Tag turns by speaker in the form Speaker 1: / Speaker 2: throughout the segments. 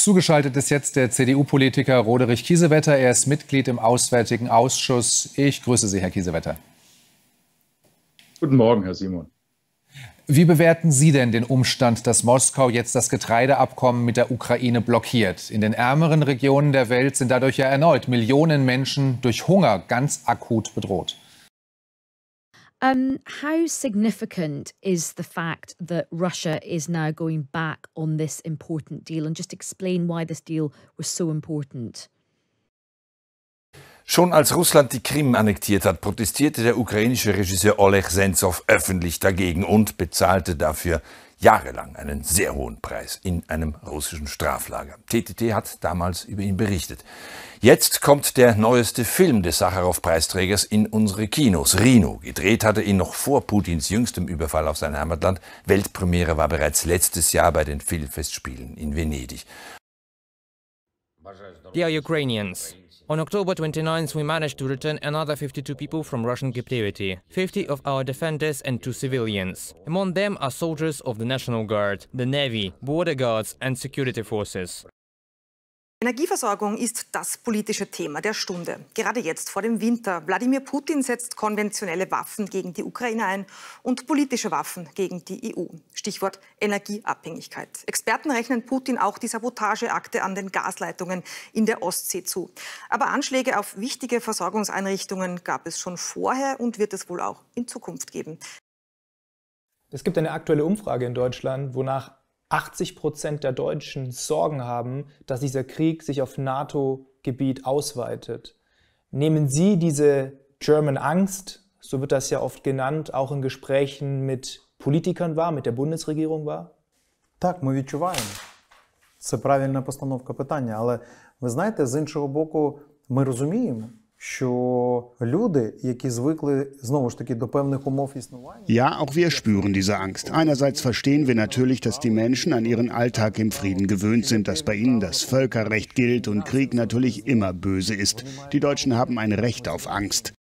Speaker 1: Zugeschaltet ist jetzt der CDU-Politiker Roderich Kiesewetter. Er ist Mitglied im Auswärtigen Ausschuss. Ich grüße Sie, Herr Kiesewetter.
Speaker 2: Guten Morgen, Herr Simon.
Speaker 1: Wie bewerten Sie denn den Umstand, dass Moskau jetzt das Getreideabkommen mit der Ukraine blockiert? In den ärmeren Regionen der Welt sind dadurch ja erneut Millionen Menschen durch Hunger ganz akut bedroht.
Speaker 3: Um, how significant is the fact that Russia is now going back on this important deal? And just explain why this deal was so important.
Speaker 4: Schon als Russland die Krim annektiert hat, protestierte der ukrainische Regisseur Oleg Sentsov öffentlich dagegen und bezahlte dafür jahrelang einen sehr hohen Preis in einem russischen Straflager. TTT hat damals über ihn berichtet. Jetzt kommt der neueste Film des Sacharow-Preisträgers in unsere Kinos, Rino. Gedreht hatte ihn noch vor Putins jüngstem Überfall auf sein Heimatland. Weltpremiere war bereits letztes Jahr bei den Filmfestspielen in Venedig.
Speaker 5: Dear Ukrainians, On October 29th, we managed to return another 52 people from Russian captivity, 50 of our defenders and two civilians. Among them are soldiers of the National Guard, the Navy, border guards and security forces.
Speaker 6: Energieversorgung ist das politische Thema der Stunde. Gerade jetzt vor dem Winter. Wladimir Putin setzt konventionelle Waffen gegen die Ukraine ein und politische Waffen gegen die EU. Stichwort Energieabhängigkeit. Experten rechnen Putin auch die Sabotageakte an den Gasleitungen in der Ostsee zu. Aber Anschläge auf wichtige Versorgungseinrichtungen gab es schon vorher und wird es wohl auch in Zukunft geben.
Speaker 7: Es gibt eine aktuelle Umfrage in Deutschland, wonach 80 Prozent der Deutschen Sorgen haben, dass dieser Krieg sich auf NATO-Gebiet ausweitet. Nehmen Sie diese German Angst, so wird das ja oft genannt, auch in Gesprächen mit Politikern wahr, mit der Bundesregierung wahr?
Speaker 8: Так, ми відчуваємо. Це правильна постановка питання. Але ви знаєте, з іншого боку, ми розуміємо,
Speaker 9: ja, auch wir spüren diese Angst. Einerseits verstehen wir natürlich, dass die Menschen an ihren Alltag im Frieden gewöhnt sind, dass bei ihnen das Völkerrecht gilt und Krieg natürlich immer böse ist. Die Deutschen haben ein Recht auf Angst.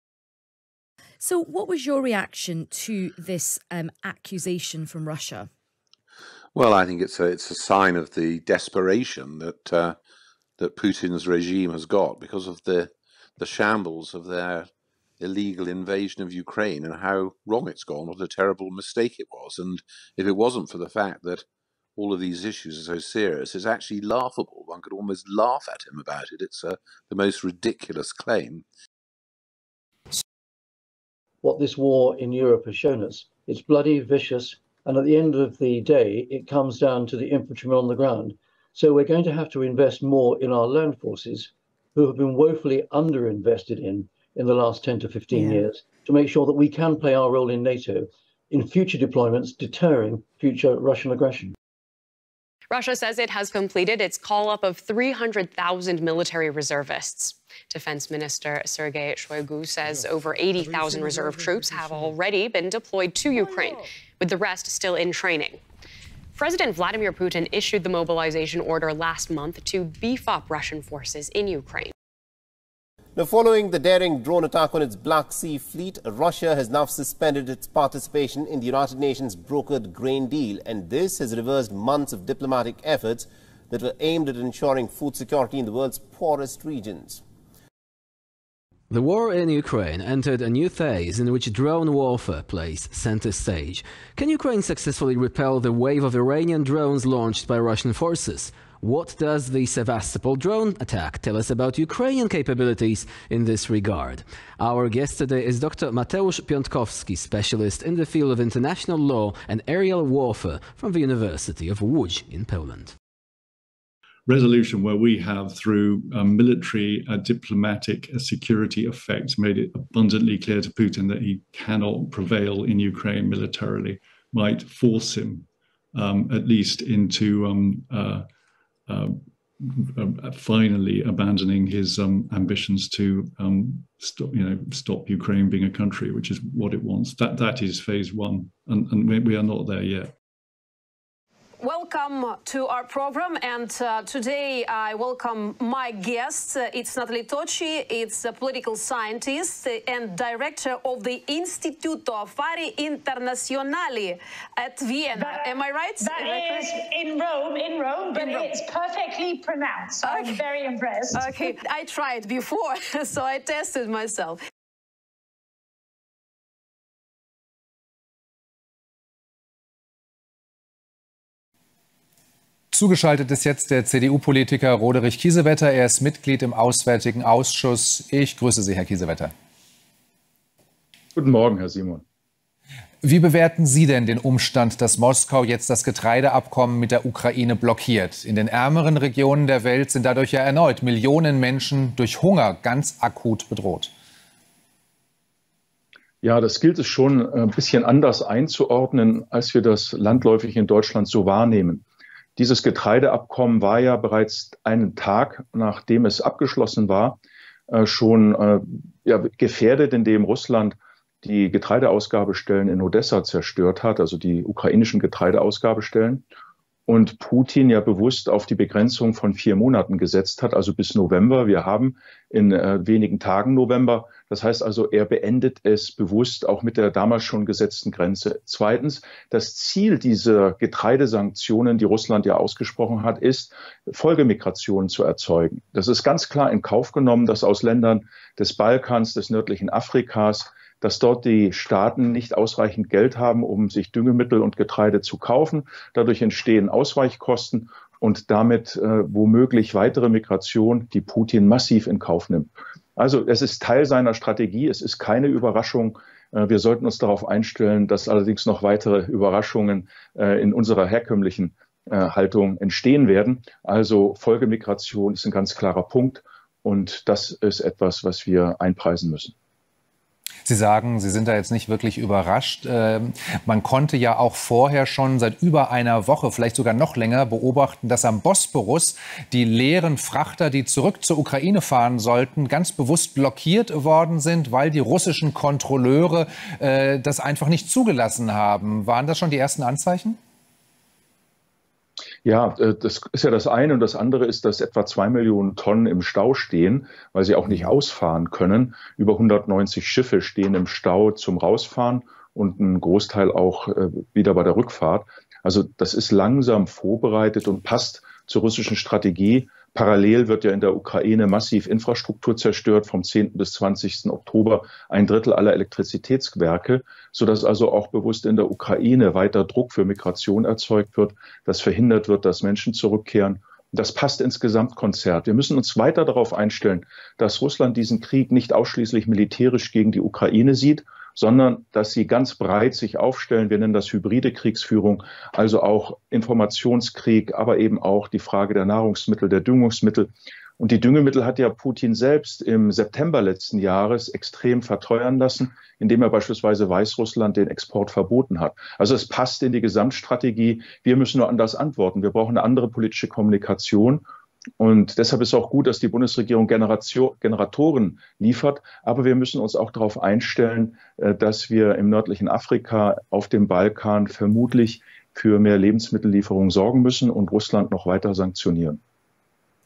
Speaker 3: So, what was your reaction to this um, accusation from Russia?
Speaker 10: Well, I think it's a, it's a sign of the desperation that uh, that Putin's regime has got because of the the shambles of their illegal invasion of Ukraine and how wrong it's gone, what a terrible mistake it was. And if it wasn't for the fact that all of these issues are so serious, it's actually laughable. One could almost laugh at him about it. It's uh, the most ridiculous claim.
Speaker 11: What this war in Europe has shown us, it's bloody, vicious, and at the end of the day, it comes down to the infantrymen on the ground. So we're going to have to invest more in our land forces who have been woefully underinvested in in the last 10 to 15 yeah. years to make sure that we can play our role in NATO in future deployments, deterring future Russian aggression.
Speaker 12: Russia says it has completed its call up of 300,000 military reservists. Defense Minister Sergei Shoigu says over 80,000 reserve troops have already been deployed to Ukraine, with the rest still in training. President Vladimir Putin issued the mobilization order last month to beef up Russian forces in Ukraine.
Speaker 13: Now, following the daring drone attack on its Black Sea fleet, Russia has now suspended its participation in the United Nations brokered grain deal, and this has reversed months of diplomatic efforts that were aimed at ensuring food security in the world's poorest regions.
Speaker 14: The war in Ukraine entered a new phase in which drone warfare plays center stage. Can Ukraine successfully repel the wave of Iranian drones launched by Russian forces? What does the Sevastopol drone attack tell us about Ukrainian capabilities in this regard? Our guest today is Dr. Mateusz Piątkowski, specialist in the field of international law and aerial warfare from the University of Łódź in Poland
Speaker 2: resolution where we have, through um, military, diplomatic, security effects, made it abundantly clear to Putin that he cannot prevail in Ukraine militarily, might force him um, at least into um, uh, uh, uh finally abandoning his um, ambitions to um, stop, you know, stop Ukraine being a country, which is what it wants. That that is phase one, and, and we are not there yet.
Speaker 15: Welcome to our program, and uh, today I welcome my guest. Uh, it's Nathalie Tocci. It's a political scientist and director of the Istituto Affari Internazionali at Vienna.
Speaker 16: That,
Speaker 15: Am I right?
Speaker 16: That is in Rome, in Rome, but in Rome. it's perfectly pronounced. So okay. I'm very impressed.
Speaker 15: Okay, I tried before, so I tested myself.
Speaker 1: Zugeschaltet ist jetzt der CDU-Politiker Roderich Kiesewetter. Er ist Mitglied im Auswärtigen Ausschuss. Ich grüße Sie, Herr Kiesewetter.
Speaker 17: Guten Morgen, Herr Simon.
Speaker 1: Wie bewerten Sie denn den Umstand, dass Moskau jetzt das Getreideabkommen mit der Ukraine blockiert? In den ärmeren Regionen der Welt sind dadurch ja erneut Millionen Menschen durch Hunger ganz akut bedroht.
Speaker 17: Ja, das gilt es schon ein bisschen anders einzuordnen, als wir das landläufig in Deutschland so wahrnehmen. Dieses Getreideabkommen war ja bereits einen Tag, nachdem es abgeschlossen war, äh, schon äh, ja, gefährdet, indem Russland die Getreideausgabestellen in Odessa zerstört hat, also die ukrainischen Getreideausgabestellen und Putin ja bewusst auf die Begrenzung von vier Monaten gesetzt hat, also bis November. Wir haben in äh, wenigen Tagen November. Das heißt also, er beendet es bewusst auch mit der damals schon gesetzten Grenze. Zweitens, das Ziel dieser Getreidesanktionen, die Russland ja ausgesprochen hat, ist, Folgemigrationen zu erzeugen. Das ist ganz klar in Kauf genommen, dass aus Ländern des Balkans, des nördlichen Afrikas, dass dort die Staaten nicht ausreichend Geld haben, um sich Düngemittel und Getreide zu kaufen. Dadurch entstehen Ausweichkosten und damit äh, womöglich weitere Migration, die Putin massiv in Kauf nimmt. Also es ist Teil seiner Strategie, es ist keine Überraschung. Äh, wir sollten uns darauf einstellen, dass allerdings noch weitere Überraschungen äh, in unserer herkömmlichen äh, Haltung entstehen werden. Also Folgemigration ist ein ganz klarer Punkt und das ist etwas, was wir einpreisen müssen.
Speaker 1: Sie sagen, Sie sind da jetzt nicht wirklich überrascht. Ähm, man konnte ja auch vorher schon seit über einer Woche, vielleicht sogar noch länger, beobachten, dass am Bosporus die leeren Frachter, die zurück zur Ukraine fahren sollten, ganz bewusst blockiert worden sind, weil die russischen Kontrolleure äh, das einfach nicht zugelassen haben. Waren das schon die ersten Anzeichen?
Speaker 17: Ja, äh, das ist ja das eine. Und das andere ist, dass etwa zwei Millionen Tonnen im Stau stehen, weil sie auch nicht ausfahren können. Über 190 Schiffe stehen im Stau zum Rausfahren und ein Großteil auch äh, wieder bei der Rückfahrt. Also das ist langsam vorbereitet und passt zur russischen Strategie, Parallel wird ja in der Ukraine massiv Infrastruktur zerstört, vom 10. bis 20. Oktober ein Drittel aller Elektrizitätswerke, sodass also auch bewusst in der Ukraine weiter Druck für Migration erzeugt wird, dass verhindert wird, dass Menschen zurückkehren. Das passt ins Gesamtkonzert. Wir müssen uns weiter darauf einstellen, dass Russland diesen Krieg nicht ausschließlich militärisch gegen die Ukraine sieht, sondern dass sie ganz breit sich aufstellen. Wir nennen das hybride Kriegsführung, also auch Informationskrieg, aber eben auch die Frage der Nahrungsmittel, der Düngungsmittel. Und die Düngemittel hat ja Putin selbst im September letzten Jahres extrem verteuern lassen, indem er beispielsweise Weißrussland den Export verboten hat. Also es passt in die Gesamtstrategie. Wir müssen nur anders antworten. Wir brauchen eine andere politische Kommunikation. Und deshalb ist auch gut, dass die Bundesregierung Generation, Generatoren liefert. Aber wir müssen uns auch darauf einstellen, äh, dass wir im nördlichen Afrika, auf dem Balkan vermutlich für mehr Lebensmittellieferungen sorgen müssen und Russland noch weiter sanktionieren.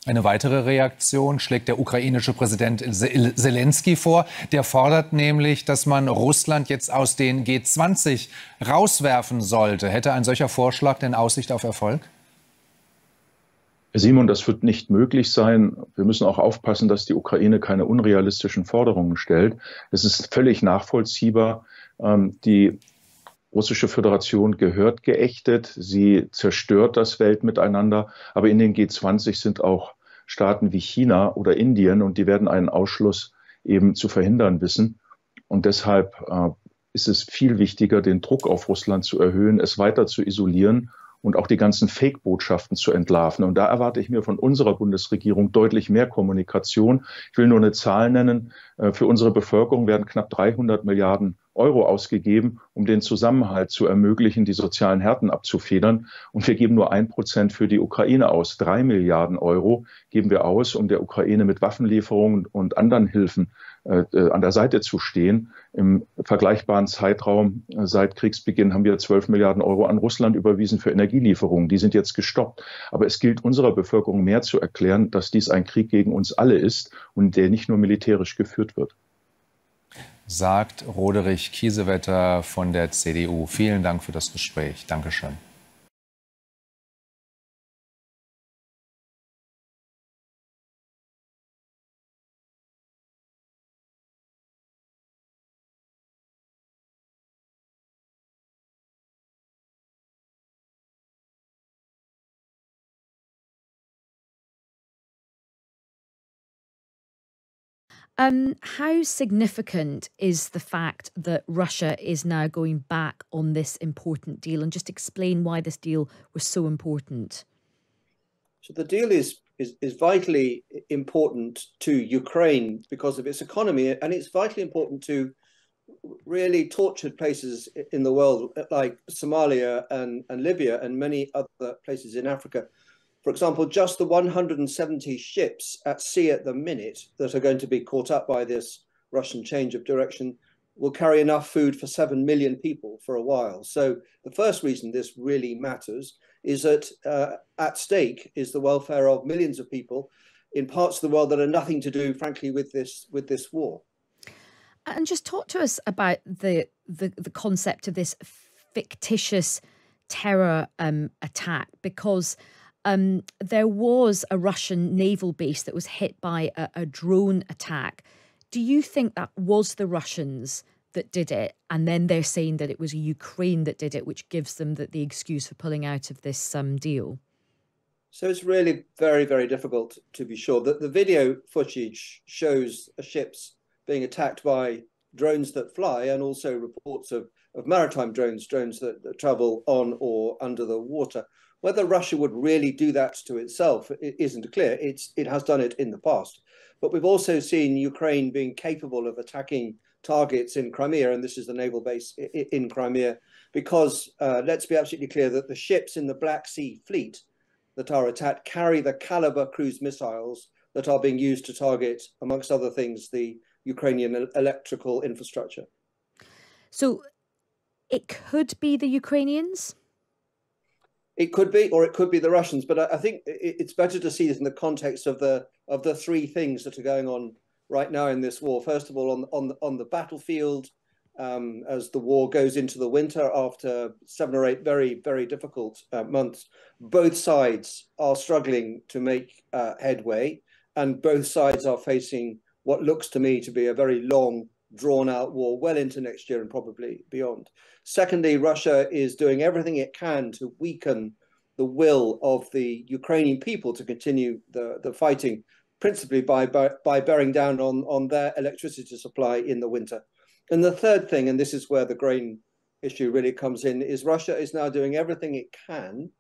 Speaker 1: Eine weitere Reaktion schlägt der ukrainische Präsident Zelensky vor. Der fordert nämlich, dass man Russland jetzt aus den G20 rauswerfen sollte. Hätte ein solcher Vorschlag denn Aussicht auf Erfolg?
Speaker 17: Simon, das wird nicht möglich sein. Wir müssen auch aufpassen, dass die Ukraine keine unrealistischen Forderungen stellt. Es ist völlig nachvollziehbar. Ähm, die russische Föderation gehört geächtet. Sie zerstört das Weltmiteinander. Aber in den G20 sind auch Staaten wie China oder Indien und die werden einen Ausschluss eben zu verhindern wissen. Und deshalb äh, ist es viel wichtiger, den Druck auf Russland zu erhöhen, es weiter zu isolieren und auch die ganzen Fake-Botschaften zu entlarven. Und da erwarte ich mir von unserer Bundesregierung deutlich mehr Kommunikation. Ich will nur eine Zahl nennen. Äh, für unsere Bevölkerung werden knapp 300 Milliarden Euro ausgegeben, um den Zusammenhalt zu ermöglichen, die sozialen Härten abzufedern. Und wir geben nur ein Prozent für die Ukraine aus. Drei Milliarden Euro geben wir aus, um der Ukraine mit Waffenlieferungen und anderen Hilfen an der Seite zu stehen. Im vergleichbaren Zeitraum äh, seit Kriegsbeginn haben wir 12 Milliarden Euro an Russland überwiesen für Energielieferungen. Die sind jetzt gestoppt. Aber es gilt unserer Bevölkerung mehr zu erklären, dass dies ein Krieg gegen uns alle ist und der nicht nur militärisch geführt wird.
Speaker 1: Sagt Roderich Kiesewetter von der CDU. Vielen Dank für das Gespräch. Dankeschön.
Speaker 3: Um, how significant is the fact that Russia is now going back on this important deal? And just explain why this deal was so important.
Speaker 18: So the deal is is, is vitally important to Ukraine because of its economy, and it's vitally important to really tortured places in the world like Somalia and, and Libya and many other places in Africa for example, just the 170 ships at sea at the minute that are going to be caught up by this Russian change of direction will carry enough food for 7 million people for a while. So, the first reason this really matters is that uh, at stake is the welfare of millions of people in parts of the world that are nothing to do, frankly, with this, with this war.
Speaker 3: And just talk to us about the, the, the concept of this fictitious terror um, attack, because um, there was a Russian naval base that was hit by a, a drone attack. Do you think that was the Russians that did it? And then they're saying that it was Ukraine that did it, which gives them the, the excuse for pulling out of this um, deal.
Speaker 18: So it's really very, very difficult to be sure. that the video footage shows ships being attacked by drones that fly and also reports of, of maritime drones, drones that, that travel on or under the water. Whether Russia would really do that to itself it isn't clear. It's, it has done it in the past. But we've also seen Ukraine being capable of attacking targets in Crimea, and this is the naval base in Crimea, because uh, let's be absolutely clear that the ships in the Black Sea Fleet that are attacked carry the caliber cruise missiles that are being used to target, amongst other things, the Ukrainian electrical infrastructure.
Speaker 3: So it could be the Ukrainians?
Speaker 18: It could be, or it could be the Russians. But I, I think it's better to see this in the context of the of the three things that are going on right now in this war. First of all, on on the, on the battlefield, um, as the war goes into the winter after seven or eight very very difficult uh, months, both sides are struggling to make uh, headway, and both sides are facing what looks to me to be a very long drawn out war well into next year and probably beyond. Secondly, Russia is doing everything it can to weaken the will of the Ukrainian people to continue the, the fighting, principally by, by, by bearing down on, on their electricity supply in the winter. And the third thing, and this is where the grain issue really comes in, is Russia is now doing everything it can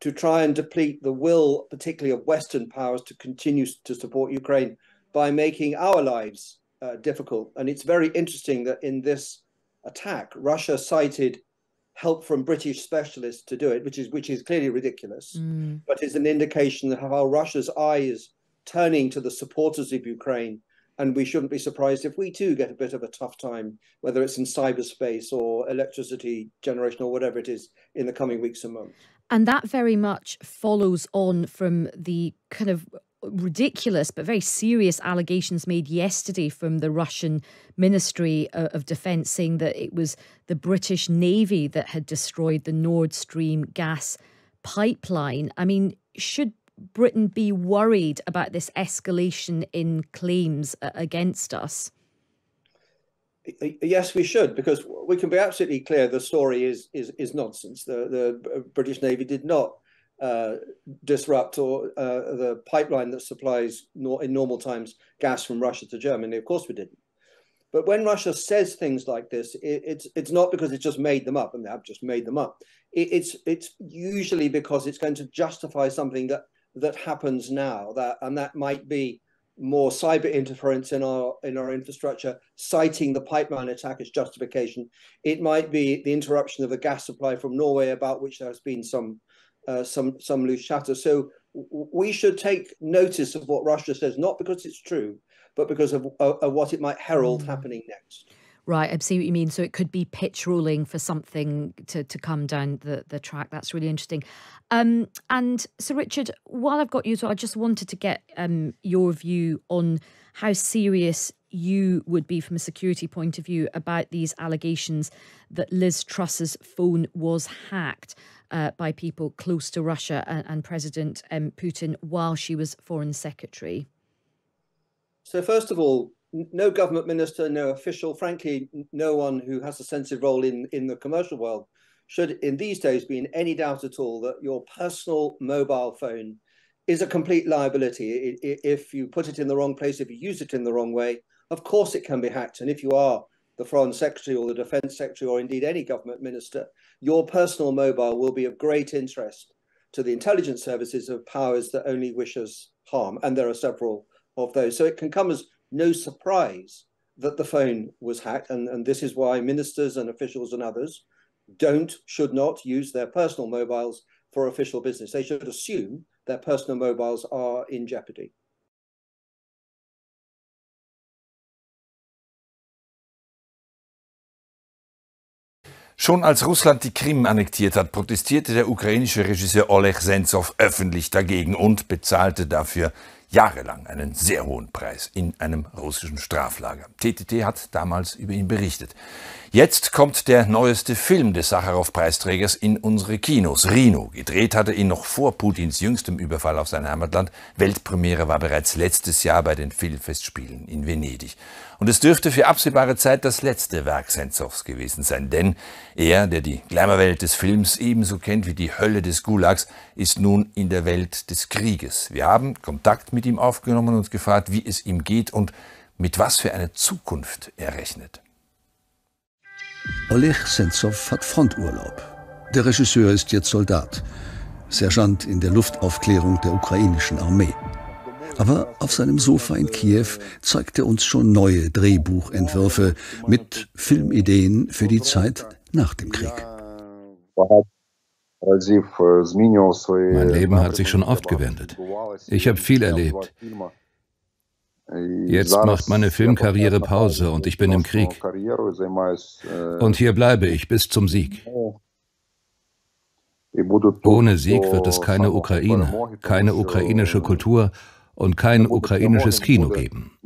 Speaker 18: to try and deplete the will, particularly of Western powers, to continue to support Ukraine by making our lives uh, difficult. And it's very interesting that in this attack, Russia cited help from British specialists to do it, which is which is clearly ridiculous, mm. but is an indication of how Russia's eye is turning to the supporters of Ukraine. And we shouldn't be surprised if we too get a bit of a tough time, whether it's in cyberspace or electricity generation or whatever it is, in the coming weeks and months.
Speaker 3: And that very much follows on from the kind of ridiculous but very serious allegations made yesterday from the Russian Ministry uh, of Defense saying that it was the British Navy that had destroyed the Nord Stream gas pipeline. I mean, should Britain be worried about this escalation in claims uh, against us?
Speaker 18: Yes, we should, because we can be absolutely clear the story is is, is nonsense. The, the British Navy did not uh, disrupt or uh, the pipeline that supplies nor in normal times gas from Russia to Germany. Of course, we didn't. But when Russia says things like this, it, it's it's not because it's just made them up and they have just made them up. It, it's it's usually because it's going to justify something that that happens now that and that might be more cyber interference in our in our infrastructure, citing the pipeline attack as justification. It might be the interruption of the gas supply from Norway, about which there has been some uh, some some loose chatter. So we should take notice of what Russia says, not because it's true, but because of, of, of what it might herald mm. happening next.
Speaker 3: Right, I see what you mean. So it could be pitch ruling for something to, to come down the, the track. That's really interesting. Um, and so, Richard, while I've got you, so I just wanted to get um, your view on how serious you would be from a security point of view about these allegations that Liz Truss's phone was hacked uh, by people close to Russia and, and President um, Putin while she was foreign secretary?
Speaker 18: So, first of all, no government minister, no official, frankly, no one who has a sensitive role in, in the commercial world should in these days be in any doubt at all that your personal mobile phone is a complete liability. If you put it in the wrong place, if you use it in the wrong way, of course it can be hacked. And if you are the foreign secretary or the defense secretary or indeed any government minister, your personal mobile will be of great interest to the intelligence services of powers that only wish us harm. And there are several of those. So it can come as no surprise that the phone was hacked. And, and this is why ministers and officials and others don't, should not use their personal mobiles for official business. They should assume their personal mobiles are in jeopardy.
Speaker 4: Schon als Russland die Krim annektiert hat, protestierte der ukrainische Regisseur Oleg Sentsov öffentlich dagegen und bezahlte dafür jahrelang einen sehr hohen Preis in einem russischen Straflager. TTT hat damals über ihn berichtet. Jetzt kommt der neueste Film des Sacharow-Preisträgers in unsere Kinos, Rino. Gedreht hatte ihn noch vor Putins jüngstem Überfall auf sein Heimatland. Weltpremiere war bereits letztes Jahr bei den Filmfestspielen in Venedig. Und es dürfte für absehbare Zeit das letzte Werk Sentzows gewesen sein, denn er, der die Glamourwelt des Films ebenso kennt wie die Hölle des Gulags, ist nun in der Welt des Krieges. Wir haben Kontakt mit ihm aufgenommen und gefragt, wie es ihm geht und mit was für eine Zukunft er rechnet.
Speaker 19: Oleg Sentsov hat Fronturlaub. Der Regisseur ist jetzt Soldat, Sergeant in der Luftaufklärung der ukrainischen Armee. Aber auf seinem Sofa in Kiew zeigt er uns schon neue Drehbuchentwürfe mit Filmideen für die Zeit nach dem Krieg.
Speaker 20: Mein Leben hat sich schon oft gewendet. Ich habe viel erlebt. Jetzt macht meine Filmkarriere Pause und ich bin im Krieg. Und hier bleibe ich bis zum Sieg. Ohne Sieg wird es keine Ukraine, keine ukrainische Kultur und kein ukrainisches Kino geben.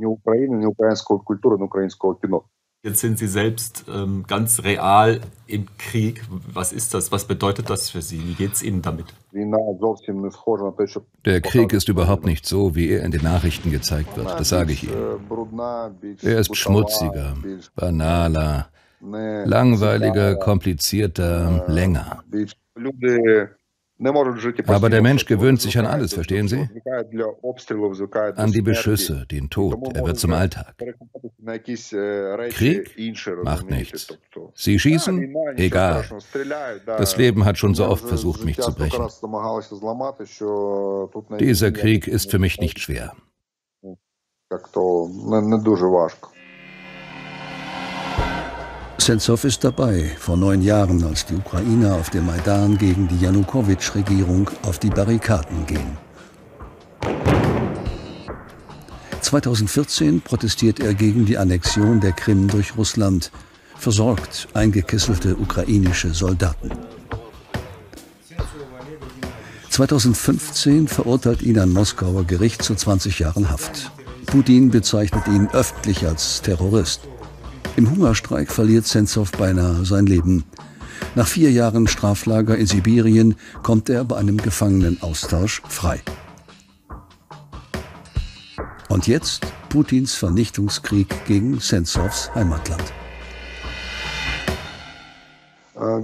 Speaker 21: Jetzt sind Sie selbst ähm, ganz real im Krieg. Was ist das? Was bedeutet das für Sie? Wie geht es Ihnen damit?
Speaker 20: Der Krieg ist überhaupt nicht so, wie er in den Nachrichten gezeigt wird. Das sage ich Ihnen. Er ist schmutziger, banaler, langweiliger, komplizierter, länger. Aber der Mensch gewöhnt sich an alles, verstehen Sie? An die Beschüsse, den Tod. Er wird zum Alltag. Krieg macht nichts. Sie schießen? Egal. Das Leben hat schon so oft versucht, mich zu brechen. Dieser Krieg ist für mich nicht schwer.
Speaker 19: Sentsov ist dabei, vor neun Jahren, als die Ukrainer auf dem Maidan gegen die Janukowitsch-Regierung auf die Barrikaden gehen. 2014 protestiert er gegen die Annexion der Krim durch Russland, versorgt eingekesselte ukrainische Soldaten. 2015 verurteilt ihn ein Moskauer Gericht zu 20 Jahren Haft. Putin bezeichnet ihn öffentlich als Terrorist. Im Hungerstreik verliert Sentsov beinahe sein Leben. Nach vier Jahren Straflager in Sibirien kommt er bei einem Gefangenenaustausch frei. Und jetzt Putins Vernichtungskrieg gegen Sentsovs Heimatland.
Speaker 20: Er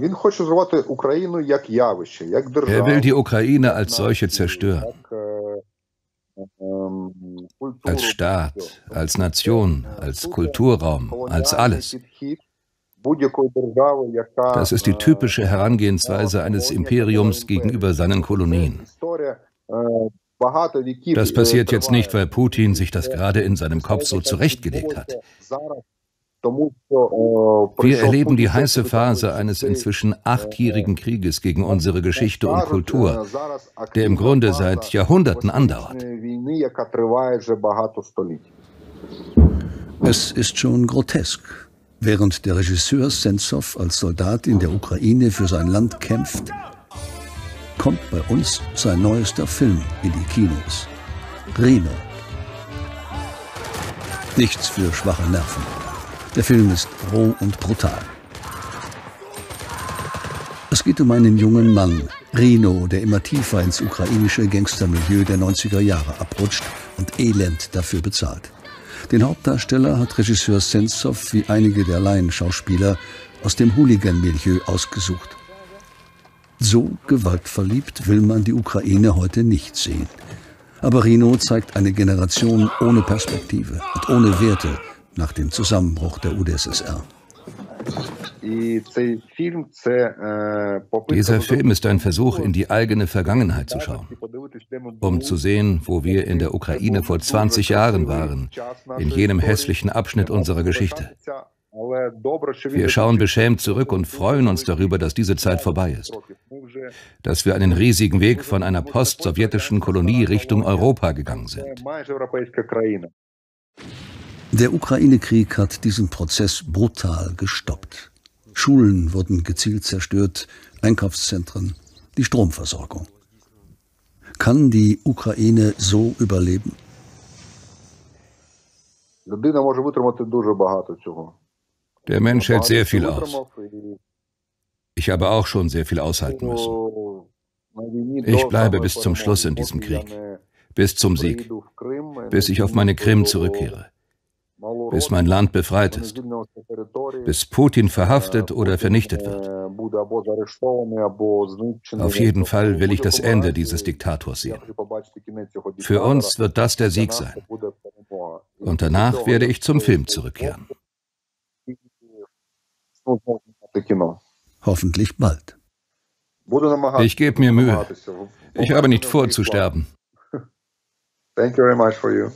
Speaker 20: will die Ukraine als solche zerstören. Als Staat, als Nation, als Kulturraum, als alles. Das ist die typische Herangehensweise eines Imperiums gegenüber seinen Kolonien. Das passiert jetzt nicht, weil Putin sich das gerade in seinem Kopf so zurechtgelegt hat. Wir erleben die heiße Phase eines inzwischen achtjährigen Krieges gegen unsere Geschichte und Kultur, der im Grunde seit Jahrhunderten andauert.
Speaker 19: Es ist schon grotesk. Während der Regisseur Sentsov als Soldat in der Ukraine für sein Land kämpft, kommt bei uns sein neuester Film in die Kinos. Rino. Nichts für schwache Nerven. Der Film ist roh und brutal. Es geht um einen jungen Mann, Rino, der immer tiefer ins ukrainische Gangstermilieu der 90er Jahre abrutscht und elend dafür bezahlt. Den Hauptdarsteller hat Regisseur Sentsov wie einige der Laienschauspieler aus dem Hooligan-Milieu ausgesucht. So gewaltverliebt will man die Ukraine heute nicht sehen. Aber Rino zeigt eine Generation ohne Perspektive und ohne Werte nach dem Zusammenbruch der UdSSR.
Speaker 20: Dieser Film ist ein Versuch, in die eigene Vergangenheit zu schauen, um zu sehen, wo wir in der Ukraine vor 20 Jahren waren, in jenem hässlichen Abschnitt unserer Geschichte. Wir schauen beschämt zurück und freuen uns darüber, dass diese Zeit vorbei ist. Dass wir einen riesigen Weg von einer post-sowjetischen Kolonie Richtung Europa gegangen sind.
Speaker 19: Der Ukraine-Krieg hat diesen Prozess brutal gestoppt. Schulen wurden gezielt zerstört, Einkaufszentren, die Stromversorgung. Kann die Ukraine so überleben?
Speaker 20: Der Mensch hält sehr viel aus. Ich habe auch schon sehr viel aushalten müssen. Ich bleibe bis zum Schluss in diesem Krieg, bis zum Sieg, bis ich auf meine Krim zurückkehre bis mein Land befreit ist, bis Putin verhaftet oder vernichtet wird. Auf jeden Fall will ich das Ende dieses Diktators sehen. Für uns wird das der Sieg sein. Und danach werde ich zum Film zurückkehren.
Speaker 19: Hoffentlich bald.
Speaker 20: Ich gebe mir Mühe. Ich habe nicht vor zu sterben.
Speaker 22: Thank you very much for you.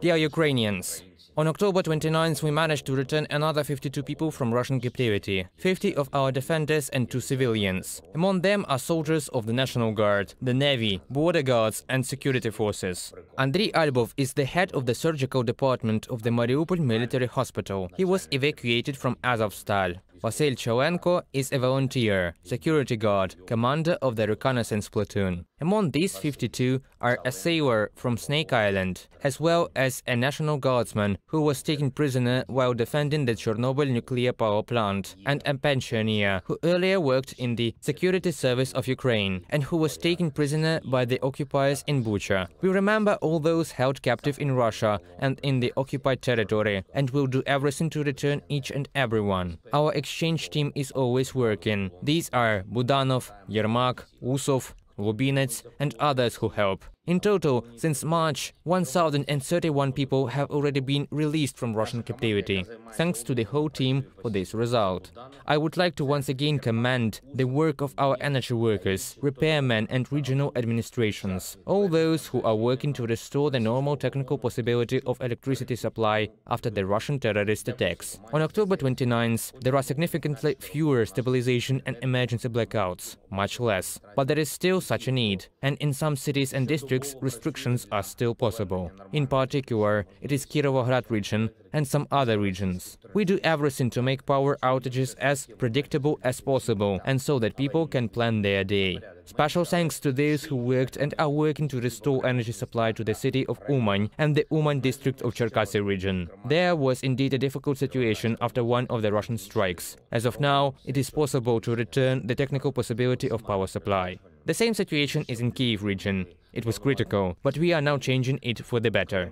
Speaker 5: Dear Ukrainians, on October 29th, we managed to return another 52 people from Russian captivity, 50 of our defenders and two civilians. Among them are soldiers of the National Guard, the Navy, border guards and security forces. Andriy Albov is the head of the surgical department of the Mariupol military hospital. He was evacuated from Azovstal. Vasil Cholenko is a volunteer, security guard, commander of the reconnaissance platoon. Among these 52 are a sailor from Snake Island, as well as a National Guardsman who was taken prisoner while defending the Chernobyl nuclear power plant, and a pensioner who earlier worked in the security service of Ukraine and who was taken prisoner by the occupiers in Bucha. We remember all those held captive in Russia and in the occupied territory and will do everything to return each and every one. Our exchange team is always working. These are Budanov, Yermak, Usov, Lubinets and others who help. In total, since March, 1,031 people have already been released from Russian captivity. Thanks to the whole team for this result. I would like to once again commend the work of our energy workers, repairmen and regional administrations, all those who are working to restore the normal technical possibility of electricity supply after the Russian terrorist attacks. On October 29th, there are significantly fewer stabilization and emergency blackouts, much less. But there is still such a need, and in some cities and districts restrictions are still possible. In particular, it is Kirovograd region and some other regions. We do everything to make power outages as predictable as possible and so that people can plan their day. Special thanks to those who worked and are working to restore energy supply to the city of Uman and the Uman district of Cherkasy region. There was indeed a difficult situation after one of the Russian strikes. As of now, it is possible to return the technical possibility of power supply. The same situation is in Kiev region. It was critical, but we are now changing it for the better.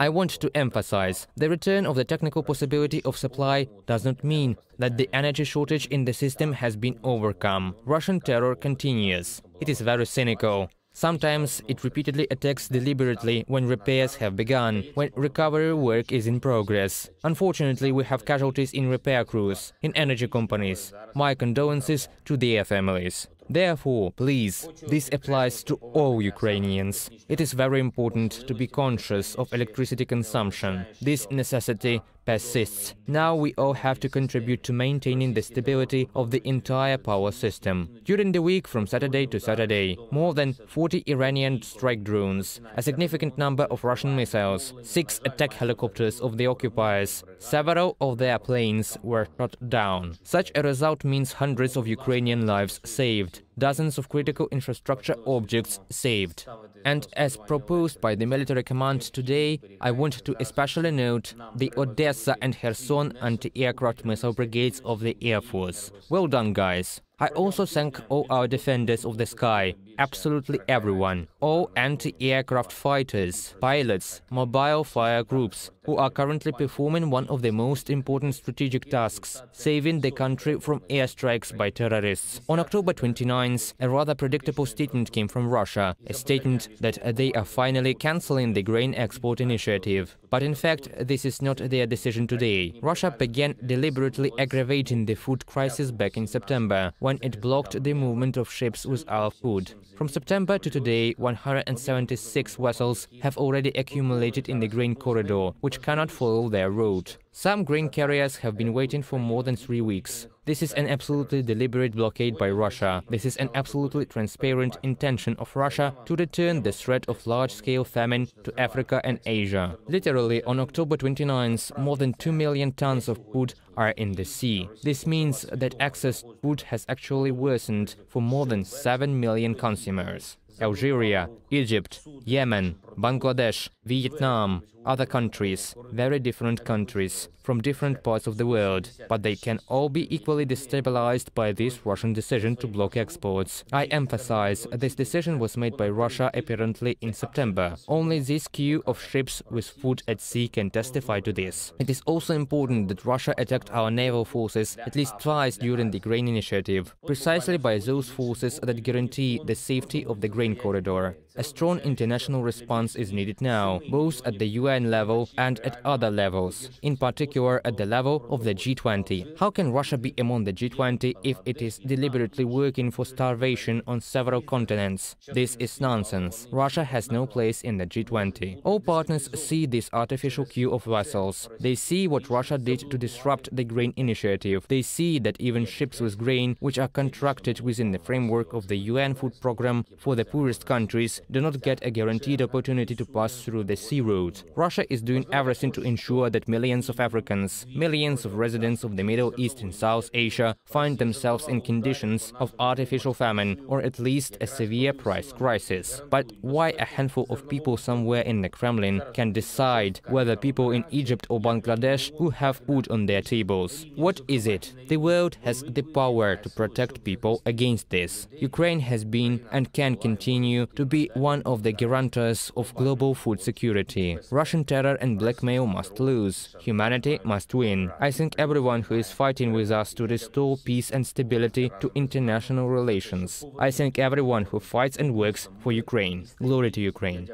Speaker 5: I want to emphasize, the return of the technical possibility of supply does not mean that the energy shortage in the system has been overcome. Russian terror continues. It is very cynical. Sometimes it repeatedly attacks deliberately when repairs have begun, when recovery work is in progress. Unfortunately, we have casualties in repair crews, in energy companies. My condolences to their families. Therefore, please, this applies to all Ukrainians. It is very important to be conscious of electricity consumption. This necessity persists. Now we all have to contribute to maintaining the stability of the entire power system. During the week from Saturday to Saturday, more than 40 Iranian strike drones, a significant number of Russian missiles, six attack helicopters of the occupiers, several of their planes were shot down. Such a result means hundreds of Ukrainian lives saved dozens of critical infrastructure objects saved. And as proposed by the military command today, I want to especially note the Odessa and Kherson anti-aircraft missile brigades of the Air Force. Well done, guys. I also thank all our defenders of the sky, absolutely everyone, all anti-aircraft fighters, pilots, mobile fire groups, who are currently performing one of the most important strategic tasks, saving the country from airstrikes by terrorists. On October 29th, a rather predictable statement came from Russia, a statement that they are finally cancelling the grain export initiative. But in fact, this is not their decision today. Russia began deliberately aggravating the food crisis back in September, when it blocked the movement of ships with our food. From September to today, 176 vessels have already accumulated in the grain corridor, which cannot follow their route. Some grain carriers have been waiting for more than three weeks. This is an absolutely deliberate blockade by Russia. This is an absolutely transparent intention of Russia to return the threat of large-scale famine to Africa and Asia. Literally, on October 29th, more than 2 million tons of food are in the sea. This means that access to food has actually worsened for more than 7 million consumers. Algeria, Egypt, Yemen, Bangladesh, Vietnam, other countries, very different countries, from different parts of the world, but they can all be equally destabilized by this Russian decision to block exports. I emphasize, this decision was made by Russia apparently in September. Only this queue of ships with food at sea can testify to this. It is also important that Russia attacked our naval forces at least twice during the grain initiative, precisely by those forces that guarantee the safety of the grain corridor. A strong international response is needed now, both at the UN level and at other levels, in particular at the level of the G20. How can Russia be among the G20 if it is deliberately working for starvation on several continents? This is nonsense. Russia has no place in the G20. All partners see this artificial queue of vessels. They see what Russia did to disrupt the grain initiative. They see that even ships with grain, which are contracted within the framework of the UN food program for the poorest countries, do not get a guaranteed opportunity to pass through the sea route. Russia is doing everything to ensure that millions of Africans, millions of residents of the Middle East and South Asia find themselves in conditions of artificial famine or at least a severe price crisis. But why a handful of people somewhere in the Kremlin can decide whether people in Egypt or Bangladesh who have food on their tables? What is it? The world has the power to protect people against this. Ukraine has been and can continue to be one of the guarantors of global food security. Russian terror and blackmail must lose. Humanity must win. I think everyone who is fighting with us to restore peace and stability to international relations. I thank everyone who fights and works for Ukraine. Glory to Ukraine.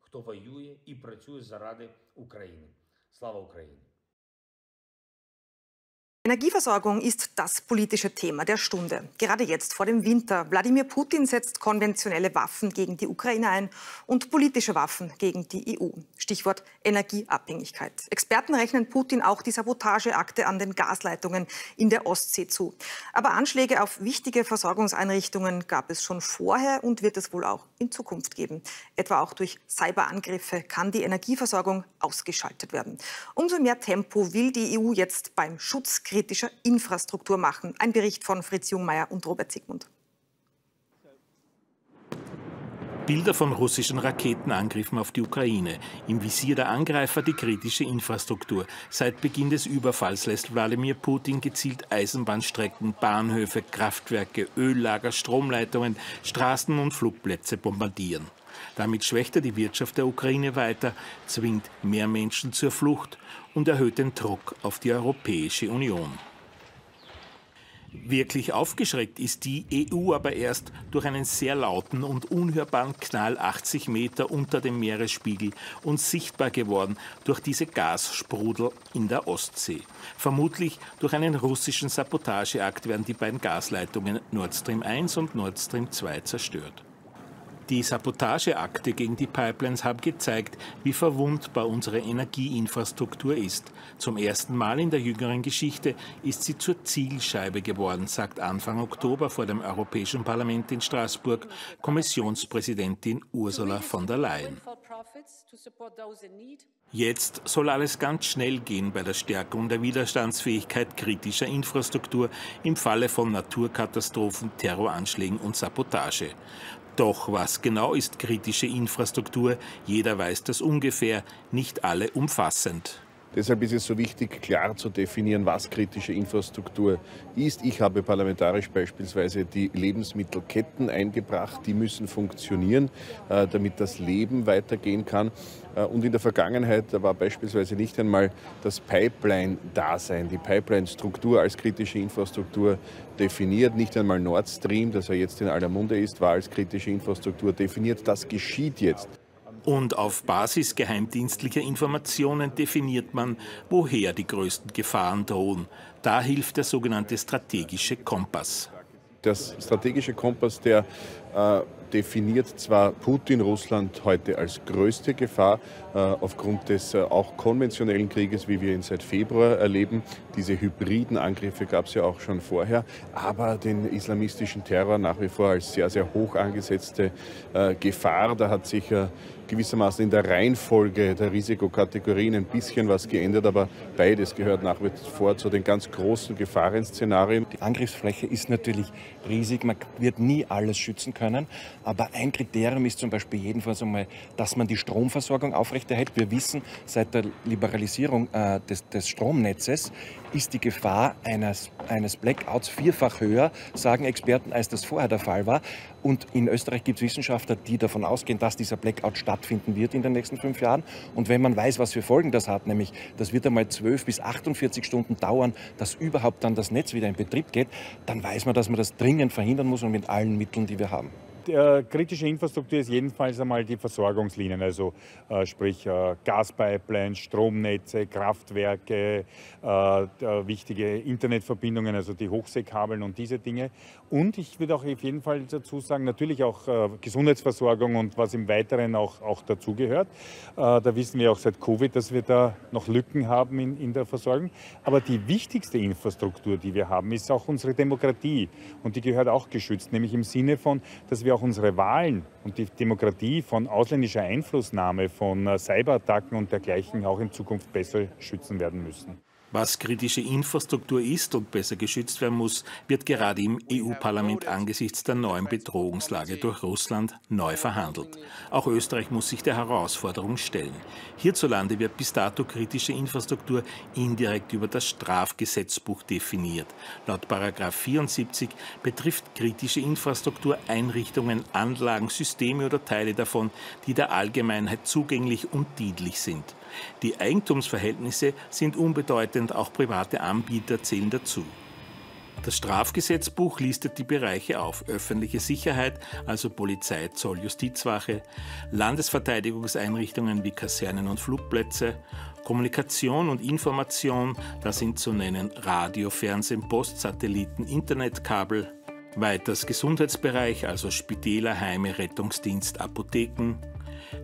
Speaker 23: хто воює і працює заради України. Слава Україні!
Speaker 6: Energieversorgung ist das politische Thema der Stunde. Gerade jetzt vor dem Winter. Wladimir Putin setzt konventionelle Waffen gegen die Ukraine ein und politische Waffen gegen die EU. Stichwort Energieabhängigkeit. Experten rechnen Putin auch die Sabotageakte an den Gasleitungen in der Ostsee zu. Aber Anschläge auf wichtige Versorgungseinrichtungen gab es schon vorher und wird es wohl auch in Zukunft geben. Etwa auch durch Cyberangriffe kann die Energieversorgung ausgeschaltet werden. Umso mehr Tempo will die EU jetzt beim Schutz kritischer Infrastruktur machen. Ein Bericht von Fritz Jungmeier und Robert Sigmund.
Speaker 24: Bilder von russischen Raketenangriffen auf die Ukraine. Im Visier der Angreifer die kritische Infrastruktur. Seit Beginn des Überfalls lässt Wladimir Putin gezielt Eisenbahnstrecken, Bahnhöfe, Kraftwerke, Öllager, Stromleitungen, Straßen und Flugplätze bombardieren. Damit schwächt er die Wirtschaft der Ukraine weiter, zwingt mehr Menschen zur Flucht und erhöht den Druck auf die Europäische Union. Wirklich aufgeschreckt ist die EU aber erst durch einen sehr lauten und unhörbaren Knall 80 Meter unter dem Meeresspiegel und sichtbar geworden durch diese Gassprudel in der Ostsee. Vermutlich durch einen russischen Sabotageakt werden die beiden Gasleitungen Nord Stream 1 und Nord Stream 2 zerstört. Die Sabotageakte gegen die Pipelines haben gezeigt, wie verwundbar unsere Energieinfrastruktur ist. Zum ersten Mal in der jüngeren Geschichte ist sie zur Zielscheibe geworden, sagt Anfang Oktober vor dem Europäischen Parlament in Straßburg Kommissionspräsidentin Ursula von der Leyen. Jetzt soll alles ganz schnell gehen bei der Stärkung der Widerstandsfähigkeit kritischer Infrastruktur im Falle von Naturkatastrophen, Terroranschlägen und Sabotage. Doch was genau ist kritische Infrastruktur? Jeder weiß das ungefähr, nicht alle umfassend.
Speaker 25: Deshalb ist es so wichtig, klar zu definieren, was kritische Infrastruktur ist. Ich habe parlamentarisch beispielsweise die Lebensmittelketten eingebracht. Die müssen funktionieren, äh, damit das Leben weitergehen kann. Äh, und in der Vergangenheit war beispielsweise nicht einmal das Pipeline-Dasein, die Pipeline-Struktur als kritische Infrastruktur definiert. Nicht einmal Nord Stream, das ja jetzt in aller Munde ist, war als kritische Infrastruktur definiert. Das geschieht jetzt.
Speaker 24: Und auf Basis geheimdienstlicher Informationen definiert man, woher die größten Gefahren drohen. Da hilft der sogenannte strategische Kompass.
Speaker 25: Der strategische Kompass, der äh, definiert zwar Putin Russland heute als größte Gefahr äh, aufgrund des äh, auch konventionellen Krieges, wie wir ihn seit Februar erleben. Diese hybriden Angriffe gab es ja auch schon vorher, aber den islamistischen Terror nach wie vor als sehr, sehr hoch angesetzte äh, Gefahr. Da hat sich gewissermaßen in der Reihenfolge der Risikokategorien ein bisschen was geändert, aber beides gehört nach wie vor zu den ganz großen Gefahrenszenarien.
Speaker 26: Die Angriffsfläche ist natürlich riesig, man wird nie alles schützen können, aber ein Kriterium ist zum Beispiel jedenfalls einmal, dass man die Stromversorgung aufrechterhält. Wir wissen, seit der Liberalisierung äh, des, des Stromnetzes ist die Gefahr eines, eines Blackouts vierfach höher, sagen Experten, als das vorher der Fall war. Und in Österreich gibt es Wissenschaftler, die davon ausgehen, dass dieser Blackout stattfinden wird in den nächsten fünf Jahren. Und wenn man weiß, was für Folgen das hat, nämlich das wird einmal 12 bis 48 Stunden dauern, dass überhaupt dann das Netz wieder in Betrieb geht, dann weiß man, dass man das dringend verhindern muss und mit allen Mitteln, die wir haben
Speaker 27: äh, kritische Infrastruktur ist jedenfalls einmal die Versorgungslinien, also äh, sprich äh, Gaspipelines, Stromnetze, Kraftwerke, äh, wichtige Internetverbindungen, also die Hochseekabeln und diese Dinge. Und ich würde auch auf jeden Fall dazu sagen, natürlich auch äh, Gesundheitsversorgung und was im Weiteren auch, auch dazugehört. Äh, da wissen wir auch seit Covid, dass wir da noch Lücken haben in, in der Versorgung. Aber die wichtigste Infrastruktur, die wir haben, ist auch unsere Demokratie. Und die gehört auch geschützt, nämlich im Sinne von, dass wir auch unsere Wahlen und die Demokratie von ausländischer Einflussnahme, von äh, Cyberattacken und dergleichen auch in Zukunft besser schützen werden müssen.
Speaker 24: Was kritische Infrastruktur ist und besser geschützt werden muss, wird gerade im EU-Parlament angesichts der neuen Bedrohungslage durch Russland neu verhandelt. Auch Österreich muss sich der Herausforderung stellen. Hierzulande wird bis dato kritische Infrastruktur indirekt über das Strafgesetzbuch definiert. Laut 74 betrifft kritische Infrastruktur Einrichtungen, Anlagen, Systeme oder Teile davon, die der Allgemeinheit zugänglich und dienlich sind. Die Eigentumsverhältnisse sind unbedeutend, auch private Anbieter zählen dazu. Das Strafgesetzbuch listet die Bereiche auf öffentliche Sicherheit, also Polizei, Zoll, Justizwache, Landesverteidigungseinrichtungen wie Kasernen und Flugplätze, Kommunikation und Information, da sind zu nennen Radio, Fernsehen, Post, Satelliten, Internetkabel, weiters Gesundheitsbereich, also Spitäler, Heime, Rettungsdienst, Apotheken,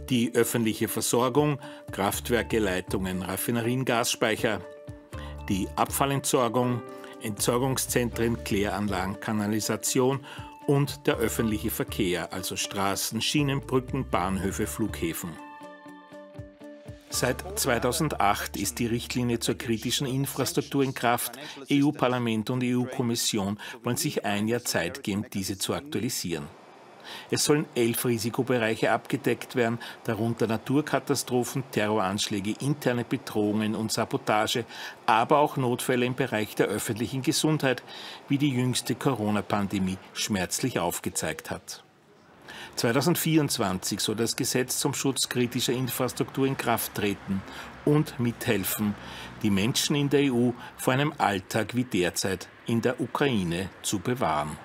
Speaker 24: die öffentliche Versorgung, Kraftwerke, Leitungen, Raffinerien, Gasspeicher, die Abfallentsorgung, Entsorgungszentren, Kläranlagen, Kanalisation und der öffentliche Verkehr, also Straßen, Schienen, Brücken, Bahnhöfe, Flughäfen. Seit 2008 ist die Richtlinie zur kritischen Infrastruktur in Kraft. EU-Parlament und EU-Kommission wollen sich ein Jahr Zeit geben, diese zu aktualisieren. Es sollen elf Risikobereiche abgedeckt werden, darunter Naturkatastrophen, Terroranschläge, interne Bedrohungen und Sabotage, aber auch Notfälle im Bereich der öffentlichen Gesundheit, wie die jüngste Corona-Pandemie schmerzlich aufgezeigt hat. 2024 soll das Gesetz zum Schutz kritischer Infrastruktur in Kraft treten und mithelfen, die Menschen in der EU vor einem Alltag wie derzeit in der Ukraine zu bewahren.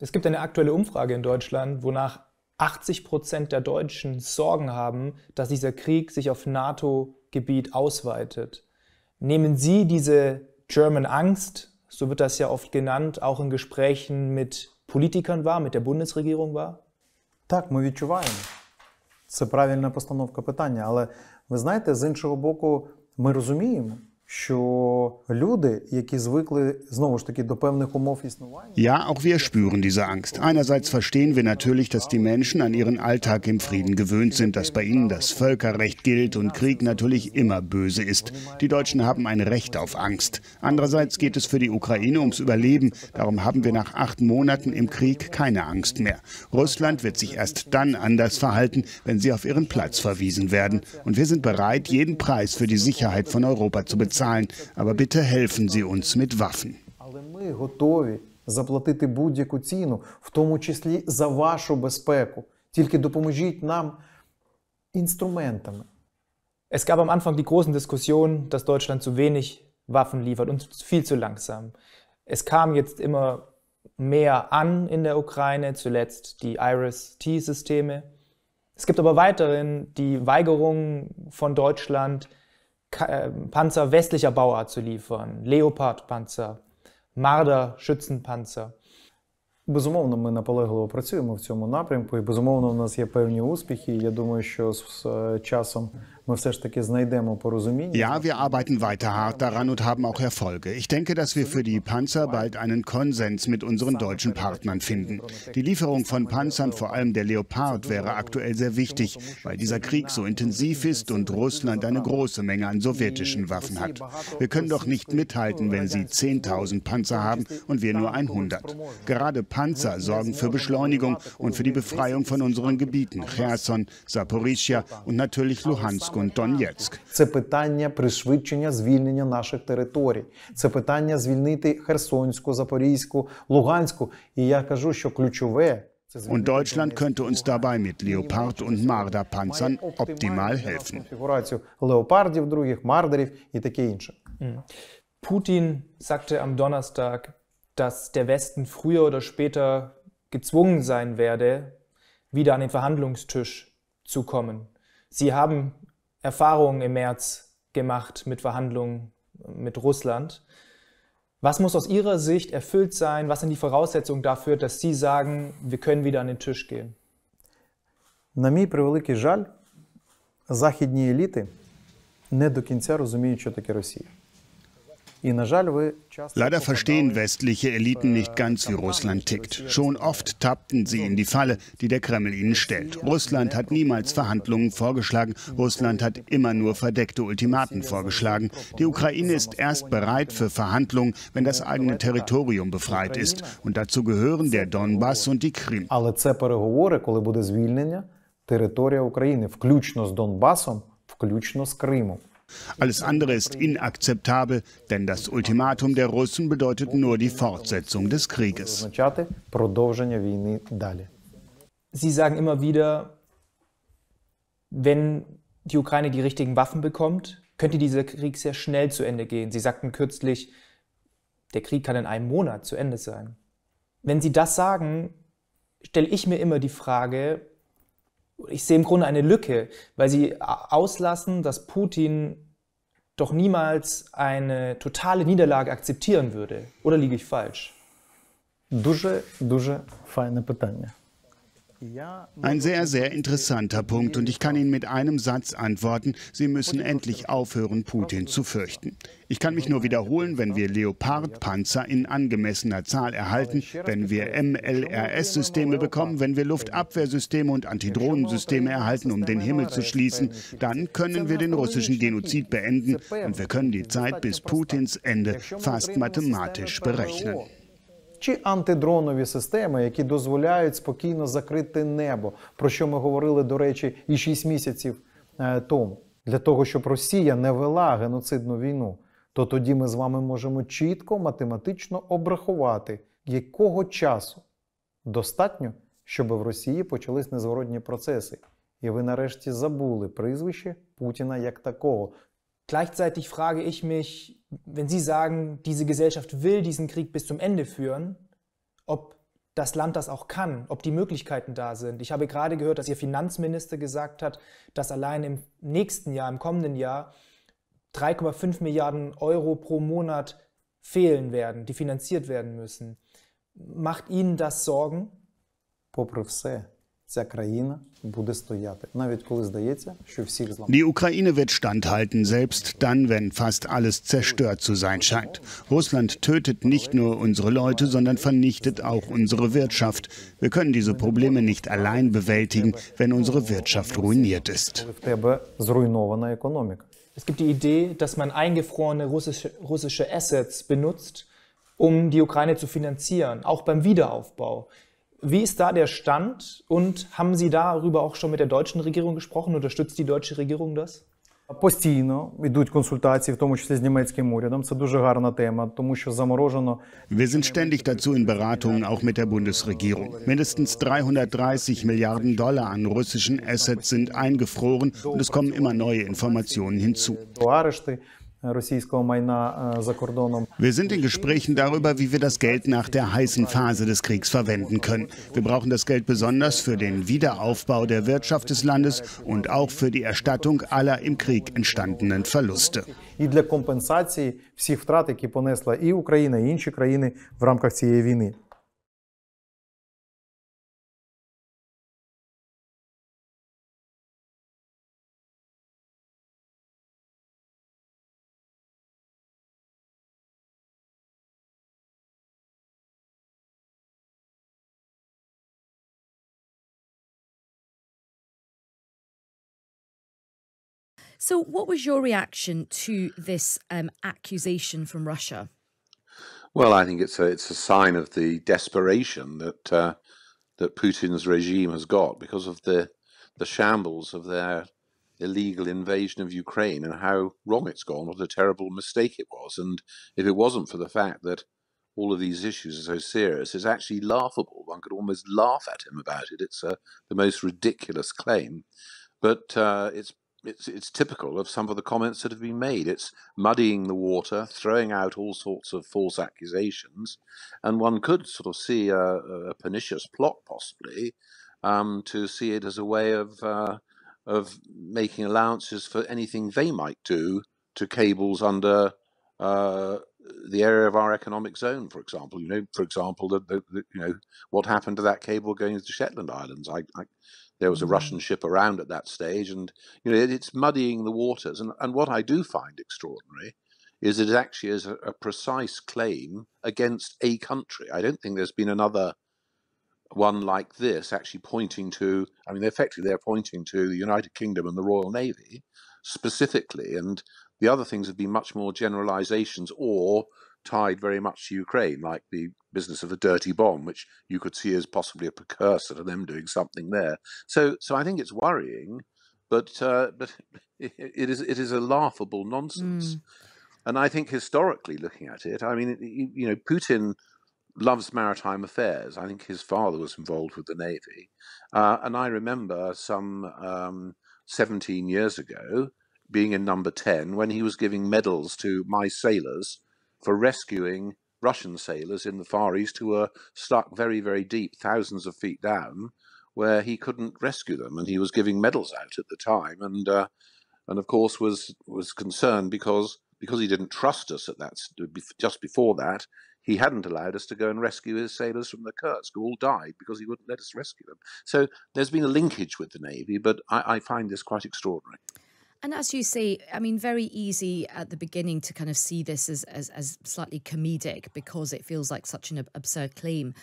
Speaker 7: Es gibt eine aktuelle Umfrage in Deutschland, wonach 80 Prozent der Deutschen Sorgen haben, dass dieser Krieg sich auf NATO-Gebiet ausweitet. Nehmen Sie diese German Angst so wird das ja oft genannt, auch in Gesprächen mit Politikern war, mit der Bundesregierung war?
Speaker 8: Так, ми відчуваємо. Це правильна постановка питання. Але ви знаєте, з іншого боку, ми розуміємо,
Speaker 9: ja, auch wir spüren diese Angst. Einerseits verstehen wir natürlich, dass die Menschen an ihren Alltag im Frieden gewöhnt sind, dass bei ihnen das Völkerrecht gilt und Krieg natürlich immer böse ist. Die Deutschen haben ein Recht auf Angst. Andererseits geht es für die Ukraine ums Überleben. Darum haben wir nach acht Monaten im Krieg keine Angst mehr. Russland wird sich erst dann anders verhalten, wenn sie auf ihren Platz verwiesen werden. Und wir sind bereit, jeden Preis für die Sicherheit von Europa zu bezahlen bezahlen, aber bitte helfen Sie uns mit Waffen.
Speaker 8: Але ми готові заплатити будь-яку ціну, в тому числі за вашу безпеку. Тільки допоможіть нам інструментами.
Speaker 7: Es gab am Anfang die großen Diskussionen, dass Deutschland zu wenig Waffen liefert und viel zu langsam. Es kam jetzt immer mehr an in der Ukraine, zuletzt die IRIS-T-Systeme. Es gibt aber weiterhin die Weigerung von Deutschland, Panzer westlicher Bauart zu liefern, Leopard-Panzer, Marder-Schützenpanzer.
Speaker 8: Безумовно, ми наполегливо працюємо в цьому напрямку, і безумовно, у нас є певні успіхи. Я думаю, що з часом
Speaker 9: Ja, wir arbeiten weiter hart daran und haben auch Erfolge. Ich denke, dass wir für die Panzer bald einen Konsens mit unseren deutschen Partnern finden. Die Lieferung von Panzern, vor allem der Leopard, wäre aktuell sehr wichtig, weil dieser Krieg so intensiv ist und Russland eine große Menge an sowjetischen Waffen hat. Wir können doch nicht mithalten, wenn sie 10.000 Panzer haben und wir nur 100. Gerade Panzer sorgen für Beschleunigung und für die Befreiung von unseren Gebieten, Cherson, Saporischia und natürlich Luhansk und Donetsk.
Speaker 8: Це питання пришвидшення звільнення наших територій. Це питання звільнити Херсонську, Запорізьку, Луганську. І я кажу, що ключове
Speaker 9: Und Deutschland könnte uns dabei mit Leopard- und Marder-Panzern optimal helfen.
Speaker 8: Конфігурацію леопардів, других, мардерів і таке інше.
Speaker 7: Putin sagte am Donnerstag, dass der Westen früher oder später gezwungen sein werde, wieder an den Verhandlungstisch zu kommen. Sie haben Erfahrungen im März gemacht mit Verhandlungen mit Russland. Was muss aus Ihrer Sicht erfüllt sein? Was sind die Voraussetzungen dafür, dass Sie sagen, wir können wieder an den Tisch gehen?
Speaker 8: На мій превеликий жаль, західні еліти не до кінця розуміють, що таке Росія.
Speaker 9: Leider verstehen westliche Eliten nicht ganz, wie Russland tickt. Schon oft tappten sie in die Falle, die der Kreml ihnen stellt. Russland hat niemals Verhandlungen vorgeschlagen. Russland hat immer nur verdeckte Ultimaten vorgeschlagen. Die Ukraine ist erst bereit für Verhandlungen, wenn das eigene Territorium befreit ist. Und dazu gehören der Donbass und die Krim.
Speaker 8: Але це переговори, коли буде звільнення територія України, включно з Донбасом, включно з Кримом.
Speaker 9: Alles andere ist inakzeptabel, denn das Ultimatum der Russen bedeutet nur die Fortsetzung des Krieges.
Speaker 7: Sie sagen immer wieder, wenn die Ukraine die richtigen Waffen bekommt, könnte dieser Krieg sehr schnell zu Ende gehen. Sie sagten kürzlich, der Krieg kann in einem Monat zu Ende sein. Wenn Sie das sagen, stelle ich mir immer die Frage, ich sehe im Grunde eine Lücke, weil sie auslassen, dass Putin doch niemals eine totale Niederlage akzeptieren würde. Oder liege ich falsch?
Speaker 8: Дуже, дуже файне питання.
Speaker 9: Ein sehr, sehr interessanter Punkt und ich kann Ihnen mit einem Satz antworten, Sie müssen endlich aufhören, Putin zu fürchten. Ich kann mich nur wiederholen, wenn wir Leopard-Panzer in angemessener Zahl erhalten, wenn wir MLRS-Systeme bekommen, wenn wir Luftabwehrsysteme und Antidrohnensysteme erhalten, um den Himmel zu schließen, dann können wir den russischen Genozid beenden und wir können die Zeit bis Putins Ende fast mathematisch berechnen.
Speaker 8: Чи антидронові системи, які дозволяють спокійно закрити небо, про що ми говорили, до речі, і 6 місяців тому, для того, щоб Росія не вела геноцидну війну, то тоді ми з вами можемо чітко математично обрахувати, якого часу достатньо, щоб в Росії почались незворотні процеси. І ви нарешті забули прізвище Путіна як такого.
Speaker 7: Gleichzeitig frage ich mich, wenn Sie sagen, diese Gesellschaft will diesen Krieg bis zum Ende führen, ob das Land das auch kann, ob die Möglichkeiten da sind. Ich habe gerade gehört, dass Ihr Finanzminister gesagt hat, dass allein im nächsten Jahr, im kommenden Jahr, 3,5 Milliarden Euro pro Monat fehlen werden, die finanziert werden müssen. Macht Ihnen das Sorgen?
Speaker 8: Po prostu.
Speaker 9: Die Ukraine wird standhalten, selbst dann, wenn fast alles zerstört zu sein scheint. Russland tötet nicht nur unsere Leute, sondern vernichtet auch unsere Wirtschaft. Wir können diese Probleme nicht allein bewältigen, wenn unsere Wirtschaft ruiniert ist.
Speaker 7: Es gibt die Idee, dass man eingefrorene russische, russische Assets benutzt, um die Ukraine zu finanzieren, auch beim Wiederaufbau. Wie ist da der Stand und haben Sie darüber auch schon mit der deutschen Regierung gesprochen? Unterstützt die deutsche Regierung das?
Speaker 8: Постійно йдуть консультації, в тому числі з німецьким урядом. Це дуже гарна тема, тому що заморожено.
Speaker 9: Wir sind ständig dazu in Beratungen, auch mit der Bundesregierung. Mindestens 330 Milliarden Dollar an russischen Assets sind eingefroren und es kommen immer neue Informationen hinzu.
Speaker 8: Арешти російського майна за кордоном.
Speaker 9: Wir sind in Gesprächen darüber, wie wir das Geld nach der heißen Phase des Kriegs verwenden können. Wir brauchen das Geld besonders für den Wiederaufbau der Wirtschaft des Landes und auch für die Erstattung aller im Krieg entstandenen Verluste.
Speaker 8: І для компенсації всіх втрат, які понесла і Україна, і інші країни в рамках цієї війни.
Speaker 3: So, what was your reaction to this um, accusation from Russia?
Speaker 10: Well, I think it's a it's a sign of the desperation that uh, that Putin's regime has got because of the the shambles of their illegal invasion of Ukraine and how wrong it's gone, what a terrible mistake it was. And if it wasn't for the fact that all of these issues are so serious, it's actually laughable. One could almost laugh at him about it. It's uh, the most ridiculous claim, but uh, it's it's it's typical of some of the comments that have been made. It's muddying the water, throwing out all sorts of false accusations, and one could sort of see a, a pernicious plot, possibly, um, to see it as a way of uh, of making allowances for anything they might do to cables under uh, the area of our economic zone, for example. You know, for example, the, you know what happened to that cable going to the Shetland Islands. I, I there was a mm-hmm. Russian ship around at that stage, and you know it, it's muddying the waters. And and what I do find extraordinary is that it actually is a, a precise claim against a country. I don't think there's been another one like this actually pointing to. I mean, effectively they're pointing to the United Kingdom and the Royal Navy specifically, and the other things have been much more generalizations or tied very much to Ukraine, like the business of the dirty bomb, which you could see as possibly a precursor to them doing something there. So, so I think it's worrying, but uh, but it, it is it is a laughable nonsense.
Speaker 3: Mm.
Speaker 10: And I think historically, looking at it, I mean, you, you know, Putin loves maritime affairs. I think his father was involved with the navy, uh, and I remember some um, 17 years ago being in number 10 when he was giving medals to my sailors for rescuing Russian sailors in the Far East who were stuck very, very deep, thousands of feet down, where he couldn't rescue them, and he was giving medals out at the time, and uh, and of course was was concerned because because he didn't trust us at that just before that. He hadn't allowed us to go and rescue his sailors from the Kursk, who all died because he wouldn't let us rescue them. So there's been a linkage with the Navy, but I, I find this quite extraordinary.
Speaker 3: And as you say, I mean, very easy at the beginning to kind of see this as, as, as slightly comedic because it feels like such an absurd claim.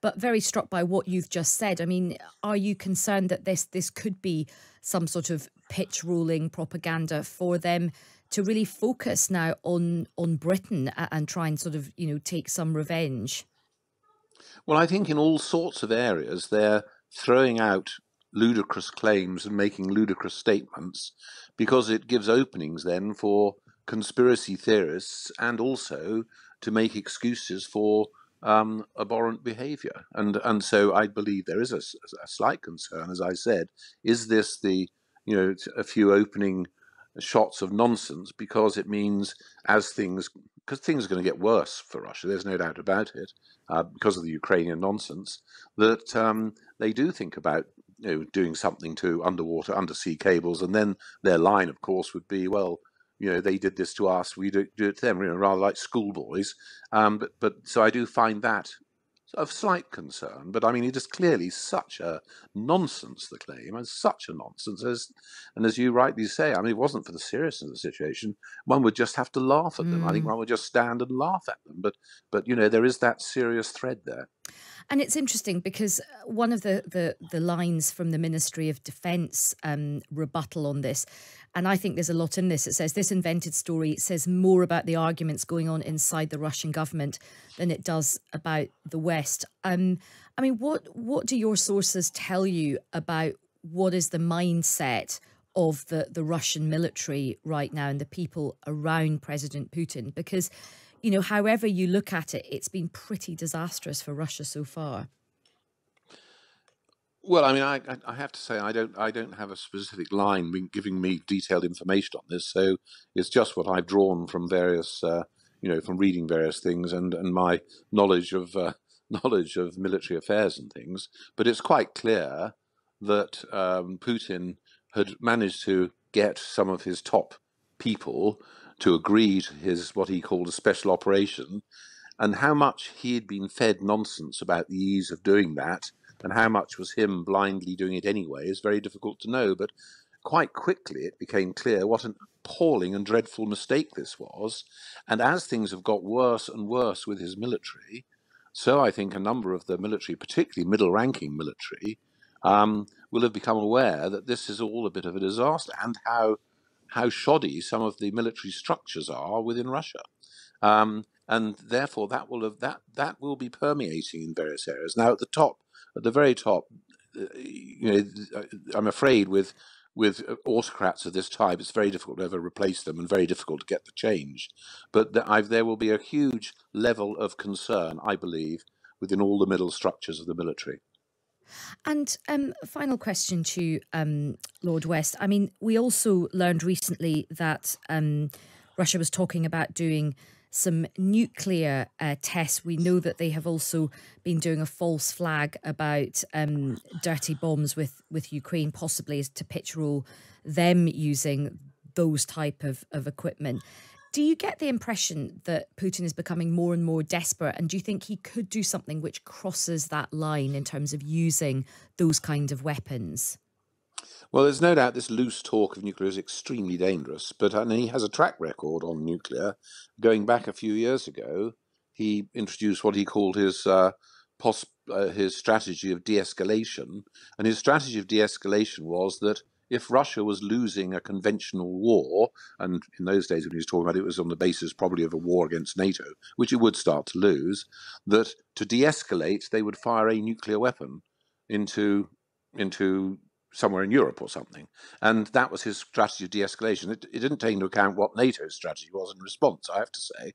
Speaker 3: But very struck by what you've just said. I mean, are you concerned that this this could be some sort of pitch rolling propaganda for them to really focus now on on Britain and try and sort of you know take some revenge?
Speaker 10: Well, I think in all sorts of areas they're throwing out ludicrous claims and making ludicrous statements because it gives openings then for conspiracy theorists and also to make excuses for um, abhorrent behavior. And and so I believe there is a, a, slight concern, as I said, is this the you know a few opening shots of nonsense because it means as things because things are going to get worse for Russia. There's no doubt about it uh, because of the Ukrainian nonsense that um, they do think about you know, doing something to underwater, undersea cables, and then their line, of course, would be well, you know, they did this to us, we do, do it to them, you know, rather like schoolboys. Um, but, but so I do find that of slight concern. But I mean, it is clearly such a nonsense, the claim, and such a nonsense. As, and as you rightly say, I mean, it wasn't for the seriousness of the situation. One would just have to laugh at them. I think
Speaker 3: Mm.
Speaker 10: one would just stand and laugh at them. But, but you know, there is that serious thread there.
Speaker 3: And it's interesting because uh, one of the the, the lines from the Ministry of Defence um, rebuttal on this, and I think there's a lot in this. It says this invented story says more about the arguments going on inside the Russian government than it does about the West. Um, I mean, what what do your sources tell you about what is the mindset of the the Russian military right now and the people around President Putin? Because you know, however you look at it, it's been pretty disastrous for Russia so far.
Speaker 10: Well, I mean, I, I have to say I don't I don't have a specific line giving me detailed information on this. So it's just what I've drawn from various, uh, you know, from reading various things and and my knowledge of uh, knowledge of military affairs and things. But it's quite clear that um, Putin had managed to get some of his top people to agree to his what he called a special operation, and how much he had been fed nonsense about the ease of doing that, and how much was him blindly doing it anyway, is very difficult to know. But quite quickly it became clear what an appalling and dreadful mistake this was. And as things have got worse and worse with his military, so I think a number of the military, particularly middle ranking military, um, will have become aware that this is all a bit of a disaster and how how shoddy some of the military structures are within Russia. Um, and therefore that will have that that will be permeating in various areas. Now at the top, at the very top, uh, you know, I'm afraid with with uh, autocrats of this type, it's very difficult to ever replace them and very difficult to get the change. But there will be a huge level of concern, I believe, within all the middle structures of the military.
Speaker 3: And um, final question to um, Lord West. I mean, we also learned recently that um, Russia was talking about doing some nuclear uh, tests. We know that they have also been doing a false flag about um, dirty bombs with with Ukraine, possibly to pitch roll them using those type of, of equipment. Do you get the impression that Putin is becoming more and more desperate? And do you think he could do something which crosses that line in terms of using those kind of weapons?
Speaker 10: Well, there's no doubt this loose talk of nuclear is extremely dangerous, but and he has a track record on nuclear. Going back a few years ago, he introduced what he called his uh, pos- uh, his strategy of de-escalation, and his strategy of de-escalation was that if Russia was losing a conventional war, and in those days when he was talking about it, it was on the basis probably of a war against NATO, which it would start to lose, that to de-escalate they would fire a nuclear weapon into into somewhere in Europe or something. And that was his strategy of de-escalation. It, it didn't take into account what NATO's strategy was in response, I have to say.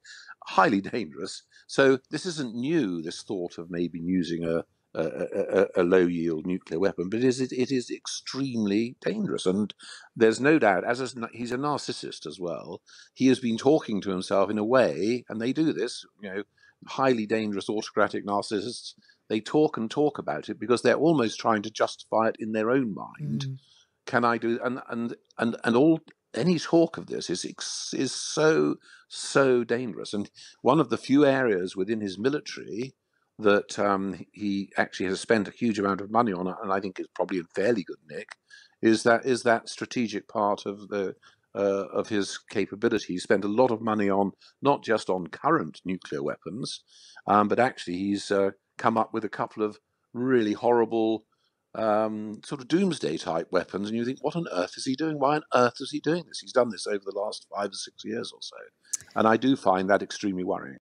Speaker 10: Highly dangerous. So this isn't new, this thought of maybe using a, a, a, a low yield nuclear weapon, but it is, it is extremely dangerous. And there's no doubt, as a, he's a narcissist as well, he has been talking to himself in a way, and they do this, you know, highly dangerous autocratic narcissists they talk and talk about it because they're almost trying to justify it in their own mind.
Speaker 3: Mm.
Speaker 10: Can I do and and and and all any talk of this is is so so dangerous. And one of the few areas within his military that um, he actually has spent a huge amount of money on, and I think is probably in fairly good nick, is that is that strategic part of the uh, of his capability. He spent a lot of money on not just on current nuclear weapons, um, but actually he's uh, come up with a couple of really horrible um, sort of doomsday type weapons, and you think, what on earth is he doing? Why on earth is he doing this? He's done this over the last five or six years or so, and I do find that extremely worrying.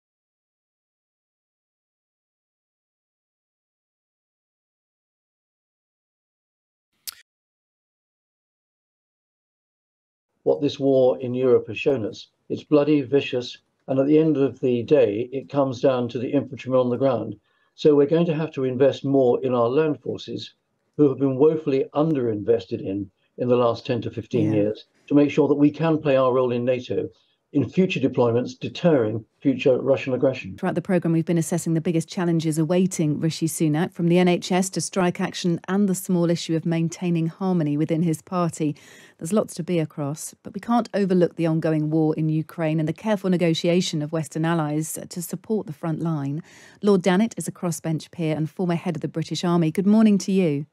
Speaker 11: What this war in Europe has shown us. It's bloody, vicious, and at the end of the day, it comes down to the infantrymen on the ground. So we're going to have to invest more in our land forces, who have been woefully underinvested in in the last 10 to 15
Speaker 3: Yeah.
Speaker 11: years, to make sure that we can play our role in NATO. In future deployments, deterring future Russian aggression.
Speaker 28: Throughout the programme, we've been assessing the biggest challenges awaiting Rishi Sunak, from the NHS to strike action and the small issue of maintaining harmony within his party. There's lots to be across, but we can't overlook the ongoing war in Ukraine and the careful negotiation of Western allies to support the front line. Lord Dannatt is a crossbench peer and former head of the British Army. Good morning to you.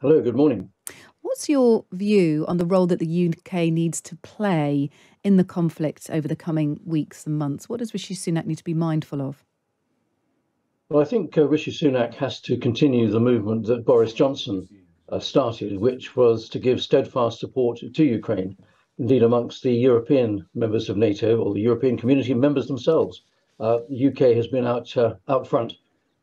Speaker 11: Hello, good morning.
Speaker 28: What's your view on the role that the UK needs to play in the conflict over the coming weeks and months? What does Rishi Sunak need to be mindful of?
Speaker 11: Well, I think uh, Rishi Sunak has to continue the movement that Boris Johnson uh, started, which was to give steadfast support to Ukraine. Indeed, amongst the European members of NATO or the European community members themselves, uh, the UK has been out uh, out front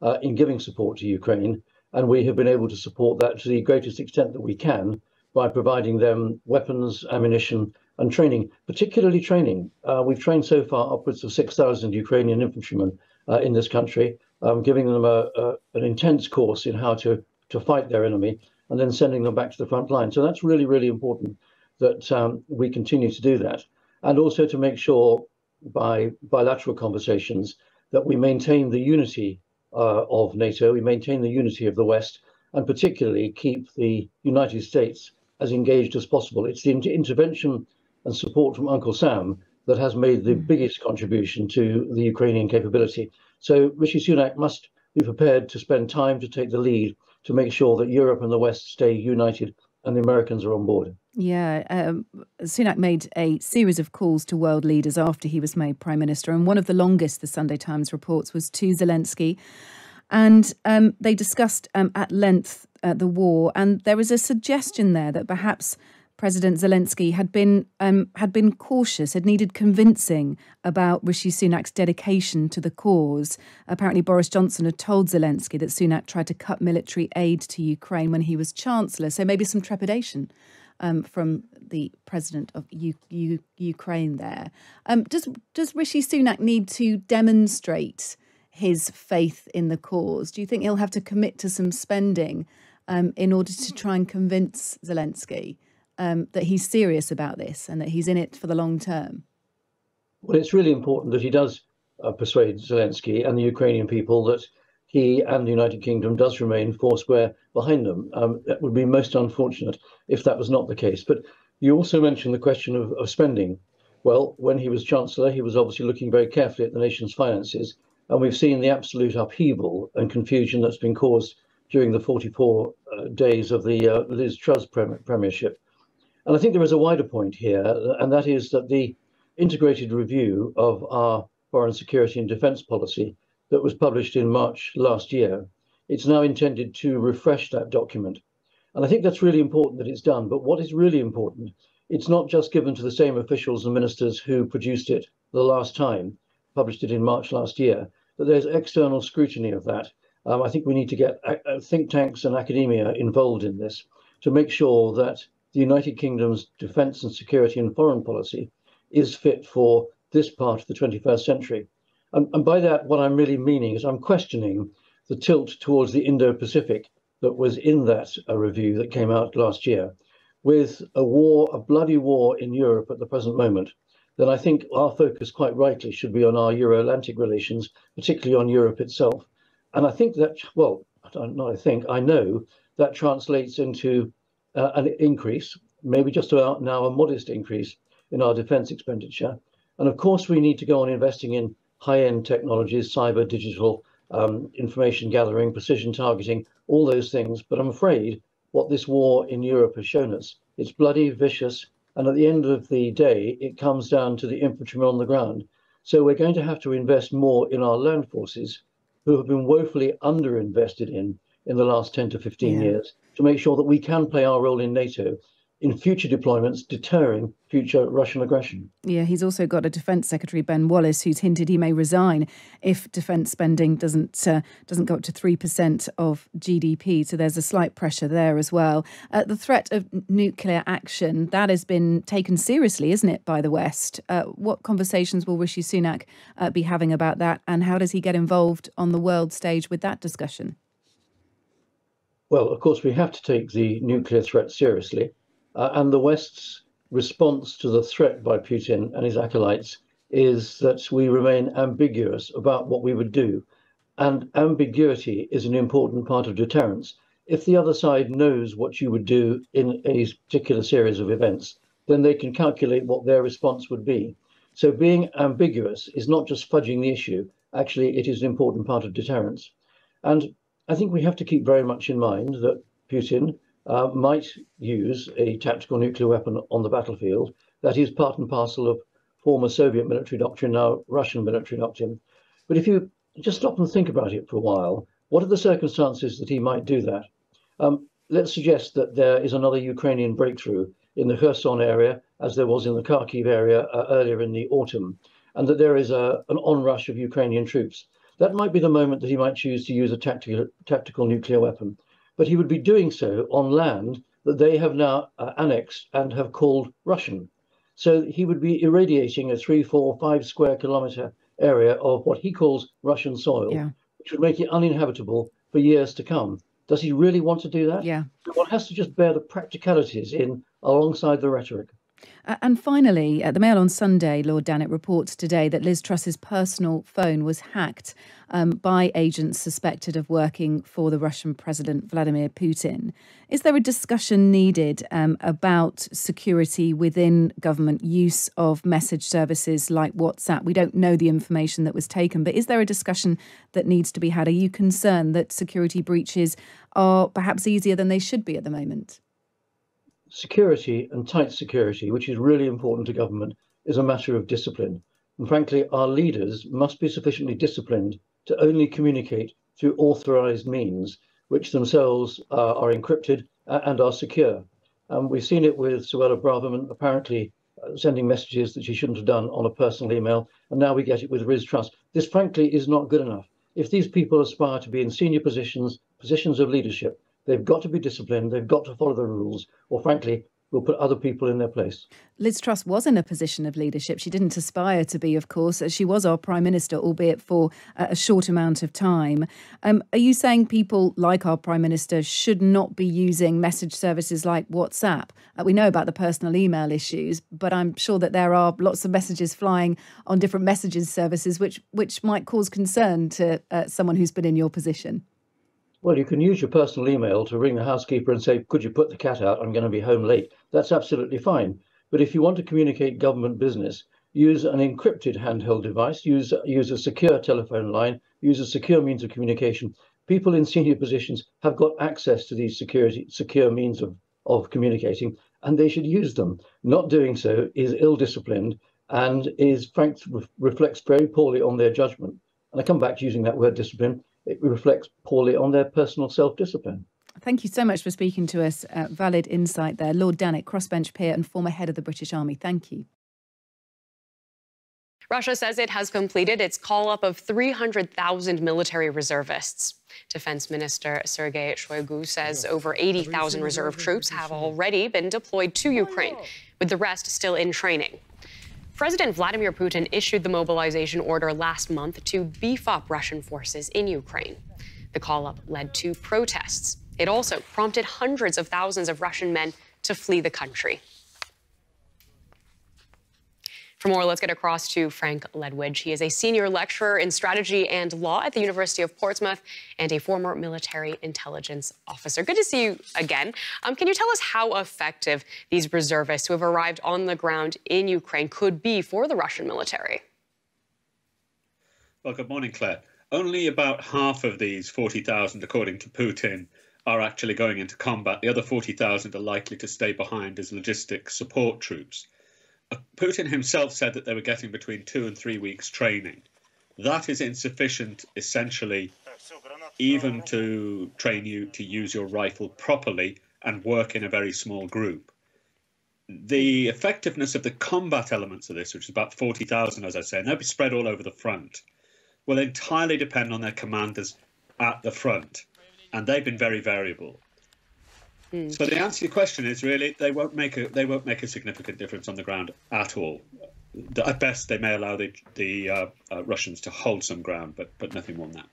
Speaker 11: uh, in giving support to Ukraine, and we have been able to support that to the greatest extent that we can by providing them weapons, ammunition, and training, particularly training. Uh, we've trained so far upwards of 6,000 Ukrainian infantrymen uh, in this country, um, giving them a, a, an intense course in how to, to fight their enemy and then sending them back to the front line. So that's really, really important that um, we continue to do that. And also to make sure by bilateral conversations that we maintain the unity uh, of NATO, we maintain the unity of the West, and particularly keep the United States as engaged as possible. It's the inter intervention and support from Uncle Sam that has made the mm. biggest contribution to the Ukrainian capability. So Rishi Sunak must be prepared to spend time to take the lead to make sure that Europe and the West stay united and the Americans are on board.
Speaker 28: Yeah, um, Sunak made a series of calls to world leaders after he was made prime minister, and one of the longest, the Sunday Times reports, was to Zelensky. And um, they discussed um, at length uh, the war, and there was a suggestion there that perhaps President Zelensky had been um, had been cautious, had needed convincing about Rishi Sunak's dedication to the cause. Apparently, Boris Johnson had told Zelensky that Sunak tried to cut military aid to Ukraine when he was chancellor. So maybe some trepidation um, from the president of U- U- Ukraine there. Um, does does Rishi Sunak need to demonstrate his faith in the cause? Do you think he'll have to commit to some spending um, in order to try and convince Zelensky? Um, that he's serious about this and that he's in it for the long term?
Speaker 11: Well, it's really important that he does uh, persuade Zelensky and the Ukrainian people that he and the United Kingdom does remain foursquare behind them. Um, that would be most unfortunate if that was not the case. But you also mentioned the question of, of spending. Well, when he was Chancellor, he was obviously looking very carefully at the nation's finances. And we've seen the absolute upheaval and confusion that's been caused during the 44 uh, days of the uh, Liz Truss premiership. And I think there is a wider point here, and that is that the integrated review of our foreign security and defense policy that was published in March last year, it's now intended to refresh that document. And I think that's really important that it's done. But what is really important, it's not just given to the same officials and ministers who produced it the last time, published it in March last year, but there's external scrutiny of that. Um, I think we need to get uh, think tanks and academia involved in this to make sure that the United Kingdom's defence and security and foreign policy is fit for this part of the 21st century. And, and by that, what I'm really meaning is I'm questioning the tilt towards the Indo Pacific that was in that uh, review that came out last year. With a war, a bloody war in Europe at the present moment, then I think our focus quite rightly should be on our Euro Atlantic relations, particularly on Europe itself. And I think that, well, not I think, I know that translates into uh, an increase, maybe just about now a modest increase in our defense expenditure. And of course, we need to go on investing in high end technologies, cyber, digital, um, information gathering, precision targeting, all those things. But I'm afraid what this war in Europe has shown us, it's bloody, vicious, and at the end of the day, it comes down to the infantrymen on the ground. So we're going to have to invest more in our land forces, who have been woefully underinvested in in the last 10 to 15 yeah. years to make sure that we can play our role in NATO in future deployments, deterring future Russian aggression.
Speaker 28: Yeah, he's also got a Defence Secretary Ben Wallace who's hinted he may resign if defence spending doesn't uh, doesn't go up to three percent of GDP. So there's a slight pressure there as well. Uh, the threat of nuclear action that has been taken seriously, isn't it, by the West? Uh, what conversations will Rishi Sunak uh, be having about that, and how does he get involved on the world stage with that discussion?
Speaker 11: Well, of course, we have to take the nuclear threat seriously. Uh, and the West's response to the threat by Putin and his acolytes is that we remain ambiguous about what we would do. And ambiguity is an important part of deterrence. If the other side knows what you would do in a particular series of events, then they can calculate what their response would be. So being ambiguous is not just fudging the issue, actually, it is an important part of deterrence. And I think we have to keep very much in mind that Putin uh, might use a tactical nuclear weapon on the battlefield. That is part and parcel of former Soviet military doctrine, now Russian military doctrine. But if you just stop and think about it for a while, what are the circumstances that he might do that? Um, let's suggest that there is another Ukrainian breakthrough in the Kherson area, as there was in the Kharkiv area uh, earlier in the autumn, and that there is a, an onrush of Ukrainian troops. That might be the moment that he might choose to use a tactical, tactical nuclear weapon but he would be doing so on land that they have now uh, annexed and have called Russian. So he would be irradiating a three, four, five square kilometer area of what he calls Russian soil, yeah. which would make it uninhabitable for years to come. Does he really want to do that?
Speaker 28: Yeah.
Speaker 11: One has to just bear the practicalities in alongside the rhetoric.
Speaker 28: Uh, and finally, at the Mail on Sunday, Lord Dannatt reports today that Liz Truss's personal phone was hacked um, by agents suspected of working for the Russian President Vladimir Putin. Is there a discussion needed um, about security within government use of message services like WhatsApp? We don't know the information that was taken, but is there a discussion that needs to be had? Are you concerned that security breaches are perhaps easier than they should be at the moment?
Speaker 11: Security and tight security, which is really important to government, is a matter of discipline. And frankly, our leaders must be sufficiently disciplined to only communicate through authorized means, which themselves uh, are encrypted and are secure. Um, we've seen it with Suella Braverman apparently uh, sending messages that she shouldn't have done on a personal email, and now we get it with Riz Truss. This, frankly, is not good enough. If these people aspire to be in senior positions, positions of leadership, They've got to be disciplined. They've got to follow the rules, or frankly, we'll put other people in their place.
Speaker 28: Liz Truss was in a position of leadership. She didn't aspire to be, of course. She was our prime minister, albeit for a short amount of time. Um, are you saying people like our prime minister should not be using message services like WhatsApp? Uh, we know about the personal email issues, but I'm sure that there are lots of messages flying on different messages services, which which might cause concern to uh, someone who's been in your position.
Speaker 11: Well, you can use your personal email to ring the housekeeper and say, Could you put the cat out? I'm going to be home late. That's absolutely fine. But if you want to communicate government business, use an encrypted handheld device, use, use a secure telephone line, use a secure means of communication. People in senior positions have got access to these security, secure means of, of communicating, and they should use them. Not doing so is ill disciplined and is frank, reflects very poorly on their judgment. And I come back to using that word discipline it reflects poorly on their personal self discipline.
Speaker 28: Thank you so much for speaking to us. Uh, valid insight there. Lord Dannatt, crossbench peer and former head of the British Army. Thank you.
Speaker 12: Russia says it has completed its call up of 300,000 military reservists. Defense Minister Sergei Shoigu says over 80,000 reserve troops have already been deployed to Ukraine, with the rest still in training. President Vladimir Putin issued the mobilization order last month to beef up Russian forces in Ukraine. The call up led to protests. It also prompted hundreds of thousands of Russian men to flee the country. For more, let's get across to Frank Ledwidge. He is a senior lecturer in strategy and law at the University of Portsmouth and a former military intelligence officer. Good to see you again. Um, can you tell us how effective these reservists who have arrived on the ground in Ukraine could be for the Russian military?
Speaker 29: Well, good morning, Claire. Only about half of these 40,000, according to Putin, are actually going into combat. The other 40,000 are likely to stay behind as logistic support troops. Putin himself said that they were getting between two and three weeks training. That is insufficient, essentially, even to train you to use your rifle properly and work in a very small group. The effectiveness of the combat elements of this, which is about 40,000, as I say, and they'll be spread all over the front, will entirely depend on their commanders at the front. And they've been very variable. Mm. So the answer to your question is really they won't make a they won't make a significant difference on the ground at all. At best, they may allow the the uh, uh, Russians to hold some ground, but but nothing more than that.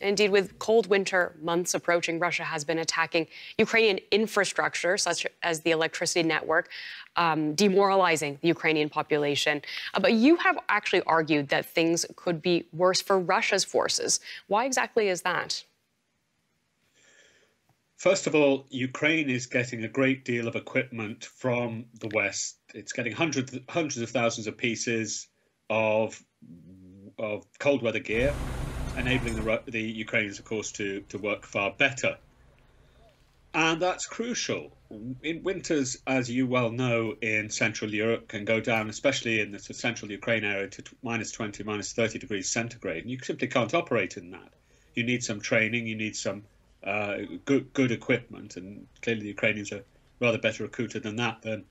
Speaker 12: Indeed, with cold winter months approaching, Russia has been attacking Ukrainian infrastructure, such as the electricity network, um, demoralizing the Ukrainian population. Uh, but you have actually argued that things could be worse for Russia's forces. Why exactly is that?
Speaker 29: First of all, Ukraine is getting a great deal of equipment from the West. It's getting hundreds, hundreds of thousands of pieces of of cold weather gear, enabling the, the Ukrainians, of course, to, to work far better. And that's crucial. In winters, as you well know, in Central Europe can go down, especially in the central Ukraine area, to minus 20, minus 30 degrees centigrade. And you simply can't operate in that. You need some training, you need some uh, good, good equipment. And clearly, the Ukrainians are rather better recruited than that, than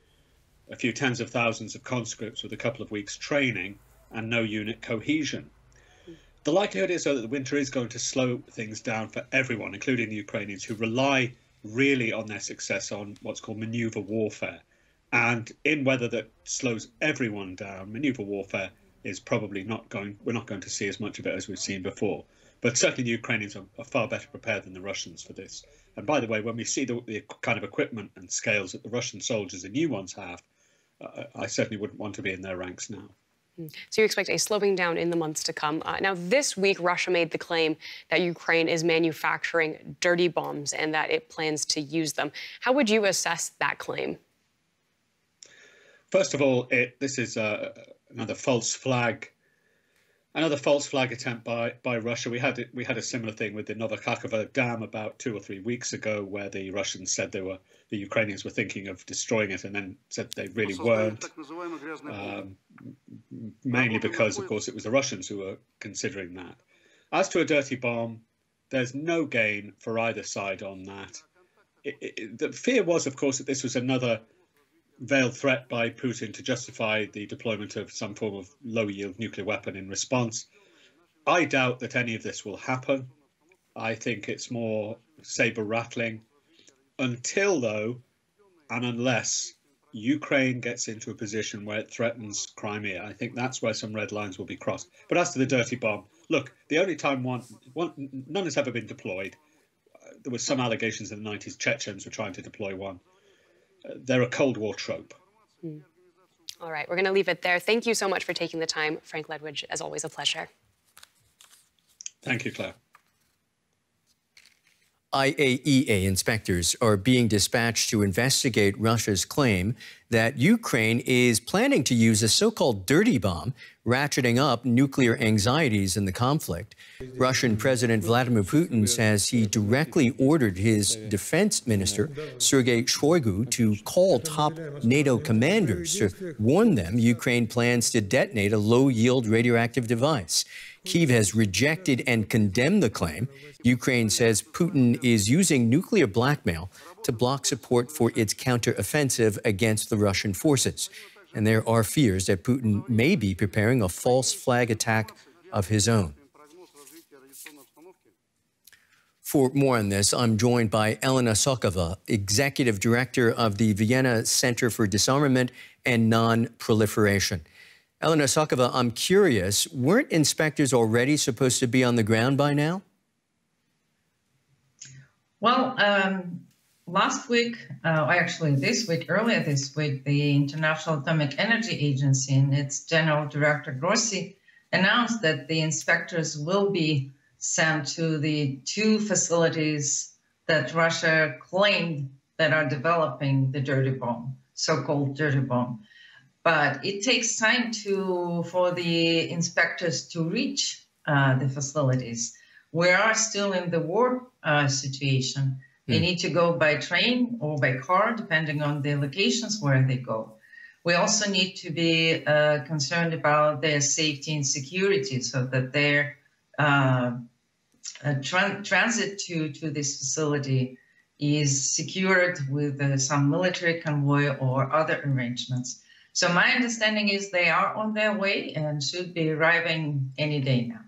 Speaker 29: a few tens of thousands of conscripts with a couple of weeks' training and no unit cohesion. The likelihood is, though, that the winter is going to slow things down for everyone, including the Ukrainians, who rely really on their success on what's called maneuver warfare. And in weather that slows everyone down, maneuver warfare is probably not going, we're not going to see as much of it as we've seen before. But certainly the Ukrainians are, are far better prepared than the Russians for this. And by the way, when we see the, the kind of equipment and scales that the Russian soldiers, the new ones, have, uh, I certainly wouldn't want to be in their ranks now.
Speaker 12: So you expect a slowing down in the months to come. Uh, now, this week, Russia made the claim that Ukraine is manufacturing dirty bombs and that it plans to use them. How would you assess that claim?
Speaker 29: First of all, it, this is uh, another false flag another false flag attempt by, by Russia. We had we had a similar thing with the Novokakhovka dam about two or three weeks ago, where the Russians said they were the Ukrainians were thinking of destroying it, and then said they really weren't. Um, mainly because, of course, it was the Russians who were considering that. As to a dirty bomb, there's no gain for either side on that. It, it, the fear was, of course, that this was another veiled threat by Putin to justify the deployment of some form of low yield nuclear weapon in response. I doubt that any of this will happen. I think it's more saber rattling until, though, and unless Ukraine gets into a position where it threatens Crimea. I think that's where some red lines will be crossed. But as to the dirty bomb, look, the only time one, one none has ever been deployed. Uh, there were some allegations in the 90s Chechens were trying to deploy one they're a Cold War trope.
Speaker 12: Mm. All right, we're going to leave it there. Thank you so much for taking the time, Frank Ledwidge. As always, a pleasure.
Speaker 29: Thank you, Claire.
Speaker 30: IAEA inspectors are being dispatched to investigate Russia's claim that Ukraine is planning to use a so called dirty bomb, ratcheting up nuclear anxieties in the conflict. Russian President Vladimir Putin says he directly ordered his defense minister, Sergei Shoigu, to call top NATO commanders to warn them Ukraine plans to detonate a low yield radioactive device. Kiev has rejected and condemned the claim. Ukraine says Putin is using nuclear blackmail to block support for its counteroffensive against the Russian forces. And there are fears that Putin may be preparing a false flag attack of his own. For more on this, I'm joined by Elena Sokova, Executive Director of the Vienna Center for Disarmament and Non-Proliferation. Elena Sokova, I'm curious, weren't inspectors already supposed to be on the ground by now?
Speaker 31: Well, um, last week, uh, actually this week, earlier this week, the International Atomic Energy Agency and its General Director Grossi announced that the inspectors will be sent to the two facilities that Russia claimed that are developing the dirty bomb, so-called dirty bomb but it takes time to for the inspectors to reach uh, the facilities. We are still in the war uh, situation. They mm. need to go by train or by car, depending on the locations where they go. We also need to be uh, concerned about their safety and security so that their uh, tra transit to, to this facility is secured with uh, some military convoy or other arrangements. So my understanding is they are on their way and should be arriving any day now.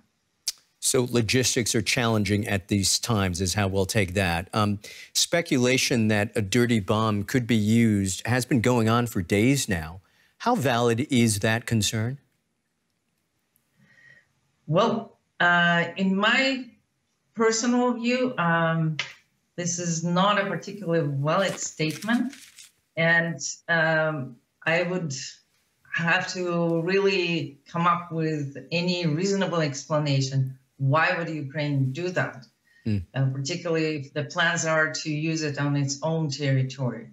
Speaker 30: So logistics are challenging at these times, is how we'll take that. Um, speculation that a dirty bomb could be used has been going on for days now. How valid is that concern?
Speaker 31: Well, uh, in my personal view, um, this is not a particularly valid statement. And um, I would have to really come up with any reasonable explanation. Why would Ukraine do that? Mm. Uh, particularly if the plans are to use it on its own territory.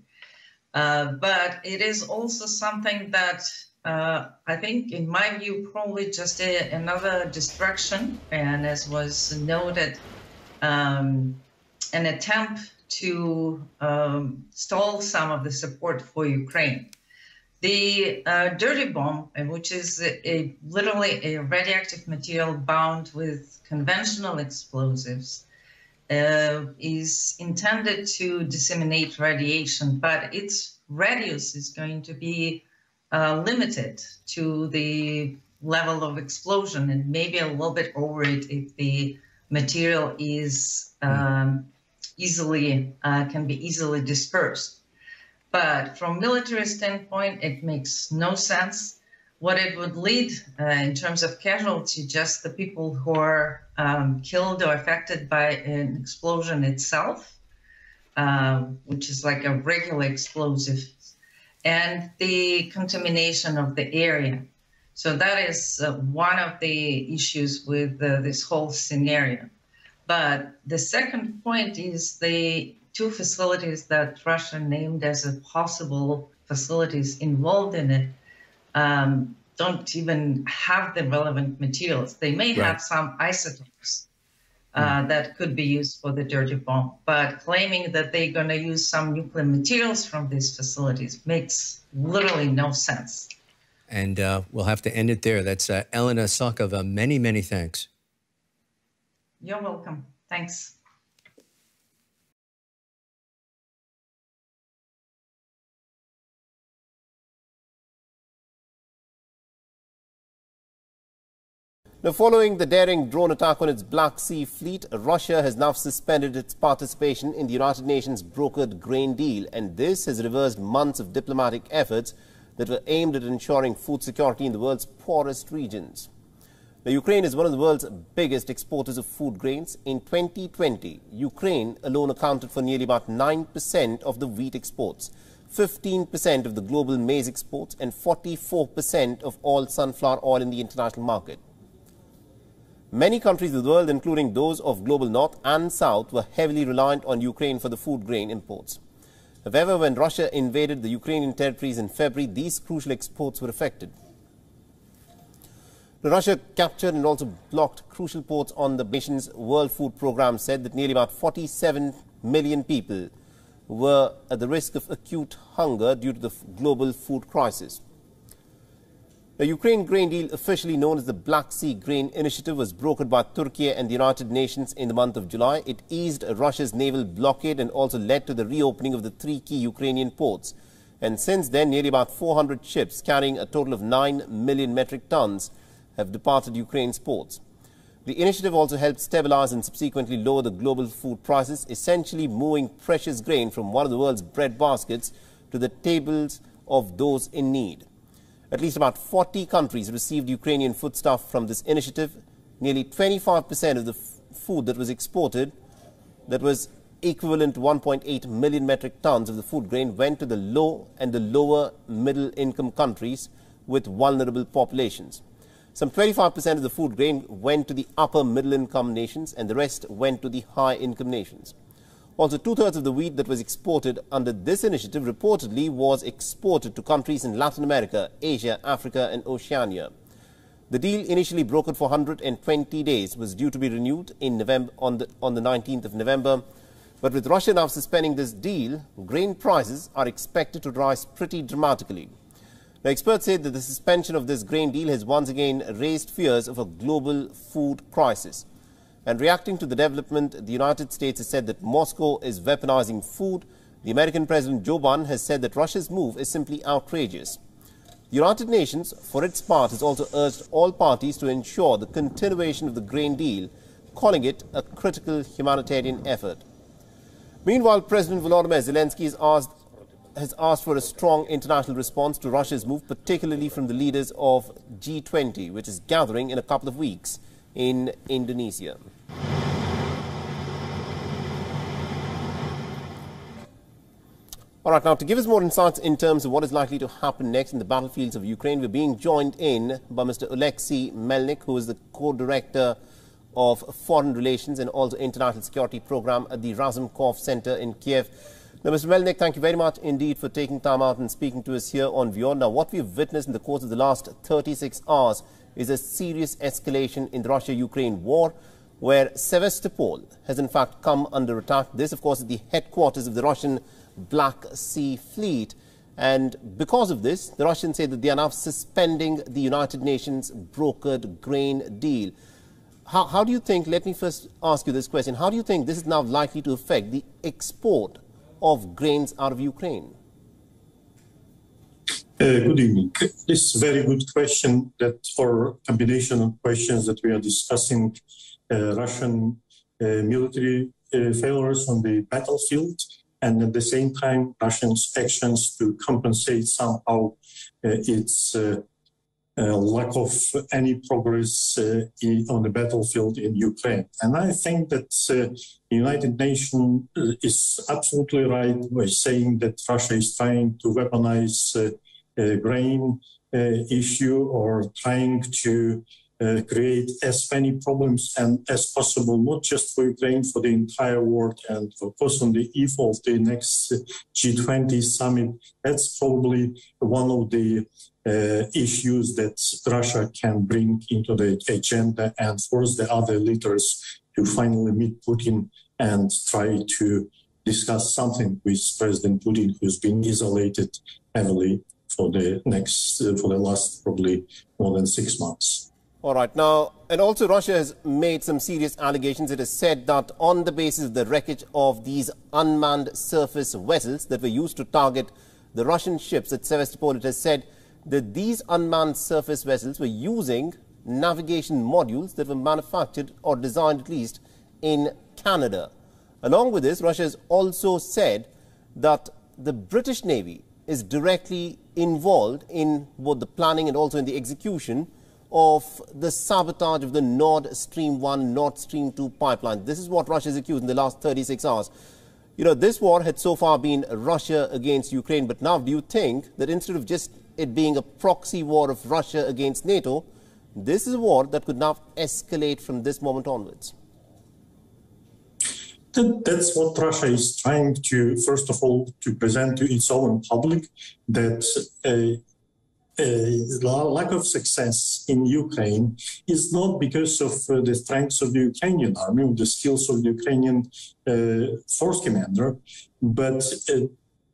Speaker 31: Uh, but it is also something that uh, I think, in my view, probably just a, another distraction, and as was noted, um, an attempt to um, stall some of the support for Ukraine. The uh, dirty bomb, uh, which is a, literally a radioactive material bound with conventional explosives, uh, is intended to disseminate radiation, but its radius is going to be uh, limited to the level of explosion and maybe a little bit over it if the material is um, easily uh, can be easily dispersed. But from military standpoint, it makes no sense. What it would lead uh, in terms of casualty, just the people who are um, killed or affected by an explosion itself, uh, which is like a regular explosive, and the contamination of the area. So that is uh, one of the issues with uh, this whole scenario. But the second point is the two facilities that Russia named as a possible facilities involved in it um, don't even have the relevant materials. They may right. have some isotopes uh, mm. that could be used for the dirty bomb, but claiming that they're going to use some nuclear materials from these facilities makes literally no sense.
Speaker 30: And uh, we'll have to end it there. That's uh, Elena Sokova. Many, many thanks.
Speaker 31: You're welcome. Thanks.
Speaker 13: Now, following the daring drone attack on its Black Sea fleet, Russia has now suspended its participation in the United Nations brokered grain deal, and this has reversed months of diplomatic efforts that were aimed at ensuring food security in the world's poorest regions. Now, Ukraine is one of the world's biggest exporters of food grains. In 2020, Ukraine alone accounted for nearly about 9% of the wheat exports, 15% of the global maize exports, and 44% of all sunflower oil in the international market. Many countries of the world, including those of global north and south, were heavily reliant on Ukraine for the food grain imports. However, when Russia invaded the Ukrainian territories in February, these crucial exports were affected. Russia captured and also blocked crucial ports on the nation's World Food Programme said that nearly about 47 million people were at the risk of acute hunger due to the global food crisis. The Ukraine grain deal, officially known as the Black Sea Grain Initiative, was brokered by Turkey and the United Nations in the month of July. It eased Russia's naval blockade and also led to the reopening of the three key Ukrainian ports. And since then, nearly about 400 ships carrying a total of 9 million metric tons have departed Ukraine's ports. The initiative also helped stabilize and subsequently lower the global food prices, essentially moving precious grain from one of the world's bread baskets to the tables of those in need. At least about 40 countries received Ukrainian foodstuff from this initiative. Nearly 25% of the food that was exported, that was equivalent to 1.8 million metric tons of the food grain, went to the low and the lower middle income countries with vulnerable populations. Some 25% of the food grain went to the upper middle income nations and the rest went to the high income nations. Also, two-thirds of the wheat that was exported under this initiative reportedly was exported to countries in Latin America, Asia, Africa and Oceania. The deal, initially brokered for 120 days, was due to be renewed in November, on, the, on the 19th of November. But with Russia now suspending this deal, grain prices are expected to rise pretty dramatically. Now, experts say that the suspension of this grain deal has once again raised fears of a global food crisis. And reacting to the development, the United States has said that Moscow is weaponizing food. The American President Joe Biden has said that Russia's move is simply outrageous. The United Nations, for its part, has also urged all parties to ensure the continuation of the grain deal, calling it a critical humanitarian effort. Meanwhile, President Volodymyr Zelensky has asked has asked for a strong international response to Russia's move, particularly from the leaders of G20, which is gathering in a couple of weeks in Indonesia. All right, now to give us more insights in terms of what is likely to happen next in the battlefields of Ukraine, we're being joined in by Mr. Oleksiy Melnik, who is the co-director of Foreign Relations and also International Security Program at the Razumkov Center in Kiev. Now, Mr. Melnik, thank you very much indeed for taking time out and speaking to us here on WION. Now, what we've witnessed in the course of the last 36 hours is a serious escalation in the Russia-Ukraine war, where Sevastopol has in fact come under attack. This, of course, is the headquarters of the Russian Black Sea Fleet. And because of this, the Russians say that they are now suspending the United Nations brokered grain deal. How, how do you think, let me first ask you this question, how do you think this is now likely to affect the export of grains out of Ukraine?
Speaker 32: Uh, good evening. This very good question that, or combination of questions that we are discussing, uh, Russian uh, military uh, failures on the battlefield, and at the same time, Russia's actions to compensate somehow uh, its lack of any progress in, on the battlefield in Ukraine. And I think that the United Nations is absolutely right by saying that Russia is trying to weaponize grain uh, issue or trying to uh, create as many problems and as possible, not just for Ukraine, for the entire world, and of course on the eve of the next G20 summit. That's probably one of the uh, issues that Russia can bring into the agenda and force the other leaders to finally meet Putin and try to discuss something with President Putin, who's been isolated heavily for the next uh, for the last probably more than six months.
Speaker 13: All right. Now, and also Russia has made some serious allegations. It has said that on the basis of the wreckage of these unmanned surface vessels that were used to target the Russian ships at Sevastopol, it has said that these unmanned surface vessels were using navigation modules that were manufactured or designed at least in Canada. Along with this, Russia has also said that the British Navy is directly involved in both the planning and also in the execution of the sabotage of the Nord Stream 1, Nord Stream 2 pipeline. This is what Russia has accused in the last 36 hours. You know, this war had so far been Russia against Ukraine, but now do you think that instead of just it being a proxy war of Russia against NATO, this is a war that could now escalate from this moment onwards?
Speaker 32: That, that's what Russia is trying to, first of all, to present to its own public that a, a lack of success in Ukraine is not because of uh, the strengths of the Ukrainian army or the skills of the Ukrainian uh, force commander, but uh,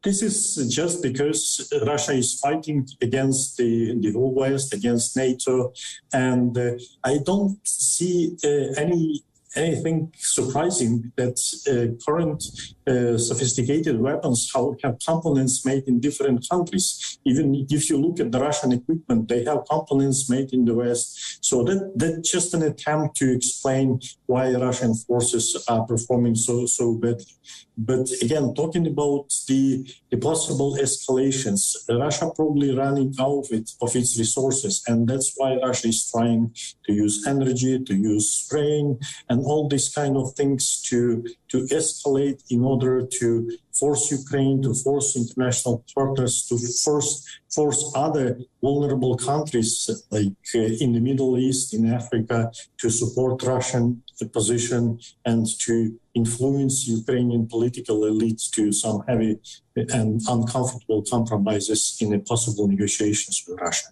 Speaker 32: this is just because Russia is fighting against the, the whole West, against NATO, and uh, I don't see uh, any anything surprising that uh, current uh, sophisticated weapons have components made in different countries. Even if you look at the Russian equipment, they have components made in the West. So that that's just an attempt to explain why Russian forces are performing so so badly. But again, talking about the, the possible escalations, Russia probably running out of, it, of its resources, and that's why Russia is trying to use energy, to use brain, and all these kind of things to to escalate in order to force Ukraine, to force international partners, to force force other vulnerable countries like uh, in the Middle East, in Africa, to support Russian position and to influence Ukrainian political elites to some heavy and uncomfortable compromises in the possible negotiations with Russia.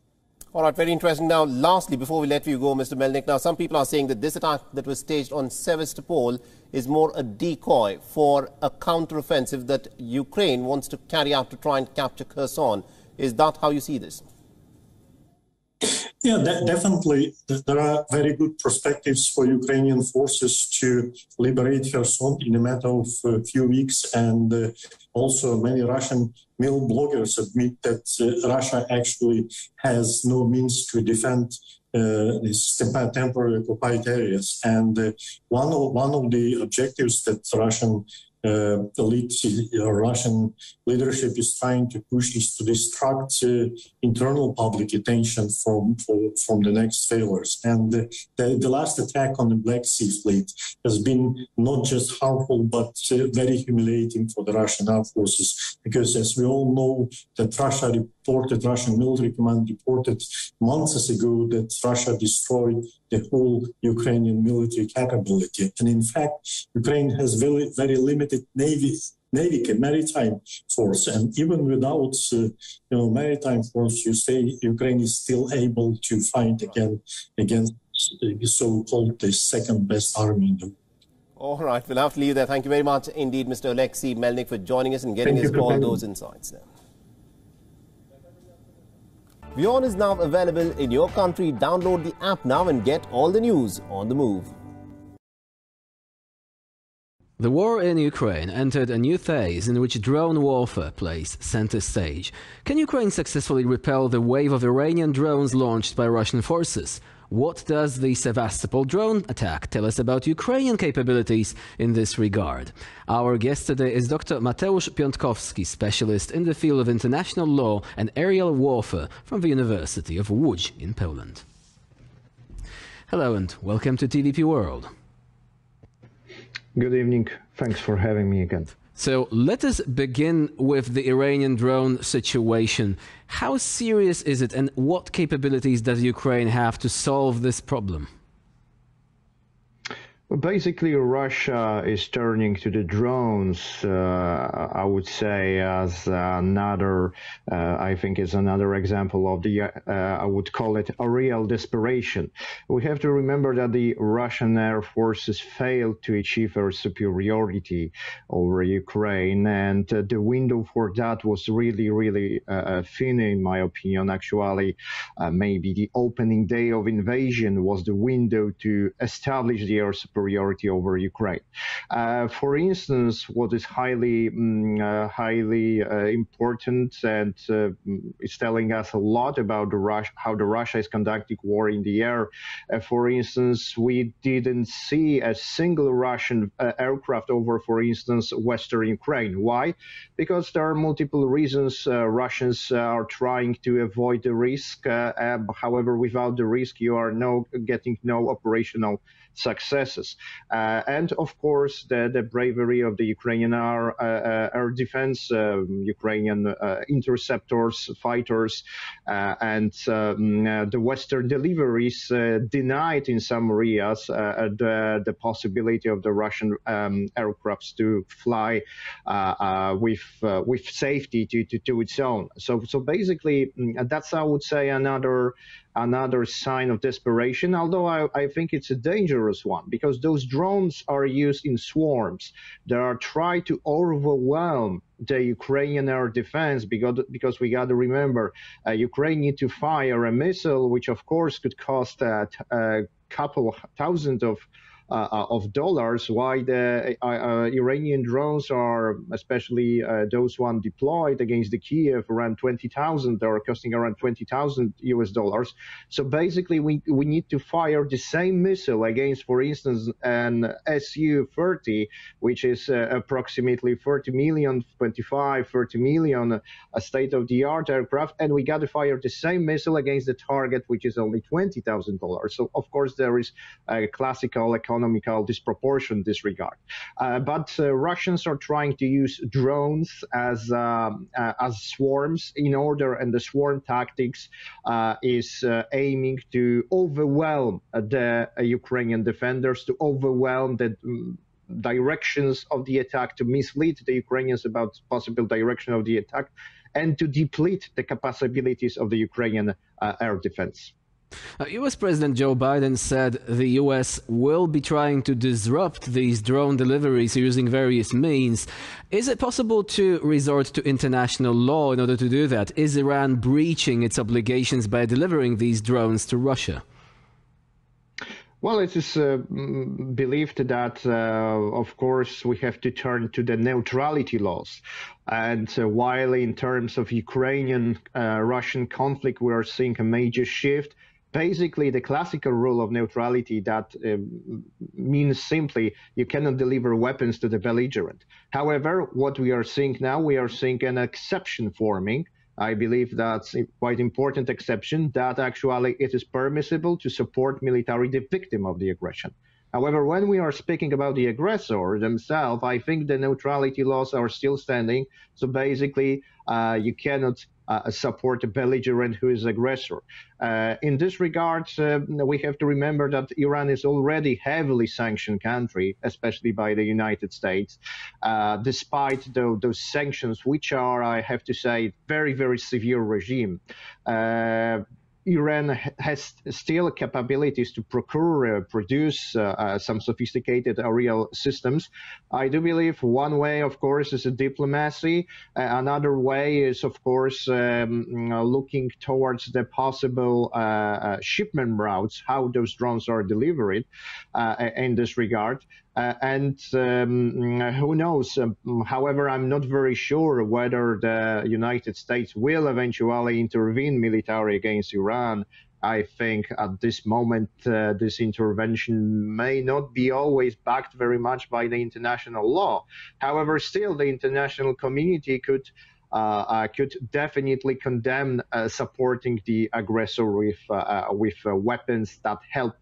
Speaker 13: All right, very interesting. Now, lastly, before we let you go, Mr. Melnik, now some people are saying that this attack that was staged on Sevastopol is more a decoy for a counteroffensive that Ukraine wants to carry out to try and capture Kherson. Is that how you see this?
Speaker 32: Yeah, de definitely. There are very good perspectives for Ukrainian forces to liberate Kherson in a matter of a few weeks. And uh, also, many Russian male bloggers admit that uh, Russia actually has no means to defend uh, these temporary occupied areas. And uh, one, of, one of the objectives that Russian uh, elite uh, Russian leadership is trying to push is to distract uh, internal public attention from from the next failures. And the, the, last attack on the Black Sea Fleet has been not just harmful but uh, very humiliating for the Russian armed forces because, as we all know, that Russia reported, Russian military command reported months ago that Russia destroyed the whole Ukrainian military capability. And in fact, Ukraine has very, very limited navy, navy maritime force. And even without, uh, you know, maritime force, you say Ukraine is still able to fight again against the so-called the second best army in the world.
Speaker 13: All right, we'll have to leave there. Thank you very much indeed, Mr. Alexei Melnik, for joining us and getting
Speaker 32: Thank
Speaker 13: us all those insights there. WION is now available in your country. Download the app now and get all the news on the move.
Speaker 14: The war in Ukraine entered a new phase in which drone warfare plays center stage. Can Ukraine successfully repel the wave of Iranian drones launched by Russian forces? What does the Sevastopol drone attack tell us about Ukrainian capabilities in this regard? Our guest today is Dr. Mateusz Piątkowski, specialist in the field of international law and aerial warfare from the University of Łódź in Poland. Hello and welcome to TVP World.
Speaker 33: Good evening. Thanks for having me again.
Speaker 14: So let us begin with the Iranian drone situation. How serious is it, and what capabilities does Ukraine have to solve this problem?
Speaker 33: Basically, Russia is turning to the drones, uh, I would say, as another, uh, I think is another example of the, uh, I would call it a real desperation. We have to remember that the Russian air forces failed to achieve their superiority over Ukraine, and uh, the window for that was really, really uh, thin, in my opinion. Actually, uh, maybe the opening day of invasion was the window to establish the air superiority over Ukraine. Uh, for instance, what is highly um, uh, highly uh, important and uh, is telling us a lot about the how the Russia is conducting war in the air. Uh, for instance, we didn't see a single Russian uh, aircraft over, for instance, Western Ukraine. Why? Because there are multiple reasons. Russians are trying to avoid the risk. however, without the risk, you are no getting no operational successes. Uh, and of course, the, the bravery of the Ukrainian air, uh, air defense, um, Ukrainian uh, interceptors, fighters, and um, the Western deliveries denied in some areas the, the possibility of the Russian um, aircrafts to fly with with safety to, to, to its own. So so basically, mm, that's I would say another another sign of desperation, although I, I, think it's a dangerous one because those drones are used in swarms. They are trying to overwhelm the Ukrainian air defense because, because we got to remember uh, Ukraine need to fire a missile, which of course could cost a, a couple thousand of uh, uh, Uh, uh, of dollars, why the uh, uh Iranian drones are, especially those one deployed against the Kiev, around 20,000, they are costing around 20,000 US dollars. So basically, we, we need to fire the same missile against, for instance, an Su-30, which is approximately 30 million, 25, 30 million, a state-of-the-art aircraft, and we got to fire the same missile against the target, which is only $20,000. So of course there is a classical economic economical disproportion this regard. Uh, but uh, Russians are trying to use drones as uh, as swarms in order, and the swarm tactics is aiming to overwhelm the Ukrainian defenders, to overwhelm the um, directions of the attack, to mislead the Ukrainians about possible direction of the attack, and to deplete the capabilities of the Ukrainian uh, air defense.
Speaker 14: Uh, US President Joe Biden said the US will be trying to disrupt these drone deliveries using various means. Is it possible to resort to international law in order to do that? Is Iran breaching its obligations by delivering these drones to Russia?
Speaker 33: Well, it is uh, believed that, uh, of course, we have to turn to the neutrality laws. And uh, while in terms of Ukrainian uh, Russian conflict, we are seeing a major shift, basically the classical rule of neutrality that um, means simply you cannot deliver weapons to the belligerent. However, what we are seeing now, we are seeing an exception forming. I believe that's a quite important exception that actually it is permissible to support military the victim of the aggression. However, when we are speaking about the aggressor themselves, I think the neutrality laws are still standing. So basically, uh, you cannot uh, support a belligerent who is aggressor. Uh, in this regard, uh, we have to remember that Iran is already heavily sanctioned country, especially by the United States, uh, despite the, those sanctions, which are, I have to say, very, very severe regime. Iran has still capabilities to procure, uh, produce uh, uh, some sophisticated aerial systems. I do believe one way, of course, is diplomacy. Another way is, of course, um, looking towards the possible shipment routes, how those drones are delivered in this regard. Uh, and um, who knows? Um, however, I'm not very sure whether the United States will eventually intervene militarily against Iran. I think at this moment, uh, this intervention may not be always backed very much by the international law. However, still, the international community could Uh, uh, could definitely condemn uh, supporting the aggressor with uh, with weapons that help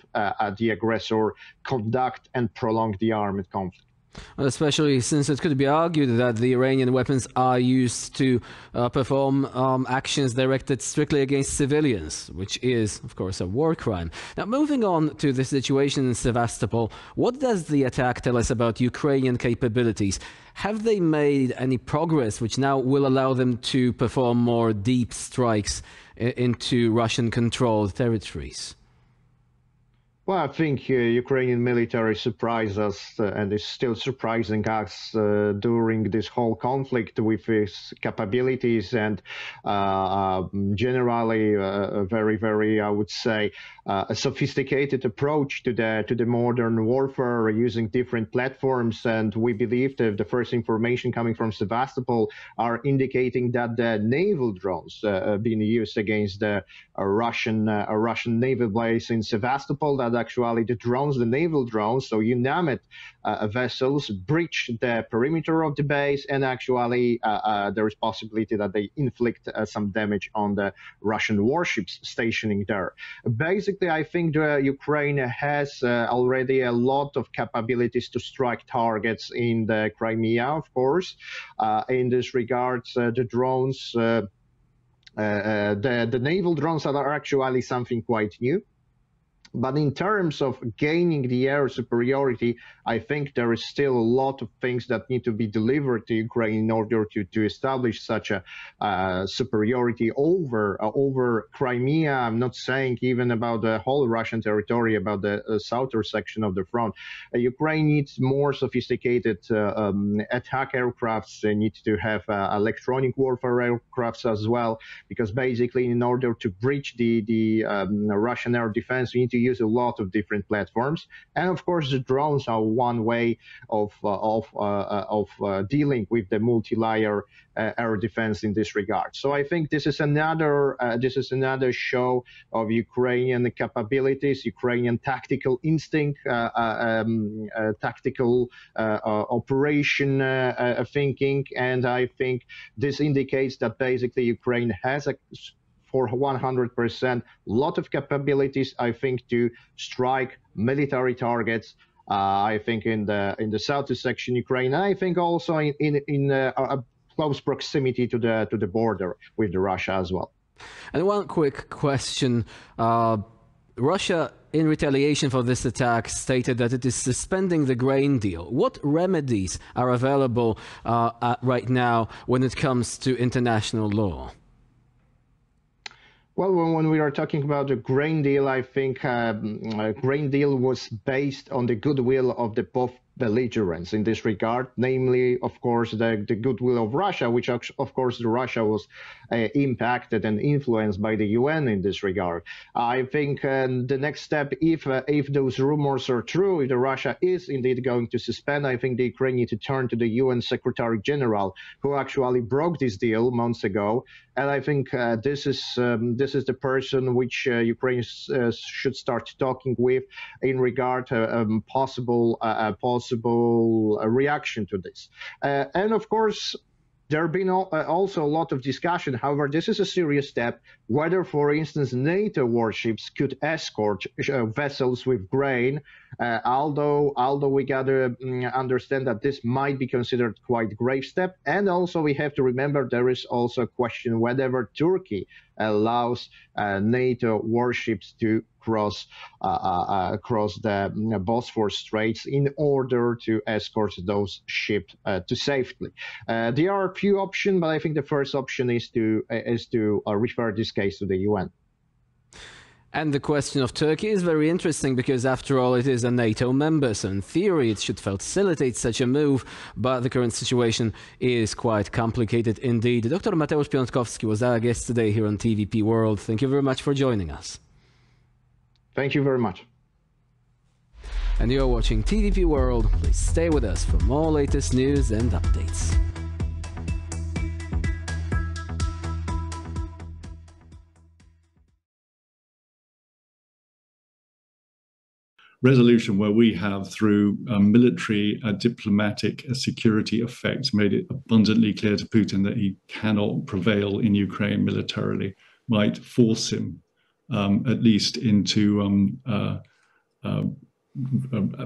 Speaker 33: the aggressor conduct and prolong the armed conflict
Speaker 14: especially since it could be argued that the Iranian weapons are used to uh, perform um, actions directed strictly against civilians, which is, of course, a war crime. Now, moving on to the situation in Sevastopol, what does the attack tell us about Ukrainian capabilities? Have they made any progress which now will allow them to perform more deep strikes into Russian controlled territories?
Speaker 33: Well, I think uh, Ukrainian military surprised us uh, and is still surprising us uh, during this whole conflict with its capabilities and uh, um, generally uh, a very, very, I would say, uh, a sophisticated approach to the to the modern warfare using different platforms. And we believe that the first information coming from Sevastopol are indicating that the naval drones being used against the Russian Russian naval base in Sevastopol that actually the drones, the naval drones, so you name it, uh, vessels breach the perimeter of the base, and actually uh, uh, there is possibility that they inflict uh, some damage on the Russian warships stationing there. Basically, I think the Ukraine has uh, already a lot of capabilities to strike targets in the Crimea, of course. Uh, in this regard, the drones. Uh, the, the naval drones are actually something quite new. But in terms of gaining the air superiority, I think there is still a lot of things that need to be delivered to Ukraine in order to, to establish such a uh, superiority over uh, over Crimea. I'm not saying even about the whole Russian territory, about the uh, southern section of the front. Uh, Ukraine needs more sophisticated uh, um, attack aircrafts. They need to have uh, electronic warfare aircrafts as well, because basically, in order to breach the the um, Russian air defense, we need to use a lot of different platforms. And of course, the drones are one way of uh, of uh, uh, of uh, dealing with the multi-layer uh, air defense in this regard. So I think this is another uh, this is another show of Ukrainian capabilities, Ukrainian tactical instinct, um, tactical operation thinking, and I think this indicates that basically Ukraine has a for 100%. Lot of capabilities, I think, to strike military targets. Uh, I think in the in the south section Ukraine. I think also in in, in uh, a close proximity to the to the border with the Russia as well.
Speaker 14: And one quick question: uh, Russia in retaliation for this attack, stated that it is suspending the grain deal. What remedies are available uh, right now when it comes to international law?
Speaker 33: Well, when we are talking about the grain deal, I think a grain deal was based on the goodwill of the both belligerents in this regard, namely, of course, the, the goodwill of Russia, which, of course, Russia was uh, impacted and influenced by the UN in this regard. I think uh, the next step, if uh, if those rumors are true, if Russia is indeed going to suspend, I think the Ukraine need to turn to the UN Secretary General, who actually broke this deal months ago, and I think uh, this is um, this is the person which uh, Ukraine uh, should start talking with in regard to um, possible possible reaction to this. and of course, there have been also a lot of discussion. However, this is a serious step. Whether, for instance, NATO warships could escort uh, vessels with grain, uh, although although we gotta um, understand that this might be considered quite grave step. And also we have to remember there is also a question whether Turkey allows uh, NATO warships to cross uh, uh, uh across the mm, Bosphorus Straits in order to escort those ships uh, to safety. Uh, there are a few options, but I think the first option is to is to refer this case to the UN.
Speaker 14: And the question of Turkey is very interesting because, after all, it is a NATO member, so in theory it should facilitate such a move, but the current situation is quite complicated indeed. Dr. Mateusz Piątkowski was our guest today here on TVP World. Thank you very much for joining us.
Speaker 33: Thank you very much.
Speaker 14: And you're watching TVP World. Please stay with us for more latest news and updates.
Speaker 2: Resolution where we have, through um, military, uh, diplomatic, security effects, made it abundantly clear to Putin that he cannot prevail in Ukraine militarily, might force him um, at least into um, uh uh,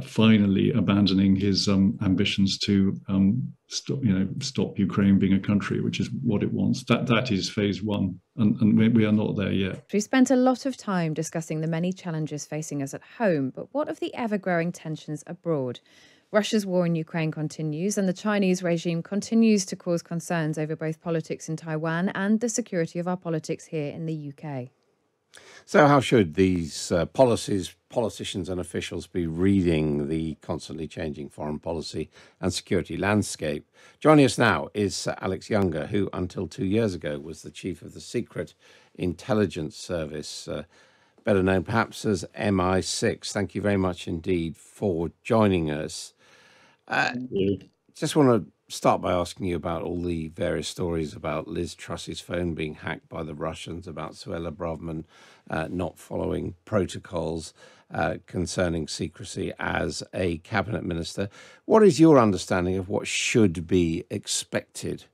Speaker 2: finally abandoning his um, ambitions to um, stop, you know, stop Ukraine being a country, which is what it wants. That that is phase one, and, and we, we are not there yet.
Speaker 34: We spent a lot of time discussing the many challenges facing us at home, but what of the ever-growing tensions abroad? Russia's war in Ukraine continues, and the Chinese regime continues to cause concerns over both politics in Taiwan and the security of our politics here in the UK.
Speaker 35: So, how should these uh, policies, politicians, and officials be reading the constantly changing foreign policy and security landscape? Joining us now is uh, Alex Younger, who until two years ago was the chief of the Secret Intelligence Service, uh, better known perhaps as MI6. Thank you very much indeed for joining us. Uh, just want to start by asking you about all the various stories about Liz Truss's phone being hacked by the Russians, about Suella Braverman uh, not following protocols uh, concerning secrecy as a cabinet minister. What is your understanding of what should be expected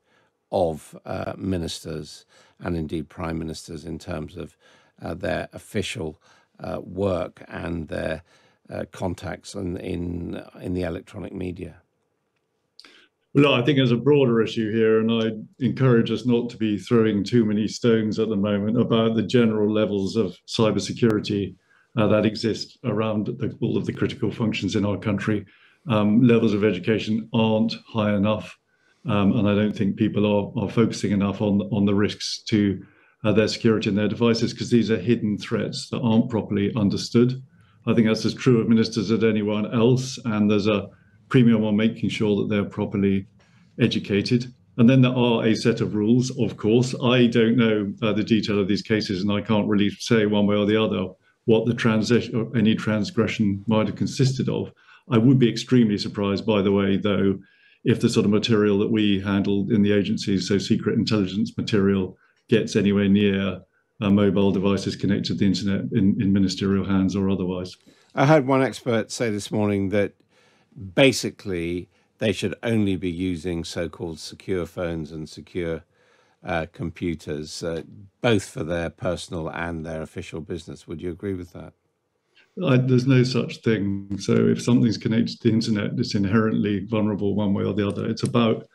Speaker 35: of uh, ministers and indeed prime ministers in terms of uh, their official uh, work and their uh, contacts in, in in the electronic media?
Speaker 2: Well, I think there's a broader issue here, and I encourage us not to be throwing too many stones at the moment about the general levels of cybersecurity uh, that exist around the, all of the critical functions in our country. Um, levels of education aren't high enough, um, and I don't think people are, are focusing enough on, on the risks to uh, their security and their devices because these are hidden threats that aren't properly understood. I think that's as true of ministers as anyone else, and there's a premium on making sure that they're properly educated. And then there are a set of rules, of course. I don't know uh, the detail of these cases, and I can't really say one way or the other what the transition or any transgression might have consisted of. I would be extremely surprised, by the way, though, if the sort of material that we handled in the agencies, so secret intelligence material, gets anywhere near uh, mobile devices connected to the internet in, in ministerial hands or otherwise.
Speaker 35: I heard one expert say this morning that basically they should only be using so-called secure phones and secure uh, computers, uh, both for their personal and their official business. Would you agree with that?
Speaker 2: I, there's no such thing. So if something's connected to the internet, it's inherently vulnerable one way or the other. It's about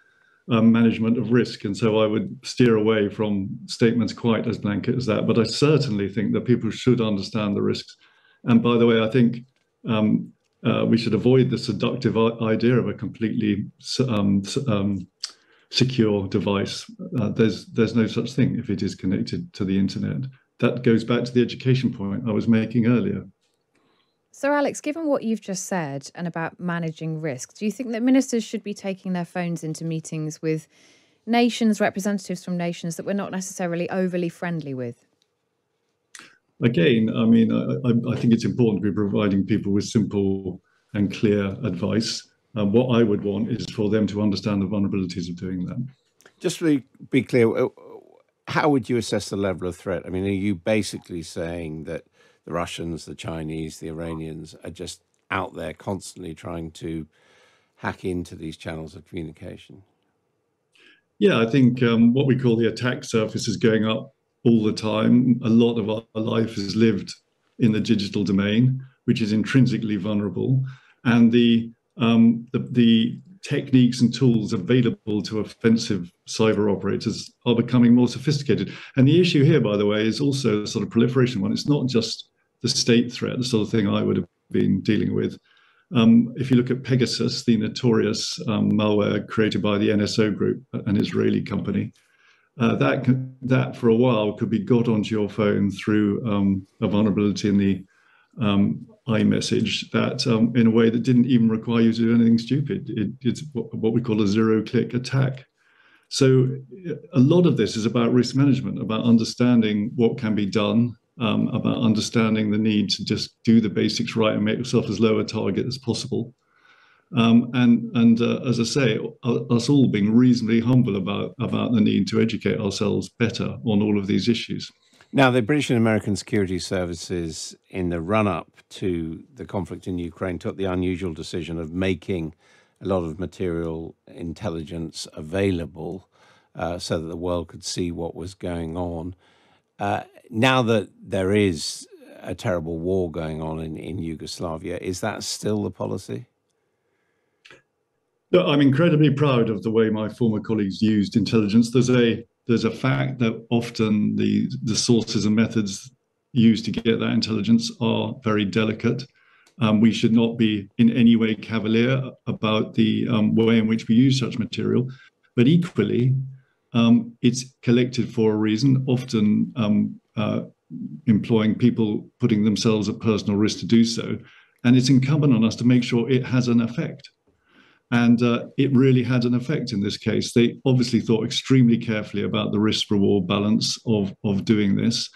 Speaker 2: um, management of risk. And so I would steer away from statements quite as blanket as that. But I certainly think that people should understand the risks. And by the way, I think um, uh, we should avoid the seductive idea of a completely um, um, secure device. Uh, there's there's no such thing if it is connected to the internet. That goes back to the education point I was making earlier.
Speaker 34: So, Alex, given what you've just said and about managing risk, do you think that ministers should be taking their phones into meetings with nations, representatives from nations that we're not necessarily overly friendly with?
Speaker 2: Again, I mean, I, I think it's important to be providing people with simple and clear advice. Um, what I would want is for them to understand the vulnerabilities of doing that.
Speaker 35: Just to be, be clear, uh, how would you assess the level of threat? I mean, are you basically saying that the Russians, the Chinese, the Iranians are just out there constantly trying to hack into these channels of communication?
Speaker 2: Yeah, I think um, what we call the attack surface is going up all the time. A lot of our life is lived in the digital domain, which is intrinsically vulnerable, and the um, the, the techniques and tools available to offensive cyber operators are becoming more sophisticated. And the issue here, by the way, is also a sort of proliferation one. It's not just the state threat, the sort of thing I would have been dealing with. Um, if you look at Pegasus, the notorious um, malware created by the NSO Group, an Israeli company, uh, that that for a while could be got onto your phone through um, a vulnerability in the um, iMessage that um, in a way that didn't even require you to do anything stupid. It, it's what we call a zero-click attack. So a lot of this is about risk management, about understanding what can be done, um, about understanding the need to just do the basics right and make yourself as low a target as possible. Um, and and uh, as I say, us all being reasonably humble about about the need to educate ourselves better on all of these issues.
Speaker 35: Now, the British and American security services, in the run up to the conflict in Ukraine, took the unusual decision of making a lot of material intelligence available uh, so that the world could see what was going on. Uh, now that there is a terrible war going on in, in Yugoslavia, is that still the policy?
Speaker 2: No, I'm incredibly proud of the way my former colleagues used intelligence. There's a there's a fact that often the the sources and methods used to get that intelligence are very delicate. Um, we should not be in any way cavalier about the um, way in which we use such material, but equally, um, it's collected for a reason, often um, uh, employing people putting themselves at personal risk to do so. And it's incumbent on us to make sure it has an effect. And uh, it really had an effect in this case. They obviously thought extremely carefully about the risk reward balance of, of doing this.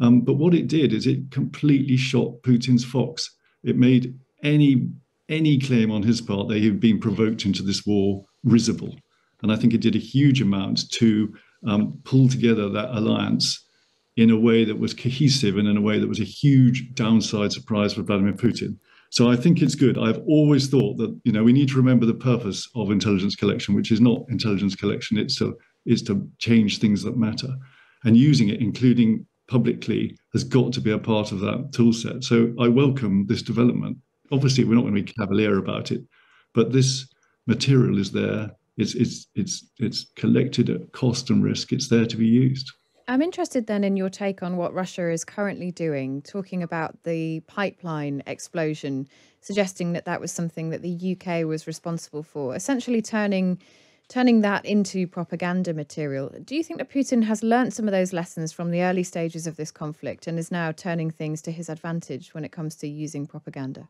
Speaker 2: Um, but what it did is it completely shot Putin's fox. It made any any claim on his part that he had been provoked into this war risible. And I think it did a huge amount to um, pull together that alliance in a way that was cohesive and in a way that was a huge downside surprise for Vladimir Putin. So I think it's good. I've always thought that you know we need to remember the purpose of intelligence collection, which is not intelligence collection. It's to is to change things that matter, and using it, including publicly, has got to be a part of that tool set. So I welcome this development. Obviously, we're not going to be cavalier about it, but this material is there. It's it's it's it's collected at cost and risk. It's there to be used.
Speaker 34: I'm interested then in your take on what Russia is currently doing, talking about the pipeline explosion, suggesting that that was something that the UK was responsible for, essentially turning turning that into propaganda material. Do you think that Putin has learned some of those lessons from the early stages of this conflict and is now turning things to his advantage when it comes to using propaganda?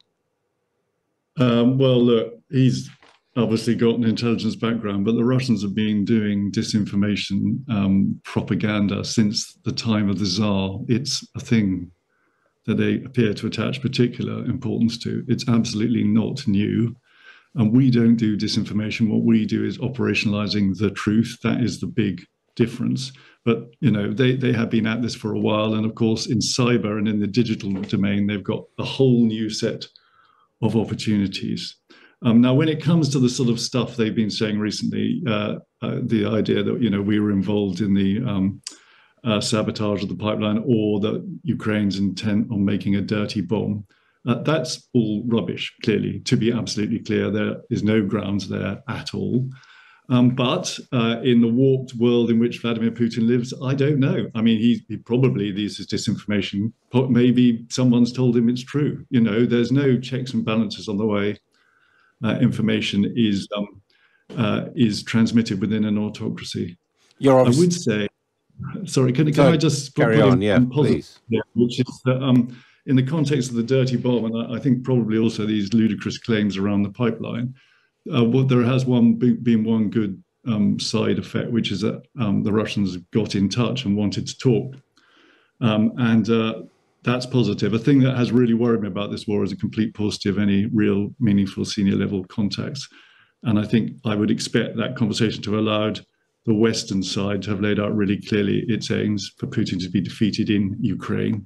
Speaker 2: Um, well, look, he's obviously got an intelligence background, but the Russians have been doing disinformation um, propaganda since the time of the Tsar. It's a thing that they appear to attach particular importance to. It's absolutely not new. And we don't do disinformation. What we do is operationalizing the truth. That is the big difference. But you know, they, they have been at this for a while. And of course, in cyber and in the digital domain, they've got a whole new set of opportunities. Um, now, when it comes to the sort of stuff they've been saying recently, uh, uh, the idea that you know we were involved in the um, uh, sabotage of the pipeline or that Ukraine's intent on making a dirty bomb, uh, that's all rubbish. Clearly, to be absolutely clear, there is no grounds there at all. Um, but uh, in the warped world in which Vladimir Putin lives, I don't know. I mean, he, he probably this is disinformation. Maybe someone's told him it's true. You know, there's no checks and balances on the way information is um, uh, is transmitted within an autocracy.
Speaker 35: You're
Speaker 2: I would say, sorry, can, can I just
Speaker 35: carry on? Yeah, please.
Speaker 2: Yeah, which is that um, in the context of the dirty bomb, and I, I think probably also these ludicrous claims around the pipeline, uh, what there has one been one good um, side effect, which is that um, the Russians got in touch and wanted to talk, um, and uh, that's positive. A thing that has really worried me about this war is a complete paucity of any real meaningful senior level contacts, and I think I would expect that conversation to have allowed the Western side to have laid out really clearly its aims for Putin to be defeated in Ukraine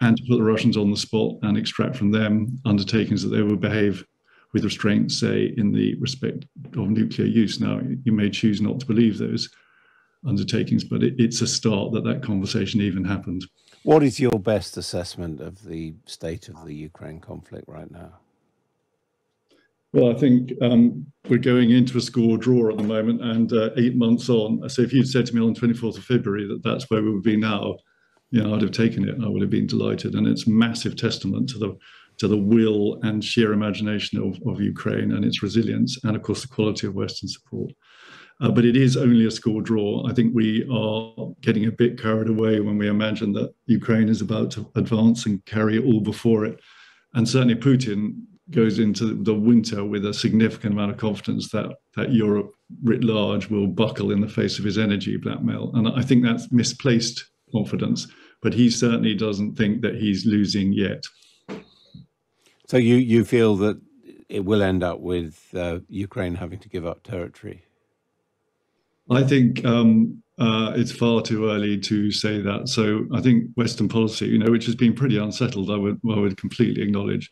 Speaker 2: and to put the Russians on the spot and extract from them undertakings that they will behave with restraint, say, in the respect of nuclear use. Now, you may choose not to believe those undertakings, but it, it's a start that that conversation even happened.
Speaker 35: What is your best assessment of the state of the Ukraine conflict right now?
Speaker 2: Well, I think um, we're going into a score draw at the moment, and uh, eight months on. So, if you'd said to me on 24th of February that that's where we would be now, you know, I'd have taken it. I would have been delighted, and it's massive testament to the to the will and sheer imagination of, of Ukraine and its resilience, and of course the quality of Western support. Uh, but it is only a score draw. I think we are getting a bit carried away when we imagine that Ukraine is about to advance and carry it all before it. And certainly Putin goes into the winter with a significant amount of confidence that that Europe writ large will buckle in the face of his energy blackmail. And I think that's misplaced confidence, but he certainly doesn't think that he's losing yet.
Speaker 35: So you you feel that it will end up with uh, Ukraine having to give up territory?
Speaker 2: I think um, uh, it's far too early to say that. So I think Western policy, you know, which has been pretty unsettled, I would I would completely acknowledge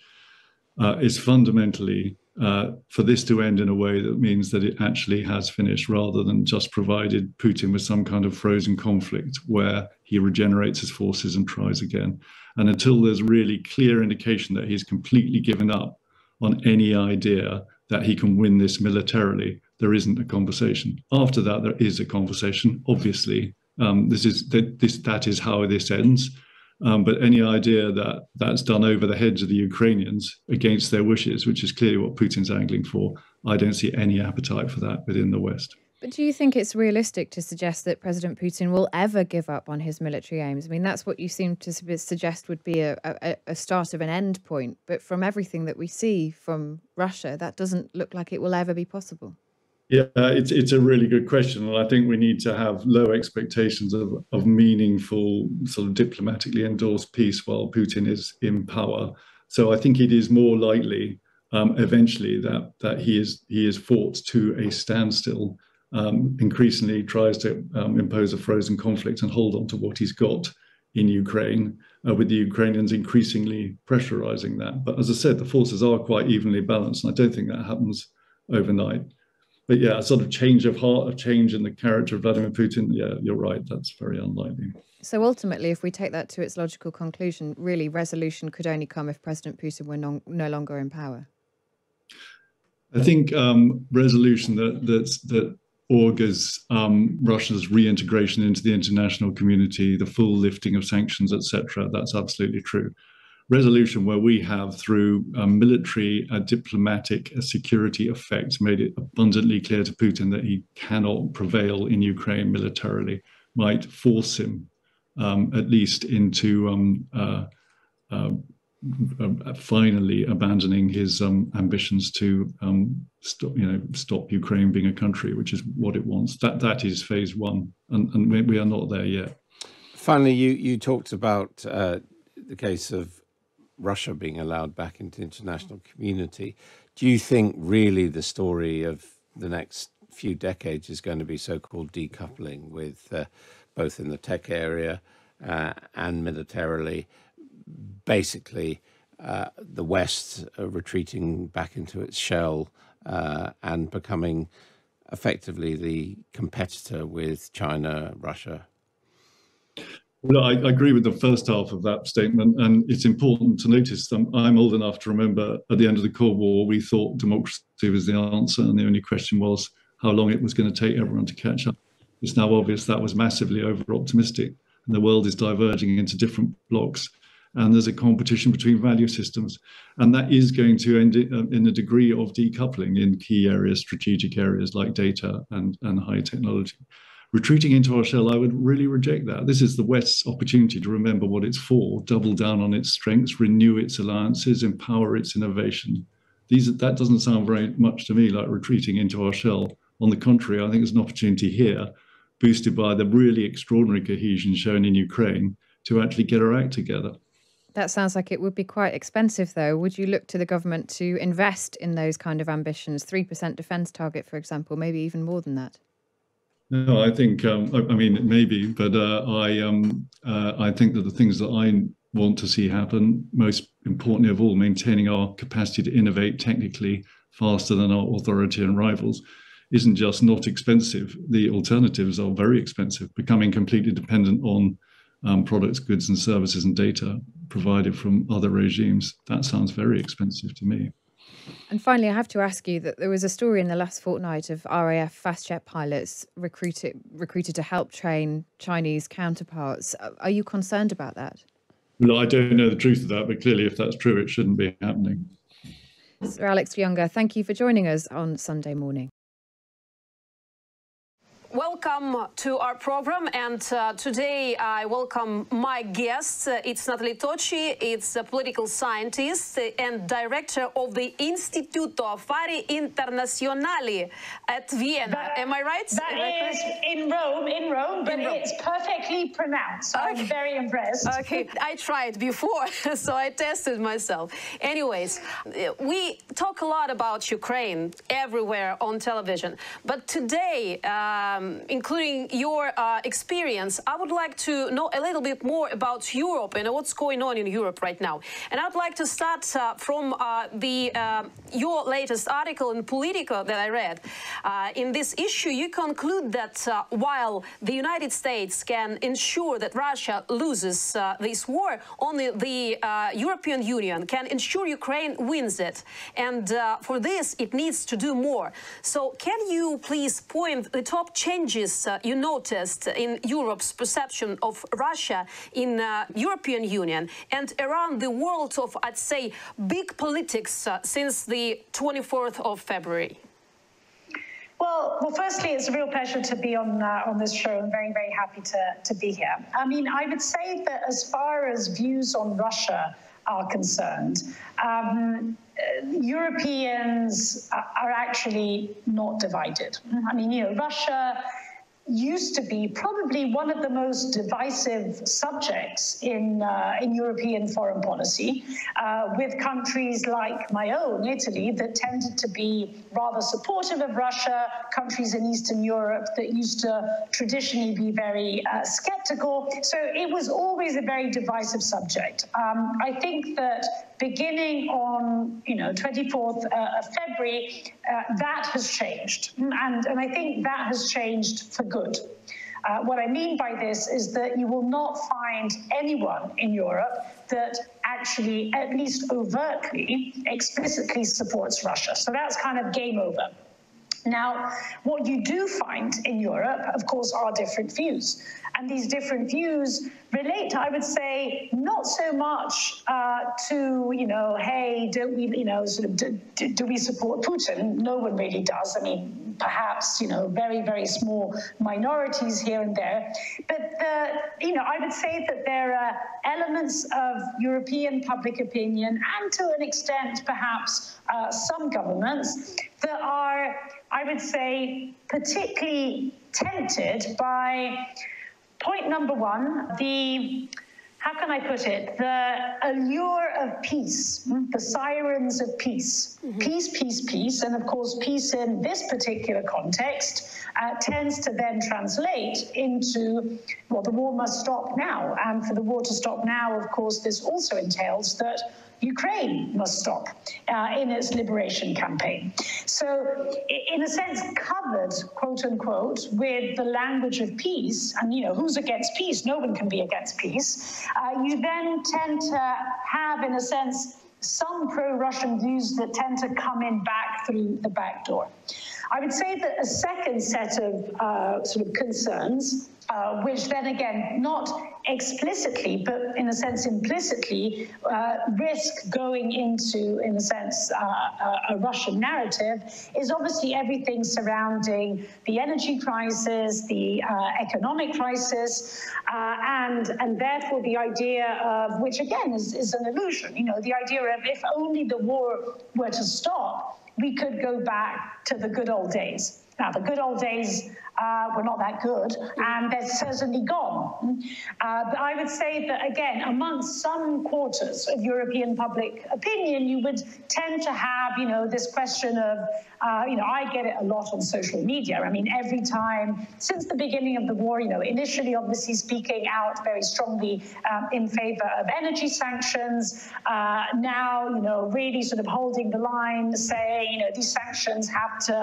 Speaker 2: uh, is fundamentally uh, for this to end in a way that means that it actually has finished rather than just provided Putin with some kind of frozen conflict where he regenerates his forces and tries again. And until there's really clear indication that he's completely given up on any idea that he can win this militarily, there isn't a conversation. After that, there is a conversation. Obviously, um, this is that this that is how this ends. Um, but any idea that that's done over the heads of the Ukrainians against their wishes, which is clearly what Putin's angling for, I don't see any appetite for that within the West.
Speaker 34: But do you think it's realistic to suggest that President Putin will ever give up on his military aims? I mean, that's what you seem to suggest would be a, a, a start of an end point. But from everything that we see from Russia, that doesn't look like it will ever be possible.
Speaker 2: Yeah, it's it's a really good question, and I think we need to have low expectations of of meaningful, sort of diplomatically endorsed peace while Putin is in power. So I think it is more likely um, eventually that that he is he is fought to a standstill. Um, increasingly tries to um, impose a frozen conflict and hold on to what he's got in Ukraine, uh, with the Ukrainians increasingly pressurizing that. But as I said, the forces are quite evenly balanced, and I don't think that happens overnight but yeah, a sort of change of heart, a change in the character of Vladimir Putin. Yeah, you're right. That's very unlikely.
Speaker 34: So ultimately, if we take that to its logical conclusion, really resolution could only come if President Putin were no, no longer in power.
Speaker 2: I think um, resolution that that's, that augurs um, Russia's reintegration into the international community, the full lifting of sanctions, etc. That's absolutely true resolution where we have, through military, uh, diplomatic, security effects, made it abundantly clear to Putin that he cannot prevail in Ukraine militarily, might force him um, at least into um, uh, uh, uh, finally abandoning his um, ambitions to um, stop, you know, stop Ukraine being a country, which is what it wants. That that is phase one, and, and we, we are not there yet.
Speaker 35: Finally, you you talked about the case of Russia being allowed back into the international community. Do you think really the story of the next few decades is going to be so-called decoupling with uh, both in the tech area uh, and militarily, basically uh, the West retreating back into its shell uh, and becoming effectively the competitor with China, Russia,
Speaker 2: well, I, I, agree with the first half of that statement, and it's important to notice that I'm old enough to remember at the end of the Cold War, we thought democracy was the answer, and the only question was how long it was going to take everyone to catch up. It's now obvious that was massively over optimistic, and the world is diverging into different blocks, and there's a competition between value systems, and that is going to end uh, in a degree of decoupling in key areas, strategic areas like data and, and high technology. Retreating into our shell, I would really reject that. This is the West's opportunity to remember what it's for, double down on its strengths, renew its alliances, empower its innovation. These that doesn't sound very much to me like retreating into our shell. On the contrary, I think there's an opportunity here, boosted by the really extraordinary cohesion shown in Ukraine, to actually get our act together.
Speaker 34: That sounds like it would be quite expensive, though. Would you look to the government to invest in those kind of ambitions? 3% defence target, for example, maybe even more than that?
Speaker 2: No, I think, um, I, I, mean, maybe, but uh, I, um, uh, I think that the things that I want to see happen, most importantly of all, maintaining our capacity to innovate technically faster than our authority and rivals, isn't just not expensive. The alternatives are very expensive, becoming completely dependent on um, products, goods, and services and data provided from other regimes. That sounds very expensive to me.
Speaker 34: And finally, I have to ask you that there was a story in the last fortnight of RAF fast jet pilots recruited recruited to help train Chinese counterparts. Uh, are you concerned about that?
Speaker 2: Well, I don't know the truth of that, but clearly, if that's true, it shouldn't be happening.
Speaker 34: Sir Alex Younger, thank you for joining us on Sunday morning.
Speaker 36: Welcome to our program, and uh, today I welcome my guest. Uh, it's Nathalie Tocci. It's a political scientist and director of the Istituto Affari Internazionali at Vienna.
Speaker 37: That,
Speaker 36: Am I right?
Speaker 37: That is in Rome, in Rome, but in Rome. it's perfectly pronounced. Okay. I'm very impressed.
Speaker 36: Okay, I tried before, so I tested myself. Anyways, we talk a lot about Ukraine everywhere on television, but today. Um, including your uh, experience, I would like to know a little bit more about Europe and what's going on in Europe right now. And I'd like to start uh, from uh, the uh, your latest article in Politico that I read. Uh, in this issue, you conclude that uh, while the United States can ensure that Russia loses this war, only the European Union can ensure Ukraine wins it. And for this, it needs to do more. So can you please point the top changes uh, you noticed in Europe's perception of Russia in uh, European Union and around the world of, I'd say, big politics uh, since the 24th of February?
Speaker 37: Well, well, firstly, it's a real pleasure to be on uh, on this show. I'm very, very happy to, to be here. I mean, I would say that as far as views on Russia are concerned, um, Europeans are actually not divided. I mean, you know, Russia used to be probably one of the most divisive subjects in, uh, in European foreign policy, uh, with countries like my own, Italy, that tended to be rather supportive of Russia, countries in Eastern Europe that used to traditionally be very uh, skeptical. So it was always a very divisive subject. Um, I think that beginning on, you know, 24th uh, of February, uh, that has changed. And, and I think that has changed for good. Uh, what I mean by this is that you will not find anyone in Europe that actually, at least overtly, explicitly supports Russia. So that's kind of game over. Now, what you do find in Europe, of course, are different views. And these different views relate, I would say, not so much uh, to, you know, hey, don't we, you know, sort of, do, do we support Putin? No one really does. I mean, perhaps, you know, very, very small minorities here and there. But, uh, you know, I would say that there are elements of European public opinion and to an extent, perhaps, uh, some governments that are, I would say, particularly tempted by point number one, the how can I put it? The allure of peace, the sirens of peace. Mm-hmm. Peace, peace, peace. And of course, peace in this particular context uh, tends to then translate into, well, the war must stop now. And for the war to stop now, of course, this also entails that Ukraine must stop uh, in its liberation campaign. So, in a sense, covered, quote unquote, with the language of peace, and you know, who's against peace? No one can be against peace. Uh, you then tend to have, in a sense, some pro Russian views that tend to come in back through the back door. I would say that a second set of uh, sort of concerns, uh, which then again, not explicitly, but in a sense implicitly, uh, risk going into, in a sense, uh, a, a Russian narrative, is obviously everything surrounding the energy crisis, the uh, economic crisis, uh, and and therefore the idea of which again is, is an illusion. You know, the idea of if only the war were to stop, we could go back to the good old days. Now, the good old days uh, were not that good, and they're certainly gone. Uh, but I would say that, again, amongst some quarters of European public opinion, you would tend to have, you know, this question of, uh, you know, I get it a lot on social media. I mean, every time since the beginning of the war, you know, initially obviously speaking out very strongly um, in favor of energy sanctions, uh, now, you know, really sort of holding the line, saying, you know, these sanctions have to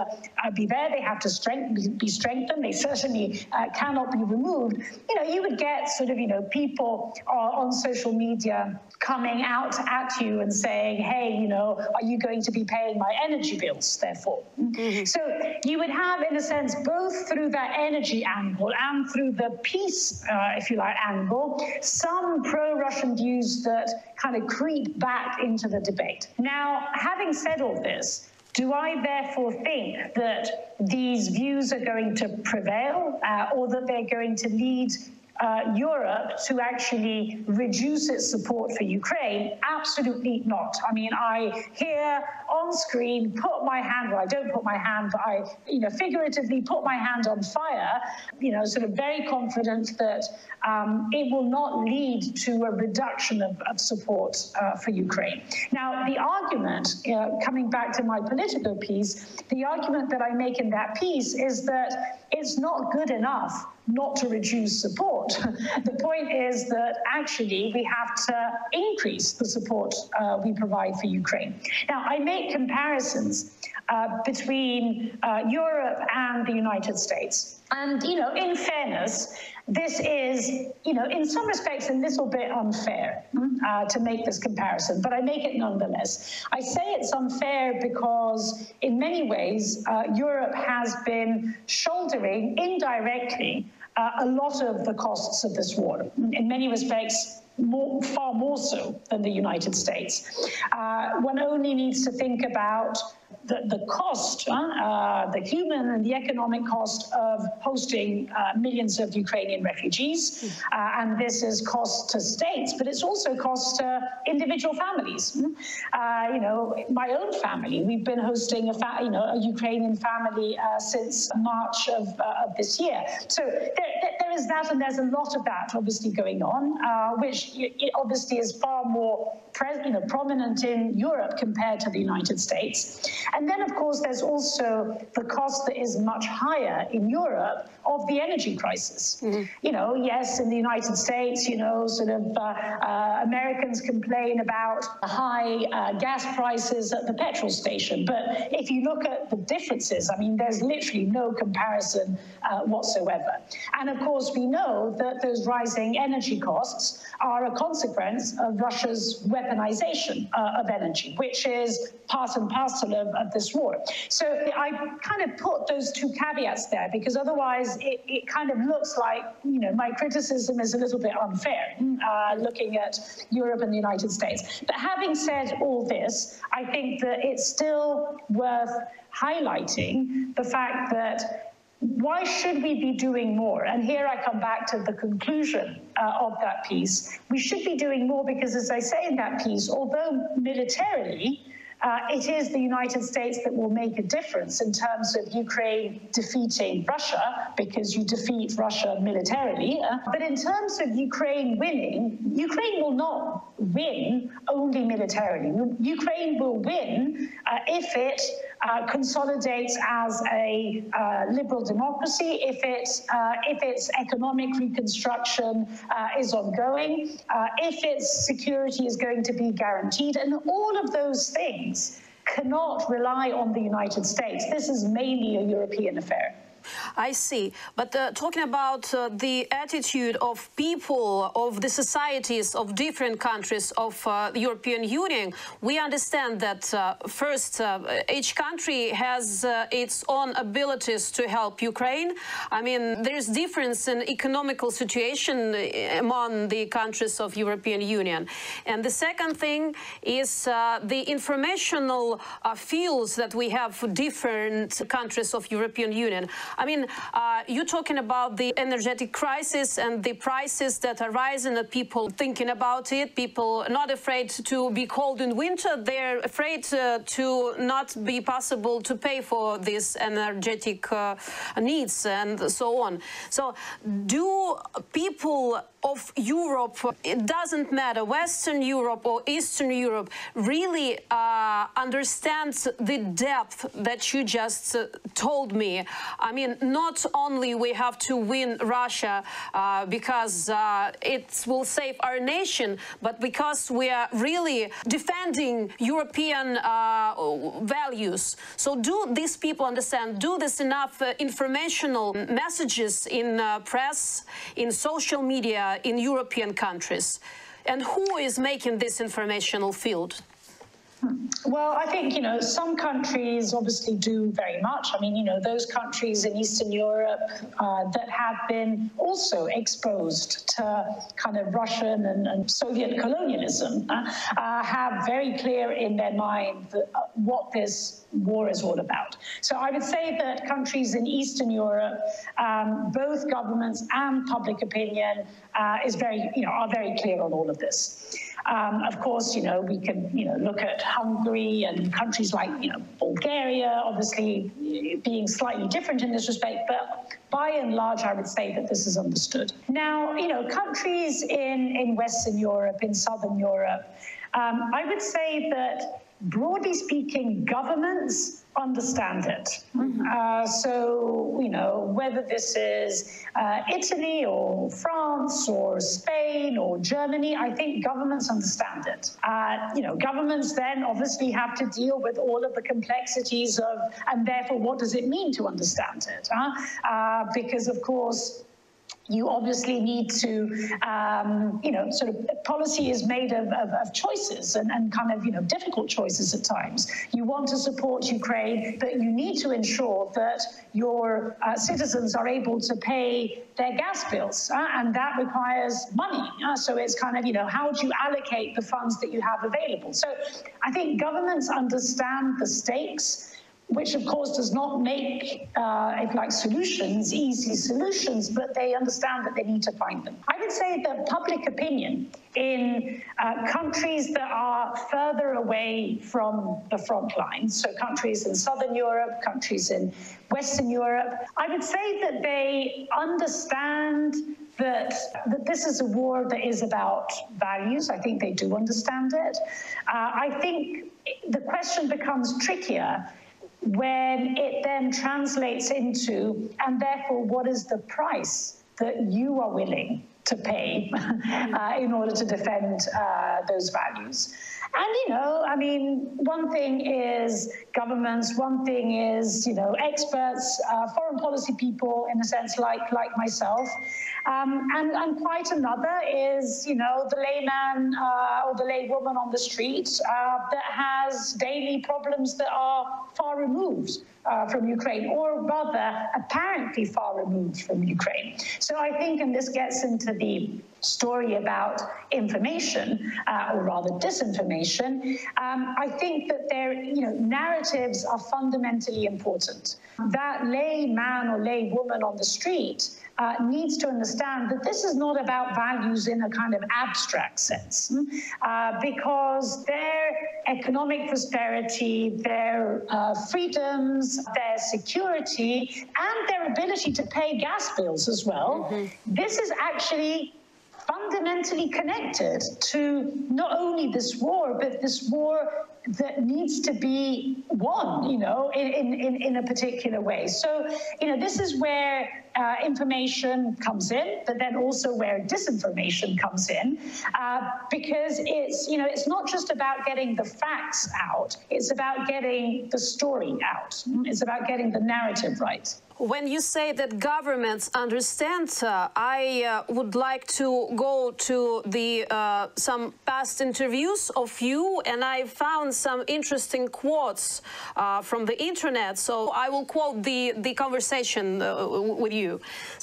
Speaker 37: uh, be there, they have to strength, be strengthened. They certainly uh, cannot be removed. You know, you would get sort of, you know, people on social media coming out at you and saying, hey, you know, are you going to be paying my energy bills, therefore? Mm-hmm. So you would have, in a sense, both through that energy angle and through the peace, uh, if you like, angle, some pro Russian views that kind of creep back into the debate. Now, having said all this, do I therefore think that these views are going to prevail uh, or that they're going to lead uh, Europe to actually reduce its support for Ukraine? Absolutely not. I mean, I here on screen put my hand, well, I don't put my hand, but I, you know, figuratively put my hand on fire, you know, sort of very confident that um, it will not lead to a reduction of, of support uh, for Ukraine. Now, the argument, uh, coming back to my Politico piece, the argument that I make in that piece is that it's not good enough not to reduce support. the point is that actually we have to increase the support uh, we provide for Ukraine. Now, I make comparisons uh, between uh, Europe and the United States. And, you know, in fairness, this is, you know, in some respects a little bit unfair uh, to make this comparison, but I make it nonetheless. I say it's unfair because, in many ways, uh, Europe has been shouldering indirectly uh, a lot of the costs of this war. In many respects, more, far more so than the United States. Uh, one only needs to think about the, the cost, uh, the human and the economic cost of hosting uh, millions of Ukrainian refugees. Uh, and this is cost to states, but it's also cost to individual families. Uh, you know, my own family, we've been hosting a, you know, a Ukrainian family uh, since March of, of this year. So there, there is that, and there's a lot of that obviously going on, which obviously is far more you know, prominent in Europe compared to the United States. And then, of course, there's also the cost that is much higher in Europe of the energy crisis. Mm-hmm. You know, yes, in the United States, you know, sort of uh, uh, Americans complain about the high uh, gas prices at the petrol station. But if you look at the differences, I mean, there's literally no comparison uh, whatsoever. And of course, we know that those rising energy costs are a consequence of Russia's weaponization uh, of energy, which is part and parcel of, of this war. So I kind of put those two caveats there because otherwise it, it kind of looks like, you know, my criticism is a little bit unfair uh, looking at Europe and the United States. But having said all this, I think that it's still worth highlighting the fact that why should we be doing more? And here I come back to the conclusion uh, of that piece. We should be doing more because, as I say in that piece, although militarily, uh, it is the United States that will make a difference in terms of Ukraine defeating Russia, because you defeat Russia militarily. Uh, but in terms of Ukraine winning, Ukraine will not win only militarily. Ukraine will win uh, if it uh, consolidates as a uh, liberal democracy, if, it, uh, if its economic reconstruction is ongoing, if its security is going to be guaranteed, and all of those things cannot rely on the United States. This is mainly a European affair.
Speaker 36: I see. But uh, talking about uh, the attitude of people, of the societies of different countries of uh, the European Union, we understand that uh, first, uh, each country has uh, its own abilities to help Ukraine. I mean, there's difference in economical situation among the countries of European Union. And the second thing is the informational fields that we have for different countries of European Union. I mean, uh, you're talking about the energetic crisis and the prices that are rising and people thinking about it, people not afraid to be cold in winter, they're afraid uh, to not be possible to pay for these energetic uh, needs and so on. So do people of Europe, it doesn't matter, Western Europe or Eastern Europe, really uh, understands the depth that you just uh, told me. I mean, not only we have to win Russia uh, because uh, it will save our nation, but because we are really defending European uh, values. So do these people understand, do this enough uh, informational messages in press, in social media, in European countries? And who is making this informational field?
Speaker 37: Well, I think, you know, some countries obviously do very much. I mean, you know, those countries in Eastern Europe uh, that have been also exposed to kind of Russian and, and Soviet colonialism uh, uh, have very clear in their mind that, uh, what this war is all about. So I would say that countries in Eastern Europe, um, both governments and public opinion uh, is very, you know, are very clear on all of this. Um, of course, you know, we can, you know, look at Hungary and countries like, you know, Bulgaria, obviously being slightly different in this respect, but by and large, I would say that this is understood. Now, you know, countries in, in Western Europe, in Southern Europe, um, I would say that broadly speaking, governments understand it. Mm-hmm. Uh, so, you know, whether this is uh, Italy or France or Spain or Germany, I think governments understand it. Uh, you know, governments then obviously have to deal with all of the complexities of, and therefore, what does it mean to understand it? Uh, because, of course, you obviously need to, um, you know, sort of policy is made of, of, of, choices and, and kind of, you know, difficult choices at times. You want to support Ukraine, but you need to ensure that your uh, citizens are able to pay their gas bills, uh, and that requires money. Uh, so it's kind of, you know, how do you allocate the funds that you have available? So I think governments understand the stakes which of course does not make, uh, if like solutions, easy solutions, but they understand that they need to find them. I would say that public opinion in uh, countries that are further away from the front lines, so countries in Southern Europe, countries in Western Europe, I would say that they understand that, that this is a war that is about values. I think they do understand it. Uh, I think the question becomes trickier when it then translates into, and therefore, what is the price that you are willing to pay uh, in order to defend uh, those values? And, you know, I mean, one thing is governments, one thing is, you know, experts, uh, foreign policy people, in a sense, like, like myself. Um, and, and quite another is, you know, the layman uh, or the laywoman on the street uh, that has daily problems that are far removed uh, from Ukraine, or rather, apparently far removed from Ukraine. So I think, and this gets into the story about information, uh, or rather disinformation, um, I think that their you know narratives are fundamentally important. That lay man or lay woman on the street uh, needs to understand that this is not about values in a kind of abstract sense, hmm, uh, because their economic prosperity, their uh, freedoms, their security, and their ability to pay gas bills as well, mm-hmm. this is actually fa- fundamentally connected to not only this war, but this war that needs to be won, you know, in, in, in a particular way. So, you know, this is where uh, information comes in, but then also where disinformation comes in, uh, because it's, you know, it's not just about getting the facts out, it's about getting the story out. It's about getting the narrative right.
Speaker 36: When you say that governments understand, uh, I uh, would like to go to the uh, some past interviews of you, and I found some interesting quotes uh, from the internet. So I will quote the the conversation uh, with you.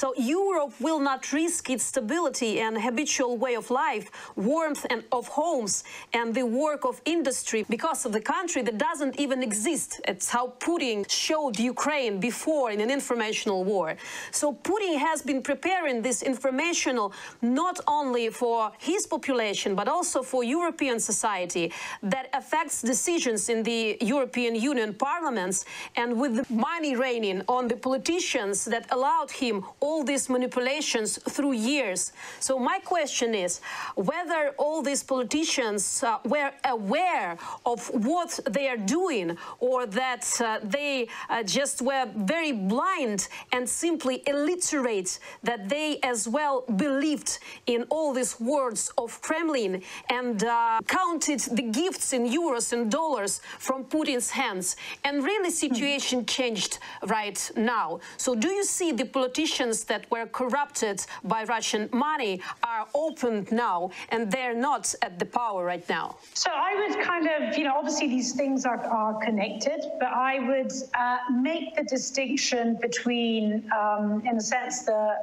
Speaker 36: So Europe will not risk its stability and habitual way of life, warmth and of homes, and the work of industry because of the country that doesn't even exist. It's how Putin showed Ukraine before in an informational war. So Putin has been preparing this informational not only for his population, but also for European society that affects decisions in the European Union parliaments and with the money raining on the politicians that allowed him all these manipulations through years. So my question is whether all these politicians uh, were aware of what they are doing or that uh, they uh, just were very blind and simply illiterate, that they as well believed in all these words of Kremlin and uh, counted the gifts in euros and dollars from Putin's hands. And really situation changed right now. So do you see the politicians that were corrupted by Russian money are opened now and they're not at the power right now?
Speaker 37: So I would kind of, you know, obviously these things are, are connected, but I would uh, make the distinction between, um, in a sense, the,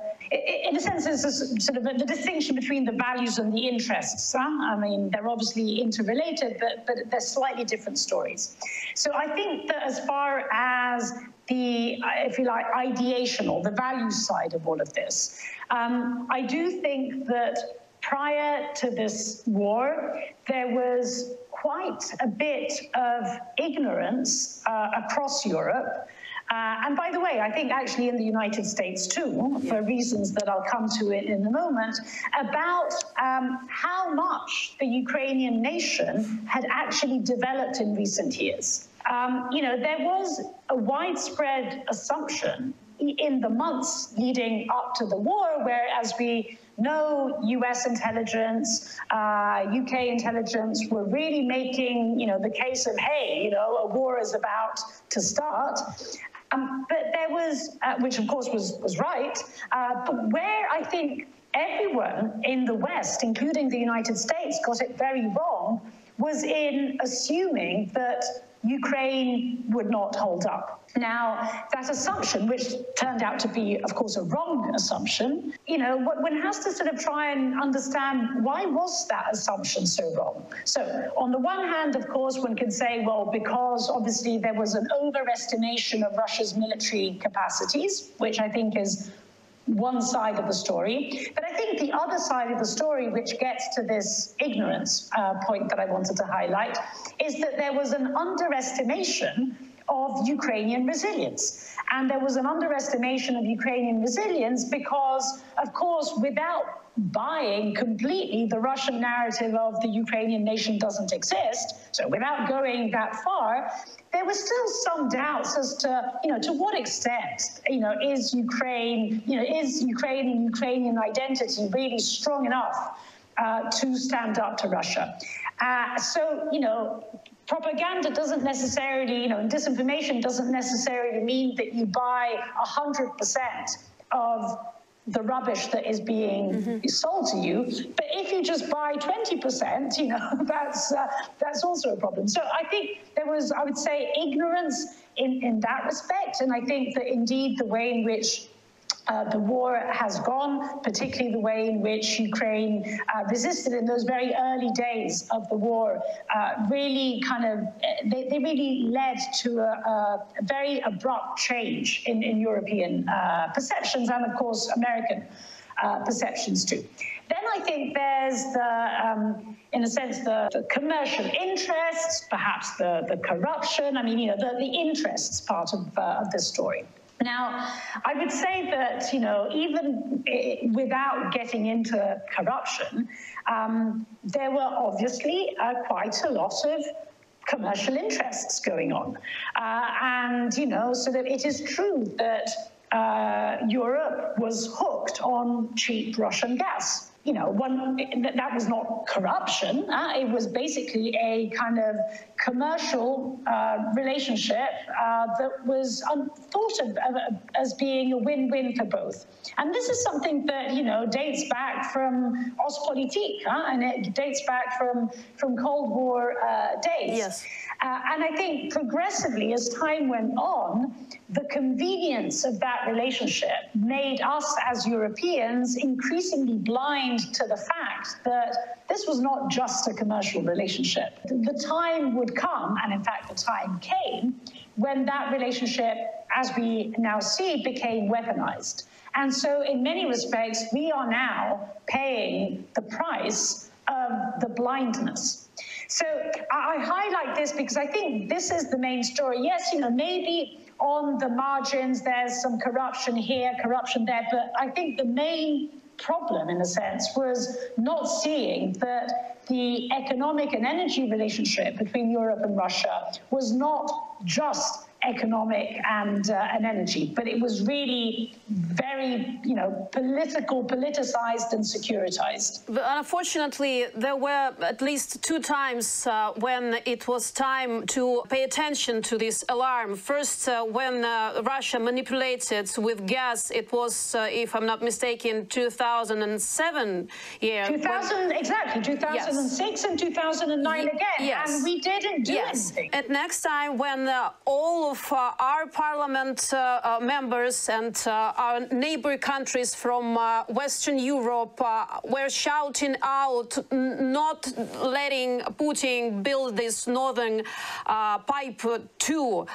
Speaker 37: in a sense, there's a sort of a, the distinction between the values and the interests. Huh? I mean, they're obviously interrelated, but, but they're slightly different stories. So I think that as far as the, if you like, ideation or the value side of all of this, um, I do think that prior to this war, there was quite a bit of ignorance uh, across Europe. Uh, and by the way, I think actually in the United States too, for reasons that I'll come to in, in a moment, about um, how much the Ukrainian nation had actually developed in recent years. Um, you know, there was a widespread assumption in the months leading up to the war, where, as we know, US intelligence, uh, UK intelligence were really making, you know, the case of, hey, you know, a war is about to start. Um, but there was, uh, which of course was, was right, uh, but where I think everyone in the West, including the United States, got it very wrong was in assuming that Ukraine would not hold up. Now, that assumption, which turned out to be, of course, a wrong assumption, you know, one has to sort of try and understand why was that assumption so wrong? So, on the one hand, of course, one can say, well, because obviously there was an overestimation of Russia's military capacities, which I think is one side of the story. But I think the other side of the story, which gets to this ignorance uh, point that I wanted to highlight, is that there was an underestimation of Ukrainian resilience. And there was an underestimation of Ukrainian resilience because, of course, without buying completely the Russian narrative of the Ukrainian nation doesn't exist, so without going that far, there was still some doubts as to, you know, to what extent, you know, is Ukraine, you know, is Ukraine and Ukrainian identity really strong enough uh, to stand up to Russia? Uh, so, you know, propaganda doesn't necessarily, you know, and disinformation doesn't necessarily mean that you buy 100% of the rubbish that is being mm-hmm. sold to you. But if you just buy 20%, you know, that's, uh, that's also a problem. So I think there was, I would say, ignorance in, in that respect. And I think that indeed the way in which uh, the war has gone, particularly the way in which Ukraine uh, resisted in those very early days of the war, uh, really kind of, they, they, really led to a, a very abrupt change in, in European uh, perceptions and, of course, American uh, perceptions too. Then I think there's the, um, in a sense, the, the, commercial interests, perhaps the, the corruption. I mean, you know, the, the interests part of, uh, of this story. Now, I would say that, you know, even eh, without getting into corruption, um, there were obviously uh, quite a lot of commercial interests going on. Uh, and, you know, so that it is true that uh, Europe was hooked on cheap Russian gas you know, one that was not corruption. Uh, it was basically a kind of commercial uh, relationship uh, that was thought of as being a win-win for both. And this is something that you know dates back from Ostpolitik, and it dates back from from Cold War uh, days.
Speaker 36: Yes.
Speaker 37: Uh, and I think progressively, as time went on, the convenience of that relationship made us as Europeans increasingly blind to the fact that this was not just a commercial relationship. The time would come, and in fact, the time came, when that relationship, as we now see, became weaponized. And so, in many respects, we are now paying the price of the blindness. So I highlight this because I think this is the main story. Yes, you know, maybe on the margins there's some corruption here, corruption there, but I think the main problem, in a sense, was not seeing that the economic and energy relationship between Europe and Russia was not just economic and uh, and energy, but it was really very you know political, politicized and securitized.
Speaker 36: But unfortunately, there were at least two times uh, when it was time to pay attention to this alarm. First, uh, when uh, Russia manipulated with gas, it was, uh, if I'm not mistaken, 2007
Speaker 37: year. 2000 when... exactly 2006 yes. and 2009 again,
Speaker 36: yes.
Speaker 37: and we didn't do
Speaker 36: yes.
Speaker 37: anything.
Speaker 36: And next time when uh, all of uh, our parliament uh, uh, members and our neighbor countries from Western Europe were shouting out not letting Putin build this northern pipe too.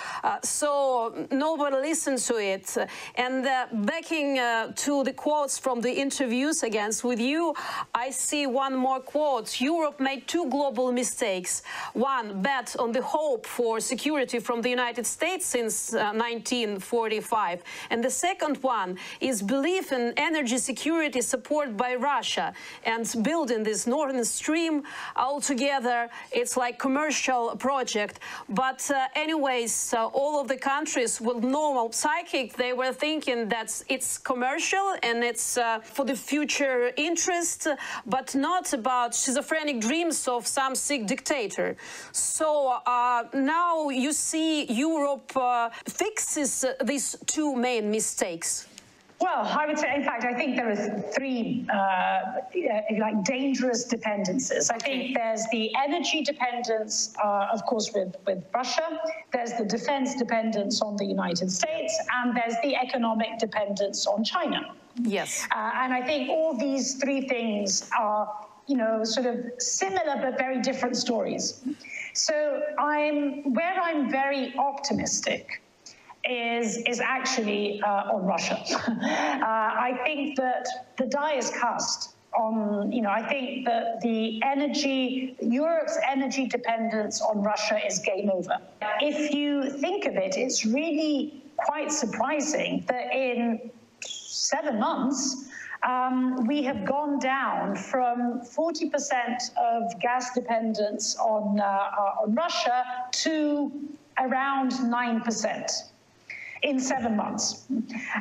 Speaker 36: so nobody listened to it. And backing to the quotes from the interviews against with you, I see one more quote. Europe made two global mistakes. One, bet on the hope for security from the United States since uh, 1945. And the second one is belief in energy security supported by Russia and building this Northern Stream altogether. It's like commercial project. But uh, anyways, uh, all of the countries with normal psychic, they were thinking that it's commercial and it's uh, for the future interest, but not about schizophrenic dreams of some sick dictator. So uh, now you see Europe uh, fixes these two main mistakes?
Speaker 37: Well, I would say, in fact, I think there are three, uh, like dangerous dependencies. I think there's the energy dependence, uh, of course, with, with Russia. There's the defense dependence on the United States, and there's the economic dependence on China.
Speaker 36: Yes.
Speaker 37: Uh, and I think all these three things are, you know, sort of similar but very different stories. So I'm where I'm very optimistic is is actually uh, on Russia. uh, I think that the die is cast on, you know, I think that the energy, Europe's energy dependence on Russia is game over. If you think of it, it's really quite surprising that in seven months, um, we have gone down from 40% of gas dependence on, uh, uh, on Russia to around 9% in seven months.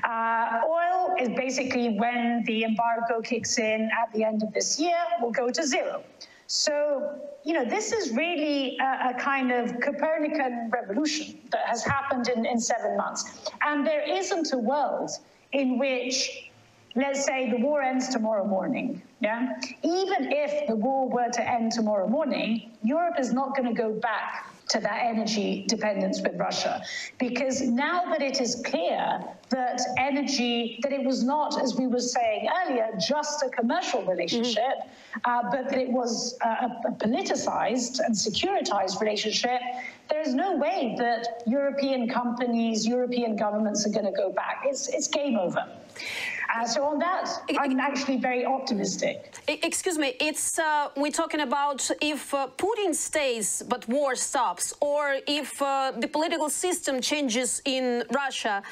Speaker 37: Uh, oil is basically when the embargo kicks in at the end of this year, will go to zero. So, you know, this is really a, a, kind of Copernican revolution that has happened in, in seven months. And there isn't a world in which let's say the war ends tomorrow morning, yeah? Even if the war were to end tomorrow morning, Europe is not going to go back to that energy dependence with Russia. Because now that it is clear that energy, that it was not, as we were saying earlier, just a commercial relationship, mm-hmm. uh, but that it was a, a politicized and securitized relationship, there is no way that European companies, European governments are going to go back. It's, it's game over. Uh, so on that, I'm actually very optimistic.
Speaker 36: Excuse me, it's uh, we're talking about if uh, Putin stays but war stops, or if uh, the political system changes in Russia.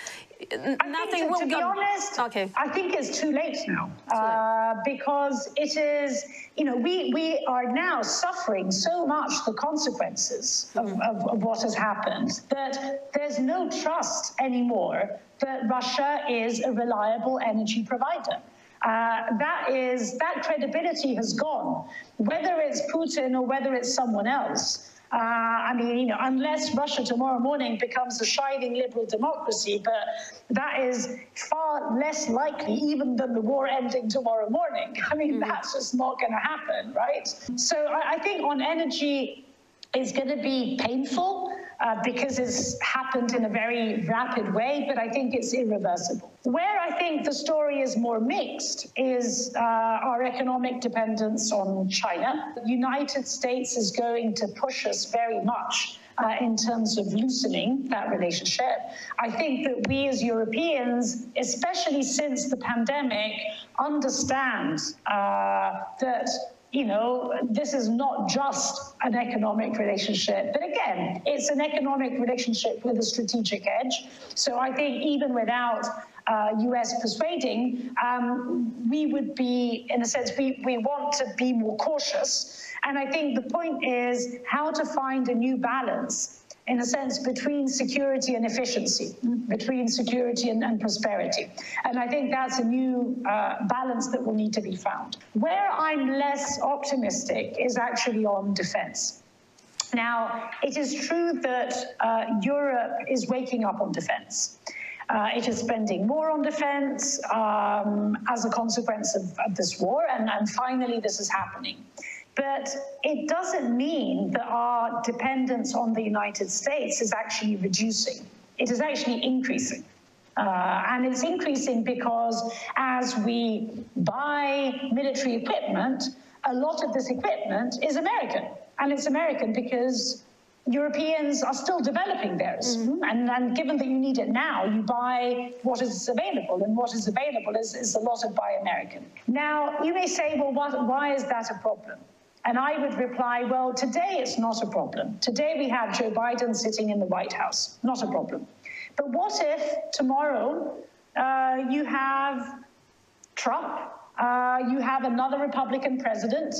Speaker 36: nothing
Speaker 37: to,
Speaker 36: will
Speaker 37: to be honest,
Speaker 36: okay.
Speaker 37: I think it's too late now uh, because it is, you know, we, we are now suffering so much the consequences of, of, of what has happened that there's no trust anymore that Russia is a reliable energy provider. Uh, that is that credibility has gone, whether it's Putin or whether it's someone else. Uh, I mean, you know, unless Russia tomorrow morning becomes a shining liberal democracy, but that is far less likely even than the war ending tomorrow morning. I mean, that's just not going to happen, right? So I, I think on energy, it's going to be painful uh, because it's happened in a very rapid way, but I think it's irreversible. Where I think the story is more mixed is uh, our economic dependence on China. The United States is going to push us very much uh, in terms of loosening that relationship. I think that we as Europeans, especially since the pandemic, understand uh, that you know, this is not just an economic relationship, but again, it's an economic relationship with a strategic edge. So I think even without uh, US persuading, um, we would be, in a sense, we, we want to be more cautious. And I think the point is how to find a new balance in a sense, between security and efficiency, between security and, and prosperity. And I think that's a new uh, balance that will need to be found. Where I'm less optimistic is actually on defense. Now, it is true that uh, Europe is waking up on defense. Uh, it is spending more on defense um, as a consequence of, of this war, and, and finally, this is happening. But it doesn't mean that our dependence on the United States is actually reducing. It is actually increasing. Uh, and it's increasing because as we buy military equipment, a lot of this equipment is American. And it's American because Europeans are still developing theirs. Mm-hmm. And, and given that you need it now, you buy what is available, and what is available is, is of buy American. Now, you may say, well, what, why is that a problem? And I would reply, well, today it's not a problem. Today we have Joe Biden sitting in the White House, not a problem. But what if tomorrow uh, you have Trump, uh, you have another Republican president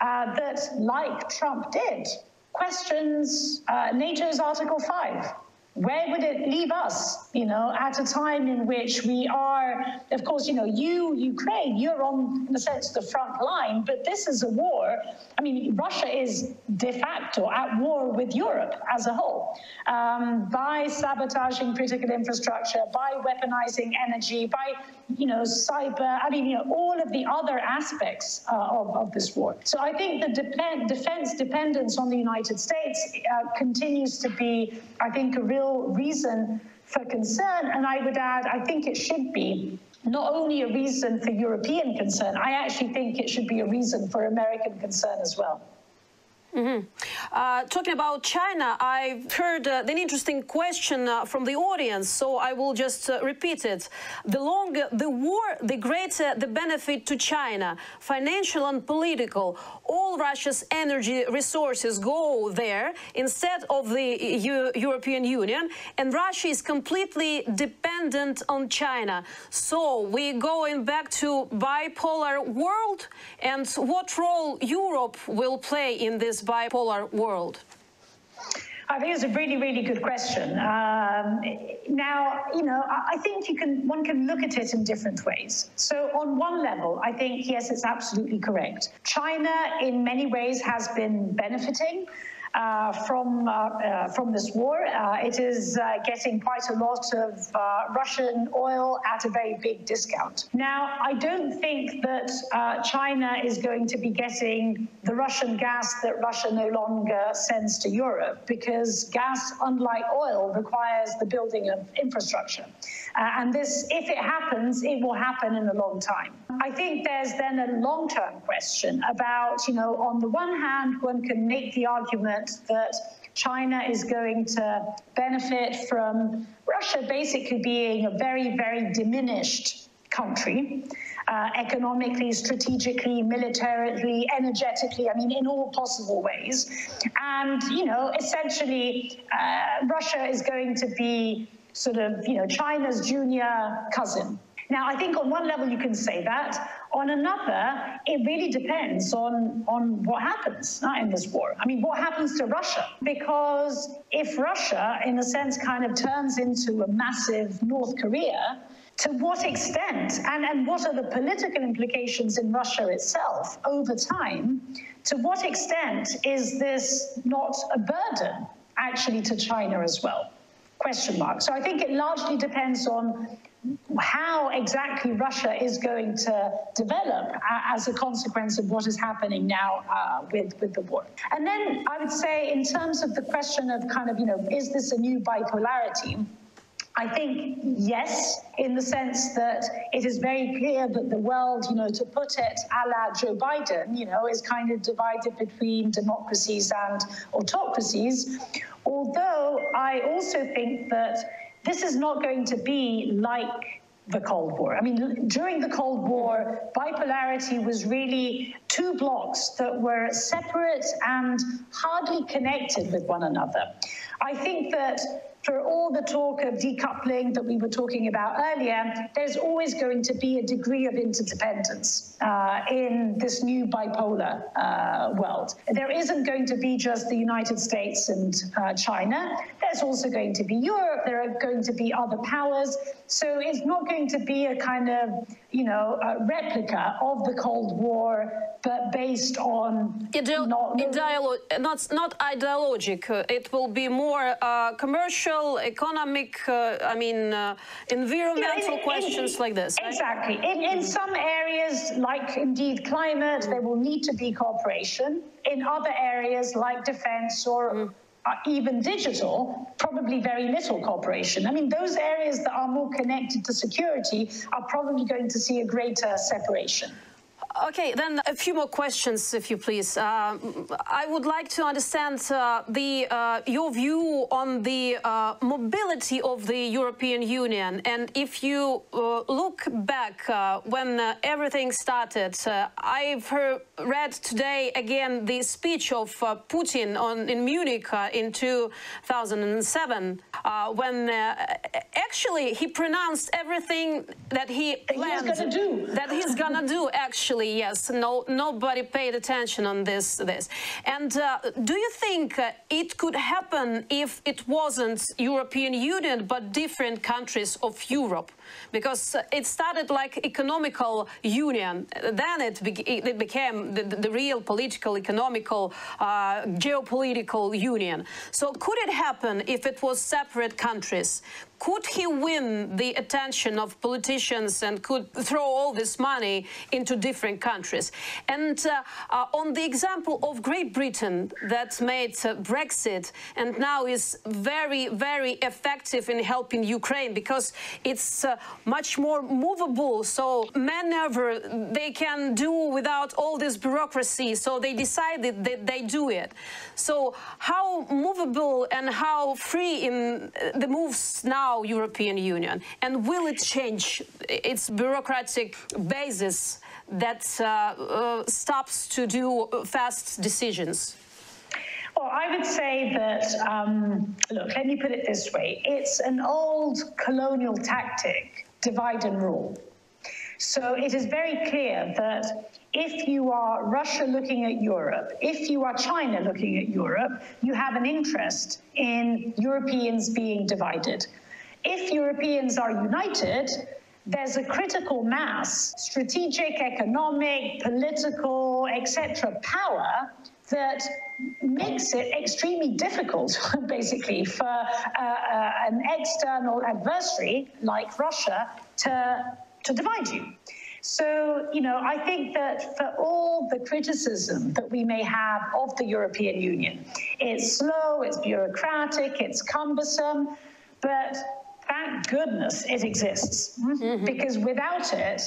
Speaker 37: uh, that, like Trump did, questions uh, NATO's Article 5? Where would it leave us, you know, at a time in which we are, of course, you know, you, Ukraine, you're on, in a sense, the front line, but this is a war. I mean, Russia is de facto at war with Europe as a whole um, by sabotaging critical infrastructure, by weaponizing energy, by, you know, cyber, I mean, you know, all of the other aspects uh, of, of this war. So I think the depend, defense dependence on the United States uh, continues to be, I think, a real real reason for concern. And I would add, I think it should be not only a reason for European concern, I actually think it should be a reason for American concern as well.
Speaker 36: Mm -hmm. uh, talking about China, I've heard uh, an interesting question uh, from the audience, so I will just uh, repeat it. The longer the war, the greater the benefit to China, financial and political. All Russia's energy resources go there instead of the U European Union, and Russia is completely dependent on China. So we're going back to bipolar world, and what role Europe will play in this bipolar world?
Speaker 37: I think it's a really, really good question. Um, now, you know, I think you can one can look at it in different ways. So, on one level, I think yes, it's absolutely correct. China, in many ways, has been benefiting. Uh, from uh, uh, from this war. It is getting quite a lot of Russian oil at a very big discount. Now, I don't think that China is going to be getting the Russian gas that Russia no longer sends to Europe because gas, unlike oil, requires the building of infrastructure. And this, if it happens, it will happen in a long time. I think there's then a long-term question about, you know, on the one hand, one can make the argument that China is going to benefit from Russia basically being a very, very diminished country. Uh, economically, strategically, militarily, energetically, I mean, in all possible ways. And, you know, essentially, uh, Russia is going to be sort of, you know, China's junior cousin. Now, I think on one level you can say that. On another, it really depends on, on what happens in this war. I mean, what happens to Russia? Because if Russia, in a sense, kind of turns into a massive North Korea, to what extent and, and what are the political implications in Russia itself over time? To what extent is this not a burden actually to China as well? Question mark. So I think it largely depends on how exactly Russia is going to develop as a consequence of what is happening now uh, with, with the war. And then I would say, in terms of the question of kind of, you know, is this a new bipolarity? I think yes, in the sense that it is very clear that the world, you know, to put it a la Joe Biden, you know, is kind of divided between democracies and autocracies. Although I also think that this is not going to be like the Cold War. I mean, during the Cold War, bipolarity was really two blocks that were separate and hardly connected with one another. I think that for all the talk of decoupling that we were talking about earlier, there's always going to be a degree of interdependence uh, in this new bipolar uh, world. There isn't going to be just the United States and uh, China. There's also going to be Europe. There are going to be other powers. So it's not going to be a kind of, you know, a replica of the Cold War, but based on
Speaker 36: Ideal not, not, not ideological. It will be more uh, commercial economic, uh, I mean, uh, environmental in, questions
Speaker 37: in,
Speaker 36: like this.
Speaker 37: Exactly. Right? In, in some areas, like indeed climate, there will need to be cooperation. In other areas, like defense or mm. Even digital, probably very little cooperation. I mean, those areas that are more connected to security are probably going to see a greater separation.
Speaker 36: Okay, then a few more questions, if you please. Uh, I would like to understand uh, the uh, your view on the uh, mobility of the European Union, and if you uh, look back uh, when everything started, I've heard, read today again the speech of Putin on in Munich in 2007, when actually he pronounced everything that he planned that he's gonna do actually yes. No, nobody paid attention on this. This. And uh, do you think uh, it could happen if it wasn't European Union but different countries of Europe? Because uh, it started like economical union, then it, be it became the, the, real political, economical, uh, geopolitical union. So could it happen if it was separate countries? Could he win the attention of politicians and could throw all this money into different countries? And uh, uh, on the example of Great Britain that made uh, Brexit and now is very, very effective in helping Ukraine because it's uh, much more movable. So maneuver they can do without all this bureaucracy. So they decided that they do it. So how movable and how free in uh, the moves now European Union? And will it change its bureaucratic basis that uh, uh, stops to do fast decisions?
Speaker 37: Well, I would say that, um, look, let me put it this way. It's an old colonial tactic, divide and rule. So it is very clear that if you are Russia looking at Europe, if you are China looking at Europe, you have an interest in Europeans being divided. If Europeans are united, there's a critical mass, strategic, economic, political, etc., power that makes it extremely difficult, basically, for uh, uh, an external adversary like Russia to, to divide you. So, you know, I think that for all the criticism that we may have of the European Union, it's slow, it's bureaucratic, it's cumbersome, but thank goodness it exists mm-hmm. because without it,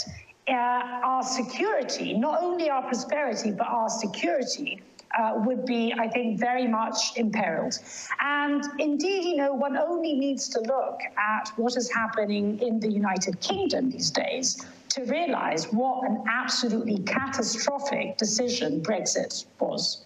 Speaker 37: uh, our security, not only our prosperity, but our security uh, would be, I think, very much imperiled. And indeed, you know, one only needs to look at what is happening in the United Kingdom these days to realize what an absolutely catastrophic decision Brexit was.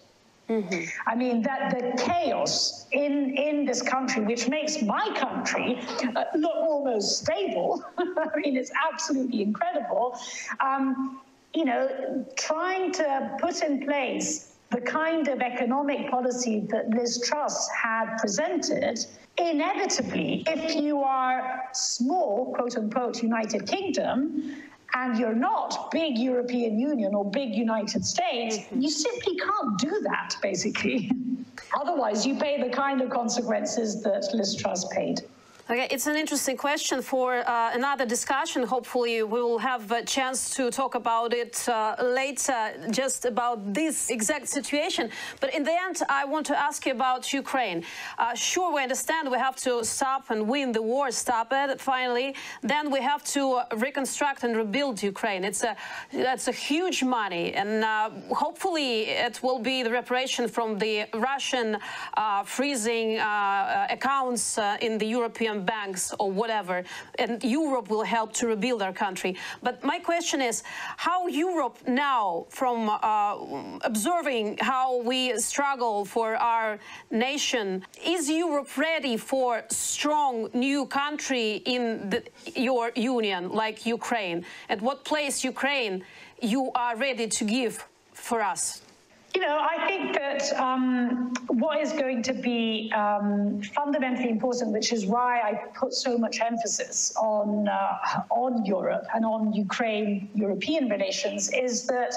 Speaker 37: Mm-hmm. I mean, that the chaos in, in this country, which makes my country uh, look almost stable, I mean, it's absolutely incredible. Um, you know, trying to put in place the kind of economic policy that Liz Truss had presented, inevitably, if you are small, quote unquote, United Kingdom, and you're not big European Union or big United States, mm-hmm. you simply can't do that, basically. Otherwise, you pay the kind of consequences that Liz Truss paid.
Speaker 36: Okay, it's an interesting question for uh, another discussion. Hopefully, we will have a chance to talk about it uh, later, just about this exact situation. But in the end, I want to ask you about Ukraine. Uh, sure, we understand we have to stop and win the war, stop it finally. Then we have to reconstruct and rebuild Ukraine. It's a that's a huge money, and uh, hopefully, it will be the reparation from the Russian uh, freezing uh, accounts in the European banks or whatever, and Europe will help to rebuild our country. But my question is, how Europe now, from uh, observing how we struggle for our nation, is Europe ready for strong new country in the, your union, like Ukraine? At what place Ukraine you are ready to give for us?
Speaker 37: You know, I think that um, what is going to be um, fundamentally important, which is why I put so much emphasis on uh, on Europe and on Ukraine-European relations, is that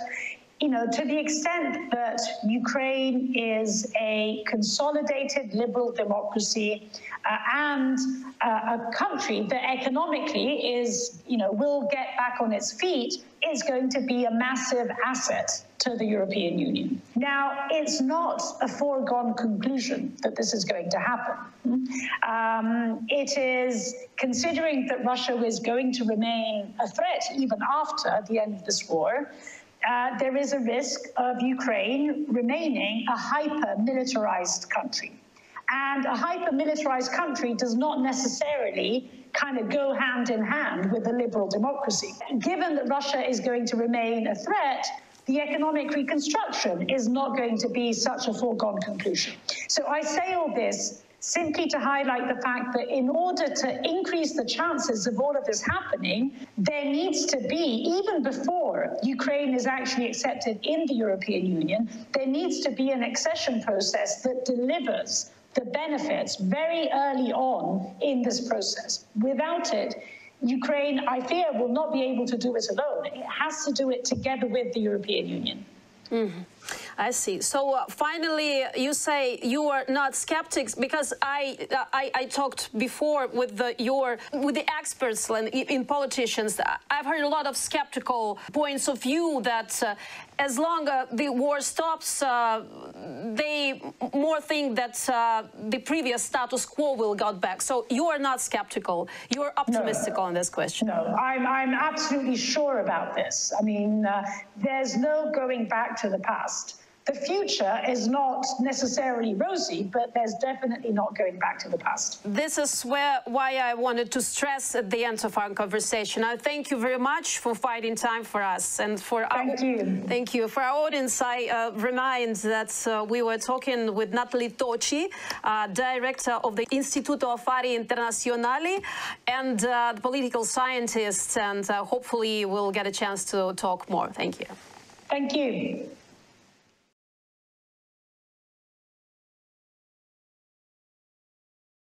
Speaker 37: you know, to the extent that Ukraine is a consolidated liberal democracy uh, and uh, a country that economically is, you know, will get back on its feet, is going to be a massive asset to the European Union. Now, it's not a foregone conclusion that this is going to happen. Um, it is considering that Russia is going to remain a threat even after the end of this war uh, there is a risk of Ukraine remaining a hyper militarized country. And a hyper militarized country does not necessarily kind of go hand in hand with a liberal democracy. Given that Russia is going to remain a threat, the economic reconstruction is not going to be such a foregone conclusion. So I say all this simply to highlight the fact that in order to increase the chances of all of this happening, there needs to be, even before Ukraine is actually accepted in the European Union, there needs to be an accession process that delivers the benefits very early on in this process. Without it, Ukraine, I fear, will not be able to do it alone. It has to do it together with the European Union.
Speaker 36: Mm -hmm. I see. So uh, finally, you say you are not skeptics because I uh, I, I, talked before with the your with the experts in, in, politicians. I've heard a lot of skeptical points of view that uh, as long as the war stops, uh, they more think that uh, the previous status quo will go back. So you are not skeptical. You are optimistic
Speaker 37: no,
Speaker 36: on this question.
Speaker 37: No, I'm I'm absolutely sure about this. I mean, uh, there's no going back to the past the future is not necessarily rosy, but there's definitely not going back to the past.
Speaker 36: This is where why I wanted to stress at the end of our conversation. I thank you very much for finding time for us and for
Speaker 37: thank
Speaker 36: our,
Speaker 37: you.
Speaker 36: Thank you. For our audience, I uh, remind that uh, we were talking with Nathalie Tocci, uh, director of the Istituto Affari Internazionali, and uh, the political scientist, and uh, hopefully we'll get a chance to talk more. Thank you.
Speaker 37: Thank you.